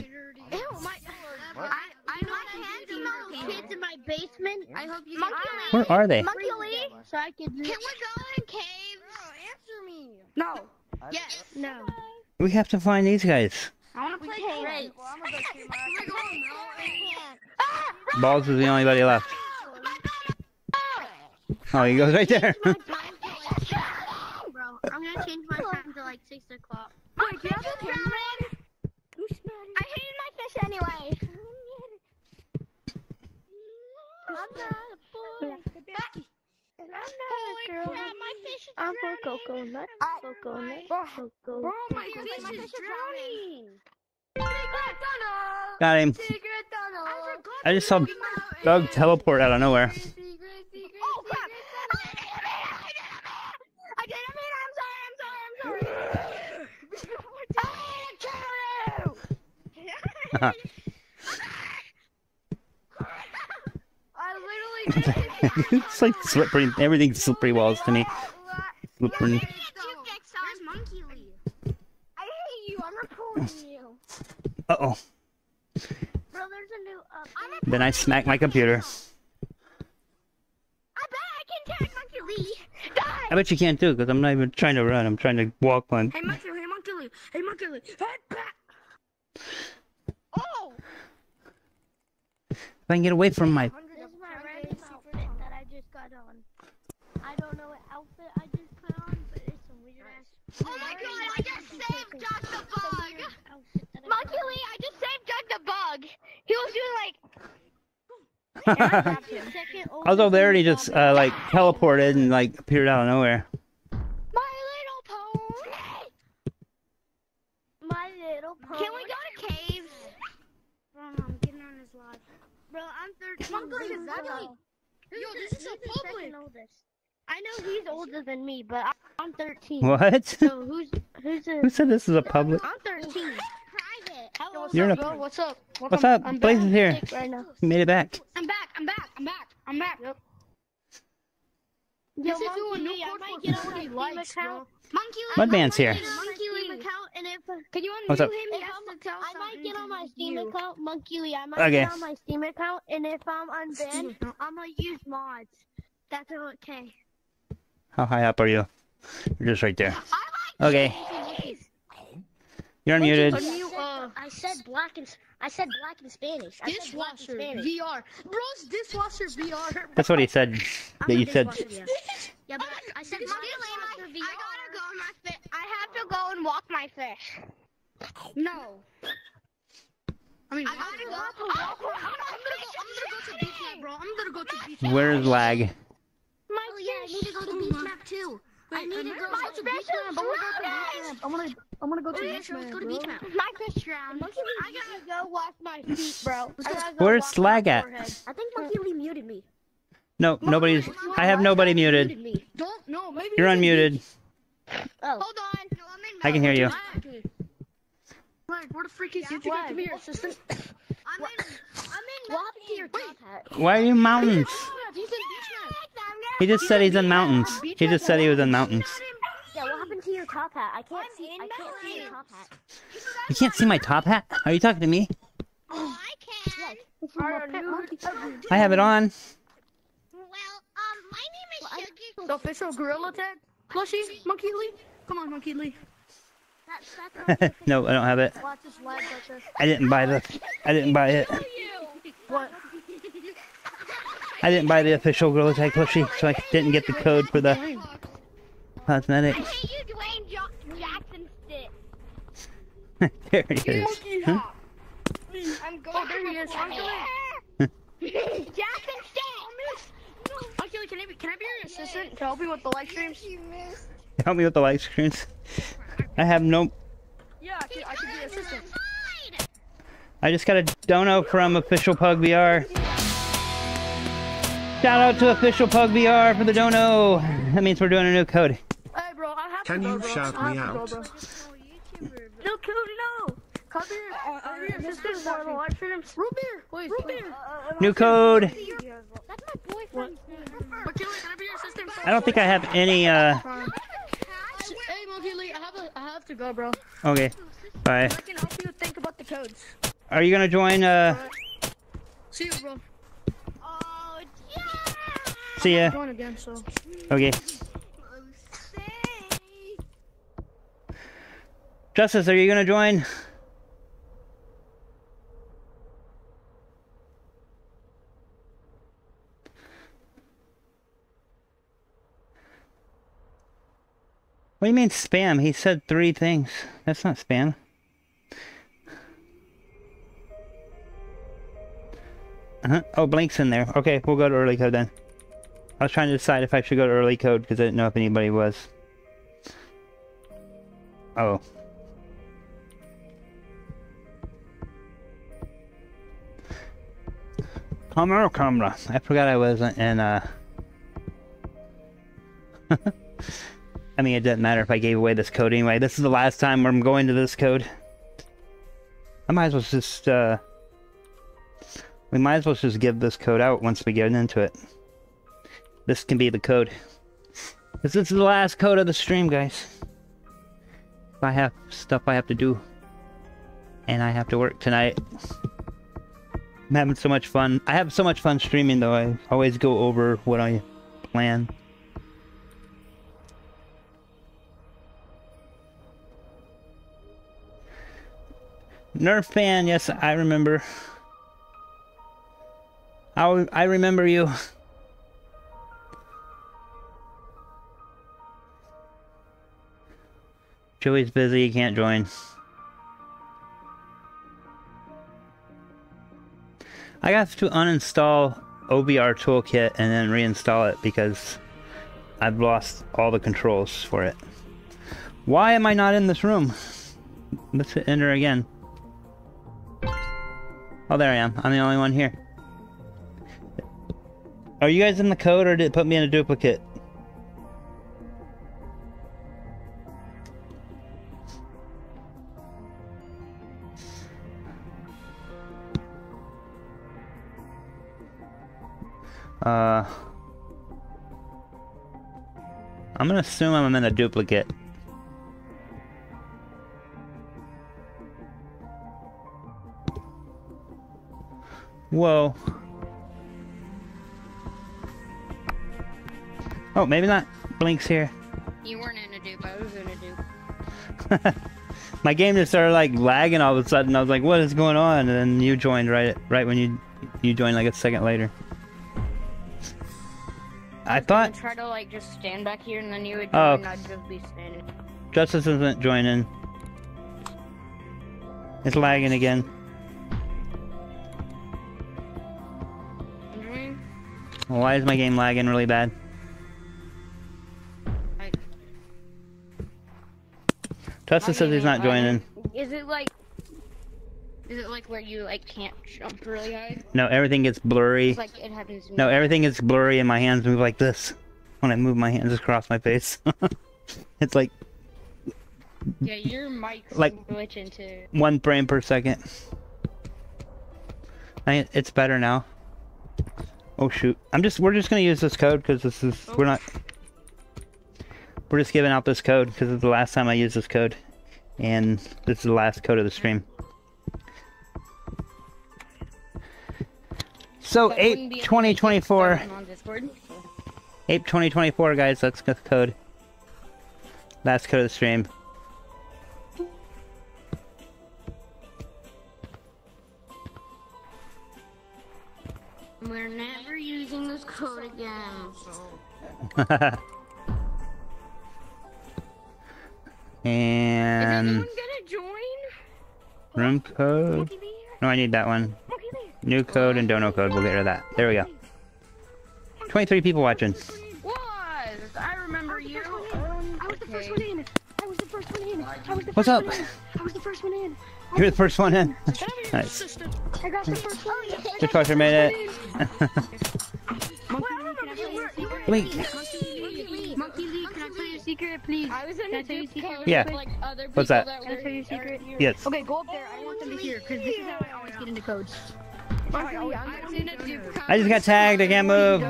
Basement. I hope you Monkey Lee. Where are they? Monkey Lee. So I could. Can we go in caves? Answer me. No. Yes. No. We have to find these guys. I want to play caves. Well, I'm gonna go see my. We're going no, I can't. Ah, Balls is the only buddy left. Oh, he goes right there. Bro, I'm gonna change my time to like six o'clock. Wait, do you have a camera? I hated my fish anyway. not a boy. And I'm not Holy a girl. crap, my fish is I'm drowning. a coconut, I, coconut, bro, coconut. Bro, my fish, my fish is drowning. Got him. I just saw Doug teleport out of nowhere. Oh crap! I didn't mean it! I didn't mean it! I'm sorry, I'm sorry, I'm sorry! I need to kill you! Where's Monkey Lee? I hate you. I'm recording you. Uh oh. Bro, new uh, Then I smack my computer. I bet I can tag Monkey Lee. Die! I bet you can't do it because I'm not even trying to run. I'm trying to walk on. Hey, Monkey Lee, hey, Monkey Lee, hey, Monkey Lee, hey, back! Oh! If I can get away from my. This is my Oh my god, I just saved Jack the Bug! Monkey Lee, I just saved Jack the Bug! He was doing like. I was over there and he just uh, like teleported and like appeared out of nowhere. My little pony! My little pony. Can we go to caves? Bro, I'm getting on his live. Bro, I'm 13. Monkey Lee, is that like- Yo, this is a Who's the second public. Oldest? I know he's older than me, but I- I'm 13. What? So who's who's the? Who said this is a public? I'm 13. Private. How old You're in Bro, what's up? What's up? I'm Blaze back. is here. right now? You made it back. I'm back. I'm back. I'm back. I'm back. Yo, This is Monkey doing new I might get on my Steam likes, account. Monkey Lee, Mudman's here. might get on my Steam account, and if Can you What's unmute up? him? If I'm- to I might get on my Steam account, Monkey Lee. I might Okay. get on my Steam account, and if I'm unbanned, I'm gonna use mods. That's okay. How high up are you? You're just right there. Like Okay. You're unmuted. Unmute, uh, I said black and I said black in Spanish. I said black in dishwasher Spanish. VR. Bro's dishwasher VR. That's what he said. I'm That a you said. yeah. Yeah, but I said This black is VR. I gotta go on my fish. I have to go and walk my fish. No. I mean, I gotta go. I'm gonna go. I'm gonna go to beach bro. I'm gonna go to beach. Where's lag? My oh, yeah, I need to go to beach map too. I need to go gonna go to beach map. map. I'm gonna go to beach map. I'm gonna, go to beach map. Go to beach map. My fish drowned. I gotta go wash my feet, bro. I gotta go Where's Slag at? I think Monkey Lee muted me. No, nobody's. I have nobody muted. Don't no. Maybe You're he's in beach. unmuted. Oh. Hold on. I'm in I can hear you. Flag. Flag, where the freak is you? Flag. Come here, assistant. I'm in. I'm in. What happened to your top hat? Why are you mountains? He's in beach night. He just said he's in mountains. He just said he was in mountains. Yeah, what happened to your top hat? I can't see. I can't see your top hat. You can't see my top hat? Are you talking to me? Oh, I can. This my pet. I have it on. Well, um, my name is Shuggy. The official gorilla tag. Plushie, Monkey Lee. Come on, Monkey Lee. That's, that's no, I don't have it. Watch this lag like this. I didn't buy the. I didn't buy it. What? I didn't buy the official Gorilla Tag plushie, so I didn't get the code for the cosmetics. I hate you, Dwayne jo- Jackson Stick. there he is. Huh? I'm going. Oh, there he is. Monkey Lee. Jackson Stick. Monkey Lee, can I be, can I be your assistant to help you with the live streams? Help me with the live screens. I have no. Yeah, I could, I could be your assistant. I just got a dono from official Pug VR. Shout out to official Pug VR for the dono. That means we're doing a new code. Hey, bro, I have Can go, you bro. shout me have to go, out? bro. No, Cody, no. Come here. Uh, uh I'll be your assistant for the live streams. Root beer, please. Root beer. Uh, uh, new code. That's my boyfriend's name. Monkey Lee, can I be your assistant? I don't think I have any. uh Hey, Monkey Lee, I have, a, I have to go, bro. Okay. Bye. I can help you think about the codes. Are you gonna join? uh See you, bro. See ya. Again, so. Okay. Justice, are you gonna join? What do you mean spam? He said three things. That's not spam. Uh-huh. Oh, Blink's in there. Okay, we'll go to early code then. I was trying to decide if I should go to early code because I didn't know if anybody was. Oh. Camera, camera. I forgot I was in, uh... I mean, it doesn't matter if I gave away this code anyway. This is the last time I'm going to this code. I might as well just, uh... We might as well just give this code out once we get into it. This can be the code. Because this is the last code of the stream, guys. I have stuff I have to do. And I have to work tonight. I'm having so much fun. I have so much fun streaming, though. I always go over what I plan. Nerf fan, yes, I remember. I, I remember you. Joey's busy, he can't join. I got to uninstall OVR Toolkit and then reinstall it because I've lost all the controls for it. Why am I not in this room? Let's hit enter again. Oh, there I am. I'm the only one here. Are you guys in the code or did it put me in a duplicate? Uh, I'm gonna assume I'm in a duplicate. Whoa. Oh, maybe not. Blink's here. You weren't in a dupe, I was in a dupe. My game just started like lagging all of a sudden. I was like, "What is going on?" And then you joined right right when you you joined like a second later. I thought Try to like just stand back here and then you would Oh. and I'd just be standing. Justice isn't joining. It's lagging again. Why is my game lagging really bad? Justice says he's not joining. Is it like is it like where you like can't jump really high? No, everything gets blurry. It's like it happens to me. No, everything is blurry and my hands move like this. When I move my hands across my face. it's like Yeah, your mic's Like- glitch into one frame per second. I, it's better now. Oh shoot. I'm just, we're just gonna use this code because this is, we're not, oh. We're just giving out this code because it's the last time I use this code. And this is the last code of the stream. So, That wouldn't 8 be a 2024. 50,000 on Discord, so. Ape 2024, guys, that's the code. Last code of the stream. We're never using this code again. Is and anyone gonna join? room oh, code. No, I need that one. New code and dono code. We'll get rid of that. There we go. 23 people watching. Was I remember you? I was the first one in. I was the first one in. I was the What's first up? one in. I was the first one in. You're the first one in. nice. I got the first one in. Dishwasher made it. Blink. Monkey Lee, can I tell you a secret, please? I was in a dupe code Yeah. with, like other people What's that? that Can I tell you a secret? Yes. Okay, go up there. I want them to hear, because this is how I always get into codes. I was in a dupe code. I just got tagged. I can't move.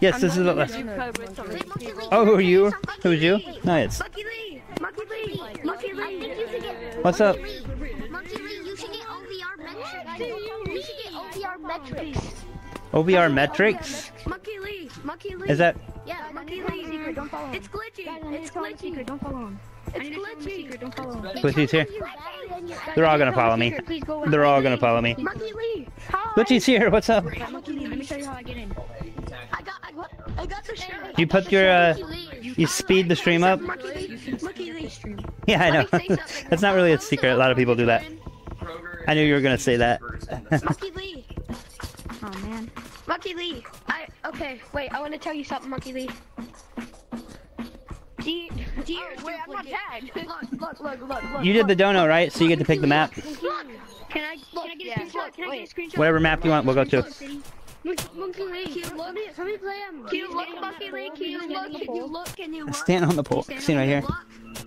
Yes, this is the last. code. Oh, who are you? Who's you? Nice. Monkey Lee! Monkey Lee! Monkey Lee! I think you should get What's up? Monkey Lee, you should get OVR metrics. You should get OVR metrics. OVR metrics? Monkey Lee! Monkey Lee! Is that? Yeah, Monkey Lee. Don't follow him. It's glitchy. Guys, It's to tell him a glitchy. secret. Don't follow him. I need to tell him a secret. Don't follow him. Glitchy's here. They're all gonna follow me. Please go away. They're all gonna follow me. Lee! Glitchy's here. What's up? Monkey Lee, let me show you how I get in. I got, I got, I got the shirt. You put your uh, you speed the stream up. Monkey Lee! Yeah, I know. That's not really a secret. A lot of people do that. I knew you were gonna say that. Monkey Lee! Oh man. Monkey Lee! I, okay, wait, I want to tell you something, Monkey Lee. Do you, do you, oh, wait, I'm not tagged. Look, look, look, look, look. You did the dono, right? So you get to pick the map. Look! Can I, can I get a screenshot? Can I get a screenshot? Whatever map you want, we'll go to. Monkey, Monkey Lee, can you look? Somebody play him. Can you look, Monkey Lee? Can you look? Can you look? Can you look? Stand on the pole. Stand Stand right here.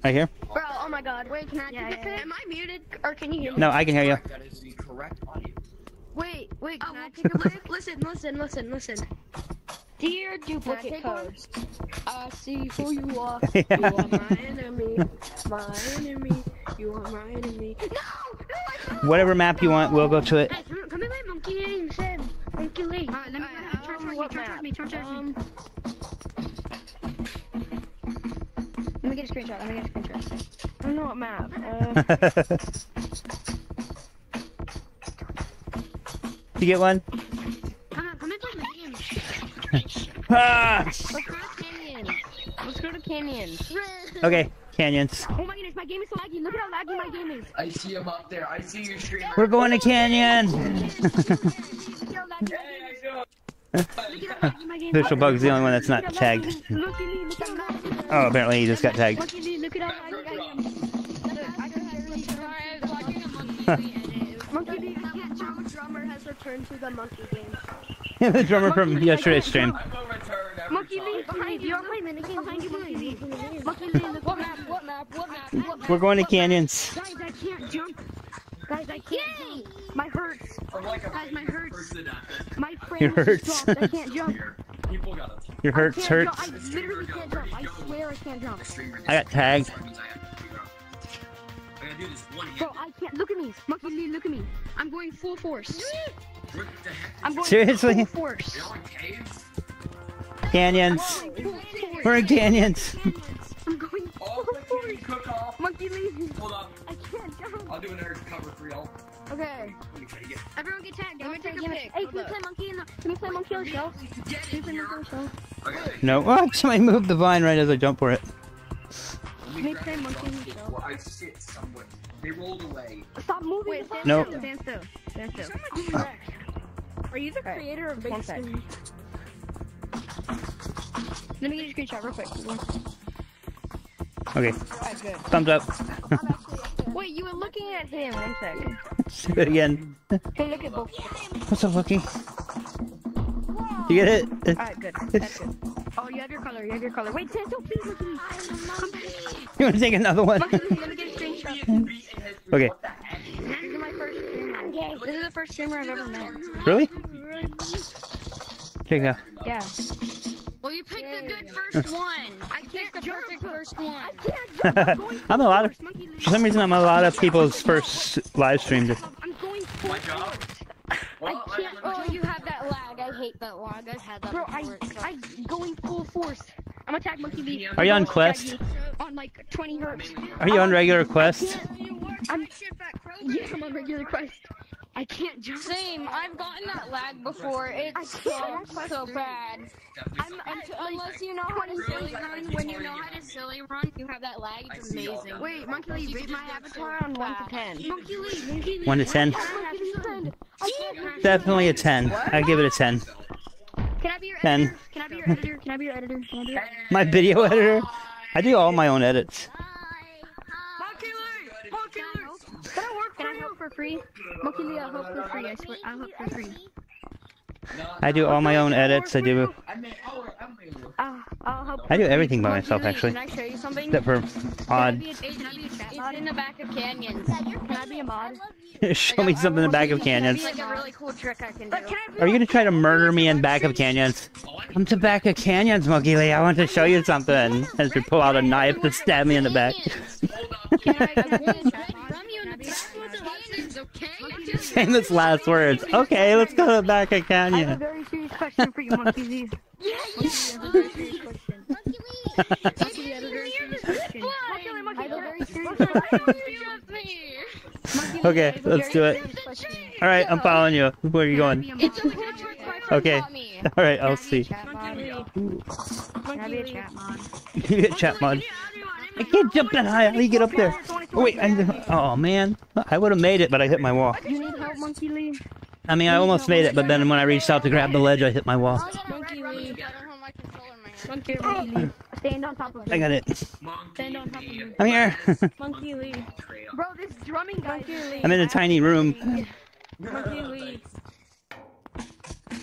Right here? Bro, oh my god. Wait, can I Yeah, take yeah. Am I muted? Or can you hear me? No, I can hear you. That is the correct audio. Wait, wait, Oh, I take a pic? Listen, listen, listen, listen. Dear duplicate take. I see who you are. You are my enemy. My enemy. You are my enemy. No! No, I Whatever map you want, we'll go to it. Hey, come, come and play Monkey Lee instead. Monkey Lee. Alright, let me Alright, charge me, charge me, charge me. Um, Let me get a screenshot. Let me get a screenshot. I don't know what map. Uh, you get one? come on, come and play the game. Ah! Let's go to Canyon. Let's go to Canyon. Okay, canyons. Oh my goodness, my game is so laggy. Look at how laggy my game is. I see him up there. I see your stream. We're going to canyon. Look at how laggy my game is. Official Bug's the only one that's not tagged. Look at me, look at me. Oh, apparently he just got tagged. Look at look at how laggy I am. Look, I don't have Monkey Lee, I can't jump. Drummer has returned to the monkey game. the drummer from yesterday's stream. I will return every Monkey Lee, behind you. You're playing minigames. Behind you, Monkey Lee. Monkey Lee, look what map, what map, what map, what map. We're going to canyons. Guys, I can't jump. Guys, I can't jump. My hurts. From like a Guys, my hurts. My frame Your hurts. dropped. I can't jump. People gotta Your I hurts hurts. I literally can't jump. I swear I can't jump. I got tagged. Gotta do this one Bro. I can't. Look at me. Monkey Lee, look at me. I'm going full force. What the heck? I'm going Seriously? full force. Y'all in caves? Canyons. We're in canyons. I'm going Oh, full the force. cook off. Monkey Lee. Hold up. I can't jump. I'll do an air cover for y'all. Okay. Let me try to get. Everyone get tagged. I'm take a pic. Hey, can we play monkey in the? Can we play monkey on the show? Can we play monkey on the show? No, oh, somebody moved the vine right as I jump for it. Let me Make grab them the monkey in the drumstick while I sit somewhere. They rolled away. Stop moving. Wait, Stop Nope. moving. stand still. Stand still. Are you the creator of Big one sec. Screen? Let me get a screenshot real quick. Okay, Alright, good. thumbs up. Wait, you were looking at him. One second. Do it again. Hey, look at both. What's up, Lucky? You get it? Oh. Alright, good. That's good. Oh, you have your color. You have your color. Wait, stand still, please. Look at me. Come back. You want to take another one? Monkey, let me get a screenshot. Okay. This is my first streamer. This is the first streamer I've ever met. Really? Here you go. Yeah. Well, you picked the good first one. I picked the perfect first one. I'm a lot of. For some reason, I'm a lot of people's first live stream. I'm going full My job. Well, I can't- Oh, you have that lag. I hate that lag. I've had that Bro, before. it sucks. I'm going full force. I'm gonna tag Monkey Lee. Are you on Quest? On like 20 hertz. Are you on regular quest? I'm, yeah, I'm on regular quest. I can't jump. Same. I've gotten that lag before. It's I so bad. I'm, until, unless you know how to silly run. When you know how to silly run, you have that lag. It's amazing. Wait, Monkey Lee, You rate my avatar on 1 to 10. Monkey Lee, Monkey Lee. One to ten. Monkey Lee, friend. I can't Definitely a ten. I give it a ten. Can I be your Ten. editor? Can I be your editor? Can I be your editor? Can I be your editor? My video editor. I do all my own edits. Monkey Lee! Monkey Lee! Can I work Can I help for free? Monkey Lee, I'll help for free. I swear, I'll help for free. I do all my own edits. I do. I mean, I'm able. Uh, I'll help. I do everything by myself, actually. Can I show you something? Except for odd. be a, can I be a chat It's in the back of canyons. Can I be a mod? Show me something in the back of canyons. It's like a really cool trick I can do. But can I be Are you gonna try to murder me in back of canyons? Come to back of canyons, Monkey Lee. I want to show you something. As you pull out a knife to stab me in the back. Can I, can I be a chat mod? From you in the back of the canyons, okay? Famous last words. Okay, let's go to the back of I have a canyon. very serious question for you, Monkey Lee. Monkey Lee, I have a very serious question. Monkey Lee, I have a very serious question. Monkey Lee, Monkey Lee, I have a very serious question. Monkey Lee, I Okay, have a let's very do it. serious question. All right, I'm following you. Where are you going? It's okay. My friend Okay. taught me. All right, I'll see. Chat mod. Can I be a chat mod? You get chat mod. I can't jump that high. How do you get up there? Oh, wait, I, oh man, I would have made it, but I hit my wall. You need help, Monkey Lee? I mean, I almost made it, but then when I reached out to grab the ledge, I hit my wall. Monkey Lee. I don't have my controller in my hand. Monkey Lee. Stand on top of I got it. Stand on top of me. I'm here. Monkey Lee. Bro, this drumming guy. Monkey Lee. I'm in a tiny room. Monkey Lee.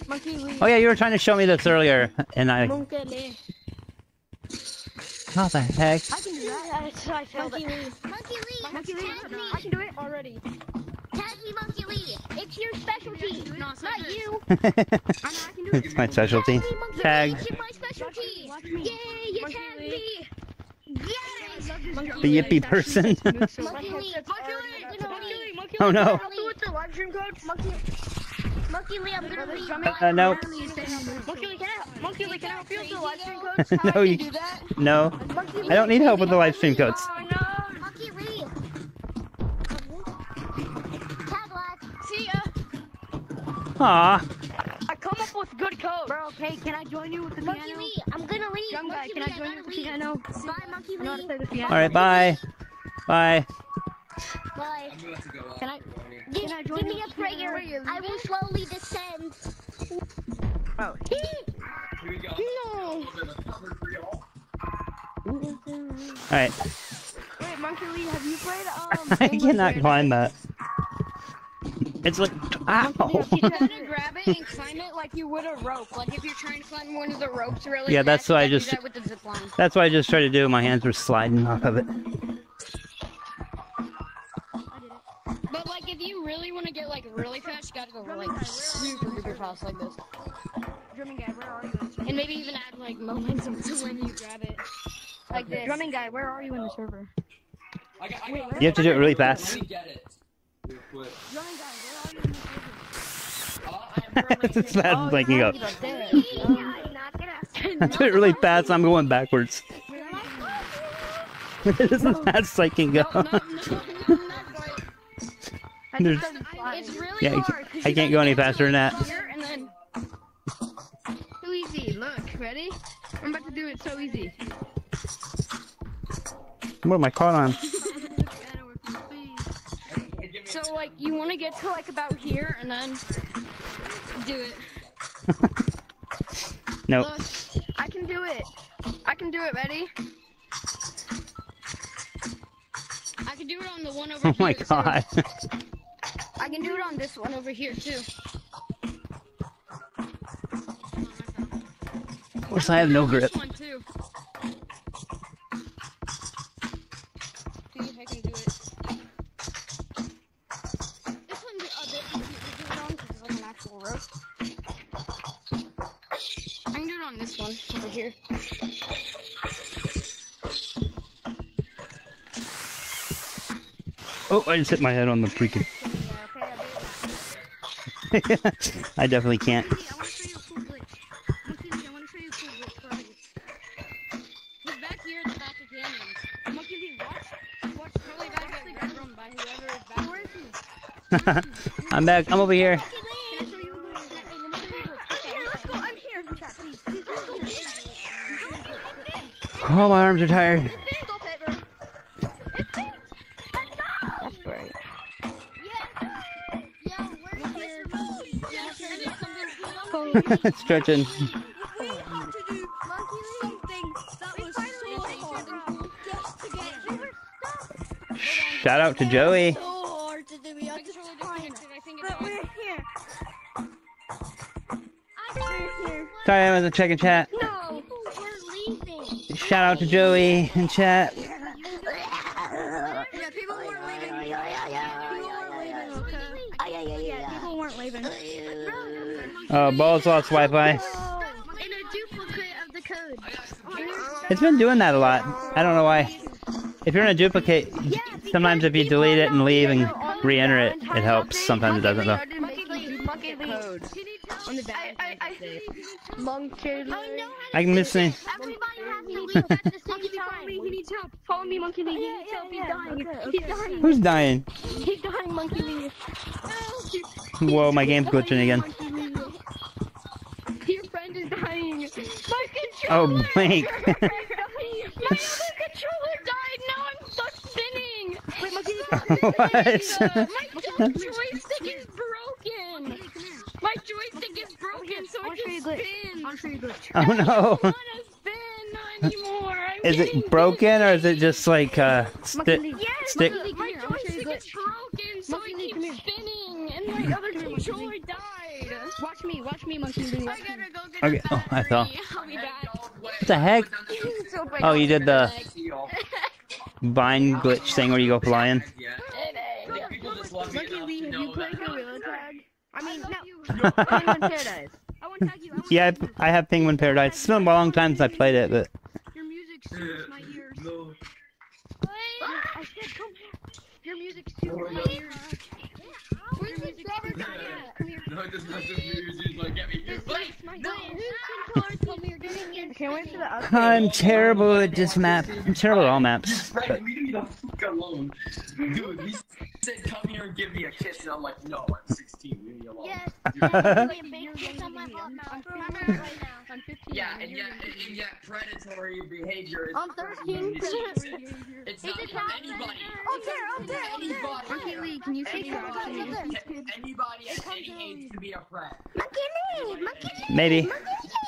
Monkey Lee. Oh yeah, you were trying to show me this earlier, and I. Monkey Lee. How the heck? I can do that. Yes, I failed Monkey it. Lee. Monkey Lee. Monkey Lee, tag me. I can do it already. Tag me, Monkey Lee. It's your specialty. No, it's Not not this. you. I know I can do it. it's my specialty. Tag me, Monkey Tag. Lee. It's my specialty. Watch me. Yay, you Monkey tagged Lee. me. Get it. The yippee person. Monkey Lee. Monkey Lee. Monkey Lee, Monkey oh no. Lee. What's the live stream code? Monkey, Monkey Lee, I'm gonna leave. Uh, no. Monkey Lee, can I, Monkey Lee, can I help you with the live stream code? no, you. No. I don't need help with the live stream codes. Oh no. Monkey Lee. Tag. See ya. Aw. I come up with good code. Bro, okay, can I join you with the Monkey Lee, I'm gonna leave. Drum guy, Monkey can I Lee, join you with the leave. piano? Bye, Monkey I know how to Lee. play the piano. All right. Bye. Bye. Bye. Can I? Give, Can I join give you me a with the piano? prayer. Where I will slowly descend. Oh. No. All right. Wait, Monkey Lee, have you played um? I cannot climb that. It's like, ow. You gotta grab it and climb it like you would a rope. Like if you're trying to climb one of the ropes really Yeah, that's fast, what I just- that with the zip line. That's what I just tried to do. My hands were sliding off of it. Like if you really want to get like really fast, you gotta go like super super fast like this. Drumming guy, where are you? And maybe even add like momentum to when you grab it. Like this. Drumming guy, where are you in the server? You have to do it really fast. Drumming guy, where are you in the server? it's fast blinking up. Right there. I'm not gonna. do it really fast. I'm going backwards. this is as fast as There's- It's really Yeah, I hard. can't- I can't go any faster than that. then So easy. Look, ready? I'm about to do it so easy. What am I caught on? So like you want to get to like about here and then do it. Nope. Look, I can do it. I can do it. Ready? I can do it on the one over Oh my here. too. god. I can do it on this one over here too. Of course, I have no grip. This one too. See if I can do it. This one's a bit easier to do it on because it's like an actual rope. I can do it on this one over here. Oh, I just hit my head on the freaking. I definitely can't. I want to show you a cool glitch. Monkey Lee, I want to show you a cool glitch. Right. He's back here at the back of Canyon. Monkey Lee, watch. Watch probably back at that drum by whoever is back. Where is he? I'm back. I'm over here. Can I show you a glitch? I'm here. Let's go. I'm here. Chat, please. Please, let's go. Oh, my arms are tired. On. we're here. I'm. Sorry, I wasn't checking chat. No. Were. Shout out to Joey in chat. Yeah, people weren't leaving, Uh, oh, balls lost Wi-Fi. It's been doing that a lot. I don't know why. If you're in a duplicate, sometimes if you delete it and leave and re-enter it, it helps. Sometimes it doesn't though. I'm missing. Who's dying? Whoa, my game's glitching again. Your oh, dying. My Oh, controller. blank. My other controller died. Now I'm stuck spinning. Wait, Monkey Lee. what? My joystick is broken. My joystick is broken, so I'll it show you just glitch. spins. I'll show you glitch. Oh no. Don't anymore. I'm Is it broken or is it just like uh stick? Monkey Lee. Stick. Monkey Lee, My come here. I'll show you joystick is broken, so Monkey it keeps spinning, and my other controller died. Watch me. Watch me, Monkey Lee. I Watch me. gotta go get Okay, a oh, I battery. fell. I'll be back. What the heck? Oh, you did the. Vine glitch thing where you go flying. Yeah. People just love me Monkey Lee, have you played that. Gorilla Tag? I mean, no. Paradise. I want to tag you. I want Yeah, I, I have Penguin Paradise. It's been a long time since I played it, but your music soothes my ears. No. I said, come here. Your music soothes my ears. Where's the strawberry guy at? No, it does not confuse you. Like, get me. Wait, No, whose controller told me you're getting in? I can't wait for the update. I'm terrible at this map. I'm terrible at all maps. Right, leave me the fuck alone. Dude, he said come here and give me a kiss, and I'm like, no, I'm 16, leave me alone. Yes. Dude, I'm doing a big kiss on my hot mouth right now. I'm 15. yeah, and yet, and yet predatory behavior is I'm 13. It's not a from cat. anybody. Up there, up there, up there. Anybody. Monkey Lee, can you say Hey, that to me? come Anybody at any age can be a friend. Monkey Lee, Monkey Lee. Maybe.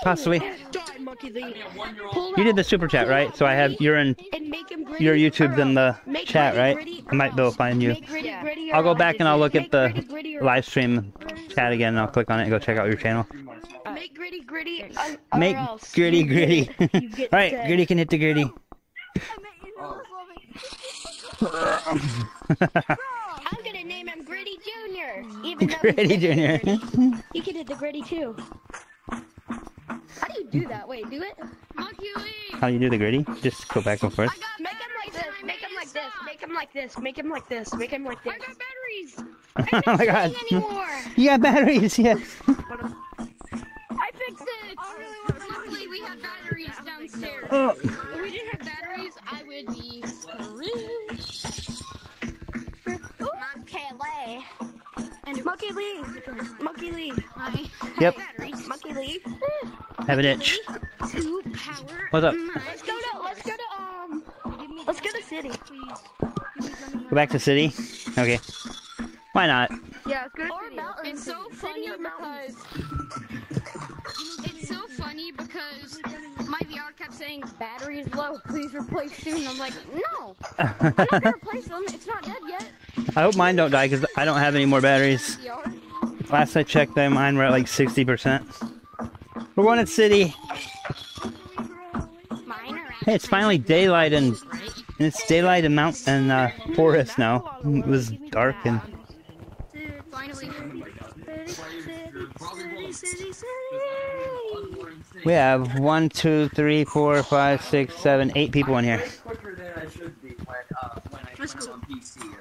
Possibly. Die, Monkey Lee. mean, a one-year-old. You did the super chat, right? So I have you're in And make him gritty. your YouTube's in the chat, right? I might be able to find you. Make gritty Yeah. gritty I'll go back and I'll look at the gritty gritty or- live stream chat again and I'll click on it and go check out your channel. Make gritty gritty or, or Make else gritty gritty. Alright, dead. gritty can hit the griddy. Oh. I'm gonna name him Gritty Junior. Even though Gritty Junior. he can hit the Griddy too. How do you do that? Wait, do it. How do you do the griddy? Just go back and forth. Make him like this. Make him like this. Make him like this. Make him like this. Make him like this. I got batteries. oh my god. Anymore. You got batteries, yeah. I fixed it. Luckily, we have batteries downstairs. Oh. If we didn't have batteries, I would be rich. Monkey Lee. Monkey Lee. Monkey Lee. Hi. Yep. Monkey Lee. Have an itch. To power What's up? Let's go to. Let's go to. Um. Let's go to city. Go back to city? Okay. Why not? Yeah, let's go to Or mountains. It's so funny because it's so funny because my VR kept saying battery's low. Please replace soon. I'm like, no, I'm not gonna replace them. It's not dead yet. I hope mine don't die because I don't have any more batteries. Last I checked, them mine were at like 60%. We're going to city. Hey, it's finally daylight and, it's daylight in mount and uh, forest now. It was dark and finally. We have one, two, three, four, five, six, seven, eight people in here. quicker than I should be when, uh, when I turn on PC.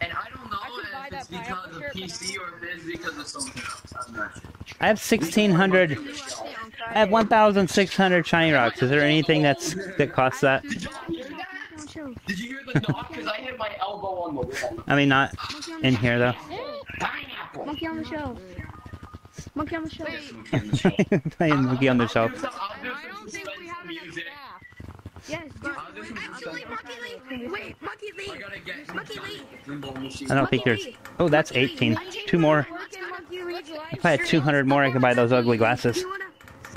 And I don't know buy if it's because of PC or if it's because of something else. I'm not sure. I have 1,600. I have 1,600 shiny rocks. Is there anything that's that costs that? Did you hear the knock? Because I hit my elbow on the wall. I mean, not in here though. Pineapple! Monkey on the shelf. Monkey on the shelf. Playing Monkey on the shelf. I'll do I don't think we suspense have enough music. staff. Yes. I'll do some Actually. Monkey Lee. Wait, Monkey Lee. Monkey Lee. I don't think there's. Oh, that's 18. Two more. Monkey Lee's live If I had 200 more, I could buy those ugly glasses.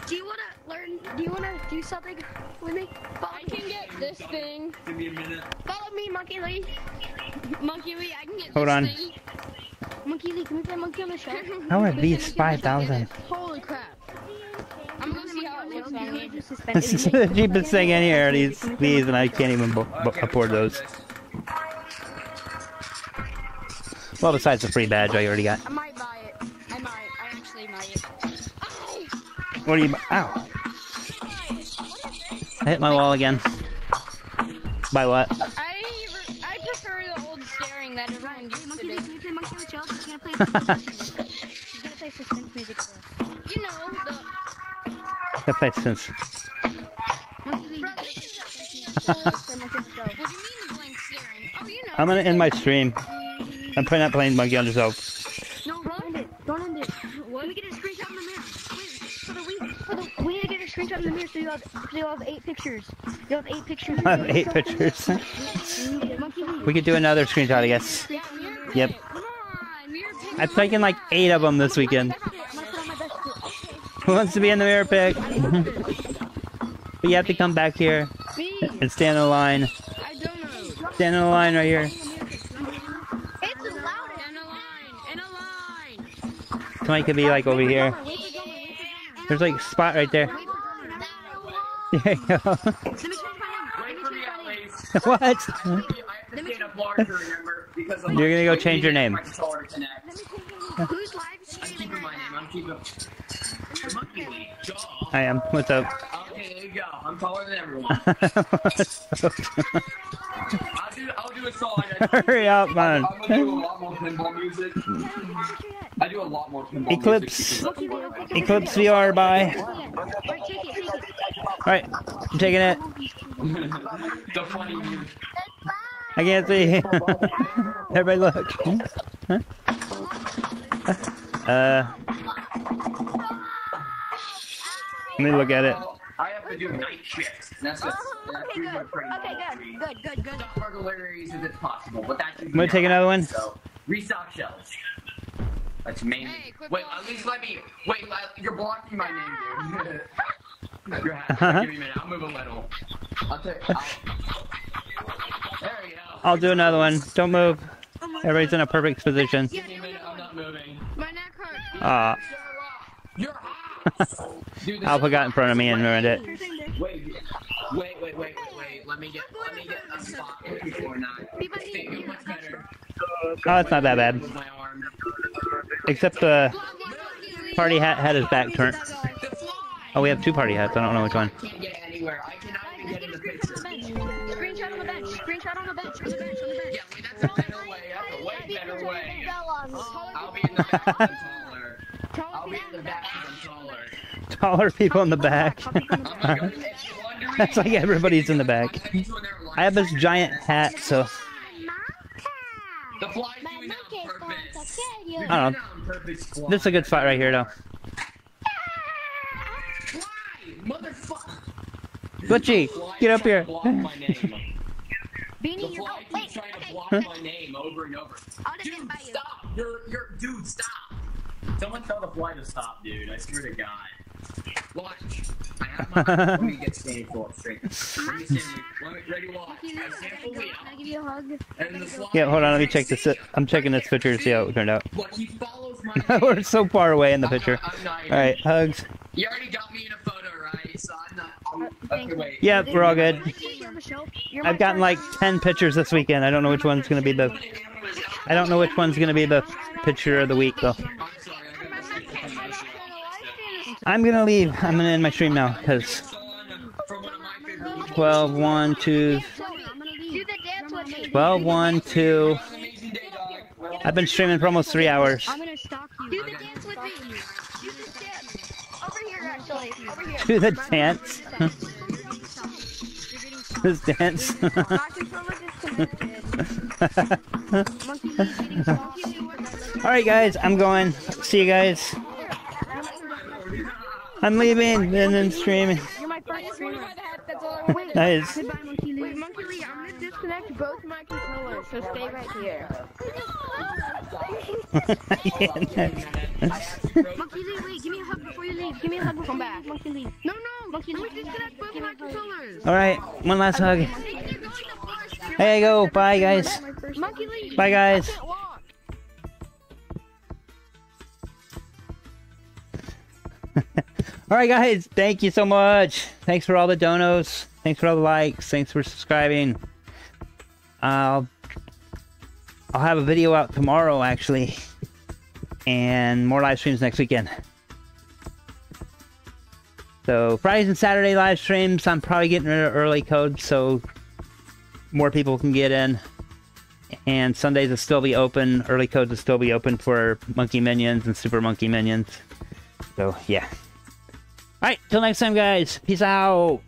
Do you wanna? Do learn? Do you wanna do something with me? Follow I can get this thing. Give me a minute. Follow me, Monkey Lee. Monkey Lee, I can get Hold this on. thing. Monkey Lee, can we play Monkey on the Shelf? How are these 5,000? Holy crap. I'm gonna see how it looks on me. This is the cheapest thing in here. These, these, and I can't even bo- bo- afford those. Well, besides the free badge I already got. I might buy it. I might. I actually might. What are you? Ow! I hit my wall again. By what? Old staring that everyone used to do. Can we play Monkey on the Shelf? Can I play? He's gonna play suspense music for us. You know, the That place since. Monkey Lee. what do you mean the blank staring? Oh, you know. I'm gonna end my stream. I'm probably not playing Monkey on the Shelf. No, don't end it. Don't end it. What? We get a screenshot in the mirror. Wait, for the week. For the, we need to get a screenshot in the mirror so you have, so you have eight pictures. You have eight pictures. I have eight pictures. We could do another screenshot, I guess. Yeah, mirror pick. Yep. Come on, mirror pick. I've taken like eight of them this weekend. I'm gonna put on my best foot. Who wants to be in the mirror pick? but you have to come back here and stand in the line. I. Stand in the line right here. It's the loudest. In a line. In a line. Somebody could be like over here. There's like a spot right there. There you go. Let me change my name. Let me change my name. Anyways, what? Larger, remember? Because You're gonna go change your name. my controller to connect. Who's live I'm streaming keeping my right name. now? I'm keeping. Monkey Lee, jaw. I am. What's up? Okay, there you go. I'm taller than everyone. I'll do. I'll do a song. Hurry up, man. I'm gonna do a lot more pinball music. I do a lot more pinball Eclipse. music. because Eclipse VR, bye. Wait, take it, take it. Alright, I'm taking it. the funny music. I can't see. Everybody look. Huh? Uh. Let me look at it. I have to do night shifts. That's just. That's Okay, usually good. Okay, normal good. Good, good, good. Stop burglaries if it's possible, but that's I'm gonna take another one. So restock shelves. That's mainly. Hey, wait, at least let me. Wait, let- you're blocking my name, dude. you're happy. Give me a minute. I'll move a little. I'll take. I'll... There we go. I'll do another one. Don't move. Everybody's in a perfect position. Give me a minute. I'm not moving. My neck hurts. Ah, You're. Dude, Alpha got in front of me and ruined it. Wait, wait, wait, wait, wait, wait. Let me get, let me get a spot before not. Thank you, much better. Oh, it's not that bad. With my arm. Except the party hat had his back turned. Oh, we have two party hats. I don't know which one. Can't get anywhere. I cannot even get in the picture. Screenshot on the bench. On the bench. On the bench. On the bench. Yeah, wait, that's a better way. That's a way better way. Bell on. I'll be in the back 'cause I'm taller. I'll be in the back 'cause I'm taller. Taller people in the back. I'm not gonna, if you're wondering, That's like everybody's in the back. I need to in there I have this giant hat, so The fly's doing that on is going purpose. to kill you. I don't know. Doing that on purpose, fly. this is a good spot right here, though. Fly, motherfucker. Butchie, get up here. to block my name. The Beanie, you're fly oh, keeps wait, trying to okay. block my name over and over. I'll just Dude, invite you. stop! You're, you're, dude, stop! Someone tell the fly to stop, dude. I swear to God. Watch. I have my. let me get standing full up straight. Let me stand. Let me ready. Watch. I stand full wheel. Can I give you a hug? And the fly. Yeah, hold on. Let me check this. Uh, I'm checking this picture to see how it turned out. Look, he follows my. We're so far away in the picture. I'm not, I'm not All right, hugs. You already got me in a photo, right? So I'm not. I'm, okay, wait. Yep, we're all good. I've gotten like 10 pictures this weekend. I don't know which one's gonna be the. I don't know which one's gonna be the picture of the week though. I'm sorry. I got this I'm gonna leave. I'm gonna end my stream now because song from one of my favorite 12, 1, 2, Do the dance with me. 12, 1, 2. amazing day, dog. I've been streaming for almost three hours. Do the dance. this dance. Alright, guys, I'm going. See you guys. I'm leaving and then streaming. You're my first streamer. That's all I want. Nice. Goodbye, Monkey Lee. Wait, Monkey Lee, I'm gonna disconnect both my controllers, so stay right here. Monkey Lee, wait, give me a hug before you leave. Give me a hug before Come you back. leave. Monkey Lee. No, no, Monkey Lee. Let me disconnect both my controllers. Alright, one last hug. Hey, go. Bye, guys. Monkey Lee. Bye, guys. Alright, guys. Thank you so much. Thanks for all the donos. Thanks for all the likes. Thanks for subscribing. I'll I'll have a video out tomorrow, actually, and more live streams next weekend. So Fridays and Saturday live streams. I'm probably getting rid of early code so more people can get in. And Sundays will still be open. Early codes will still be open for Monkey Minions and Super Monkey Minions. So yeah. Alright, till next time guys. Peace out.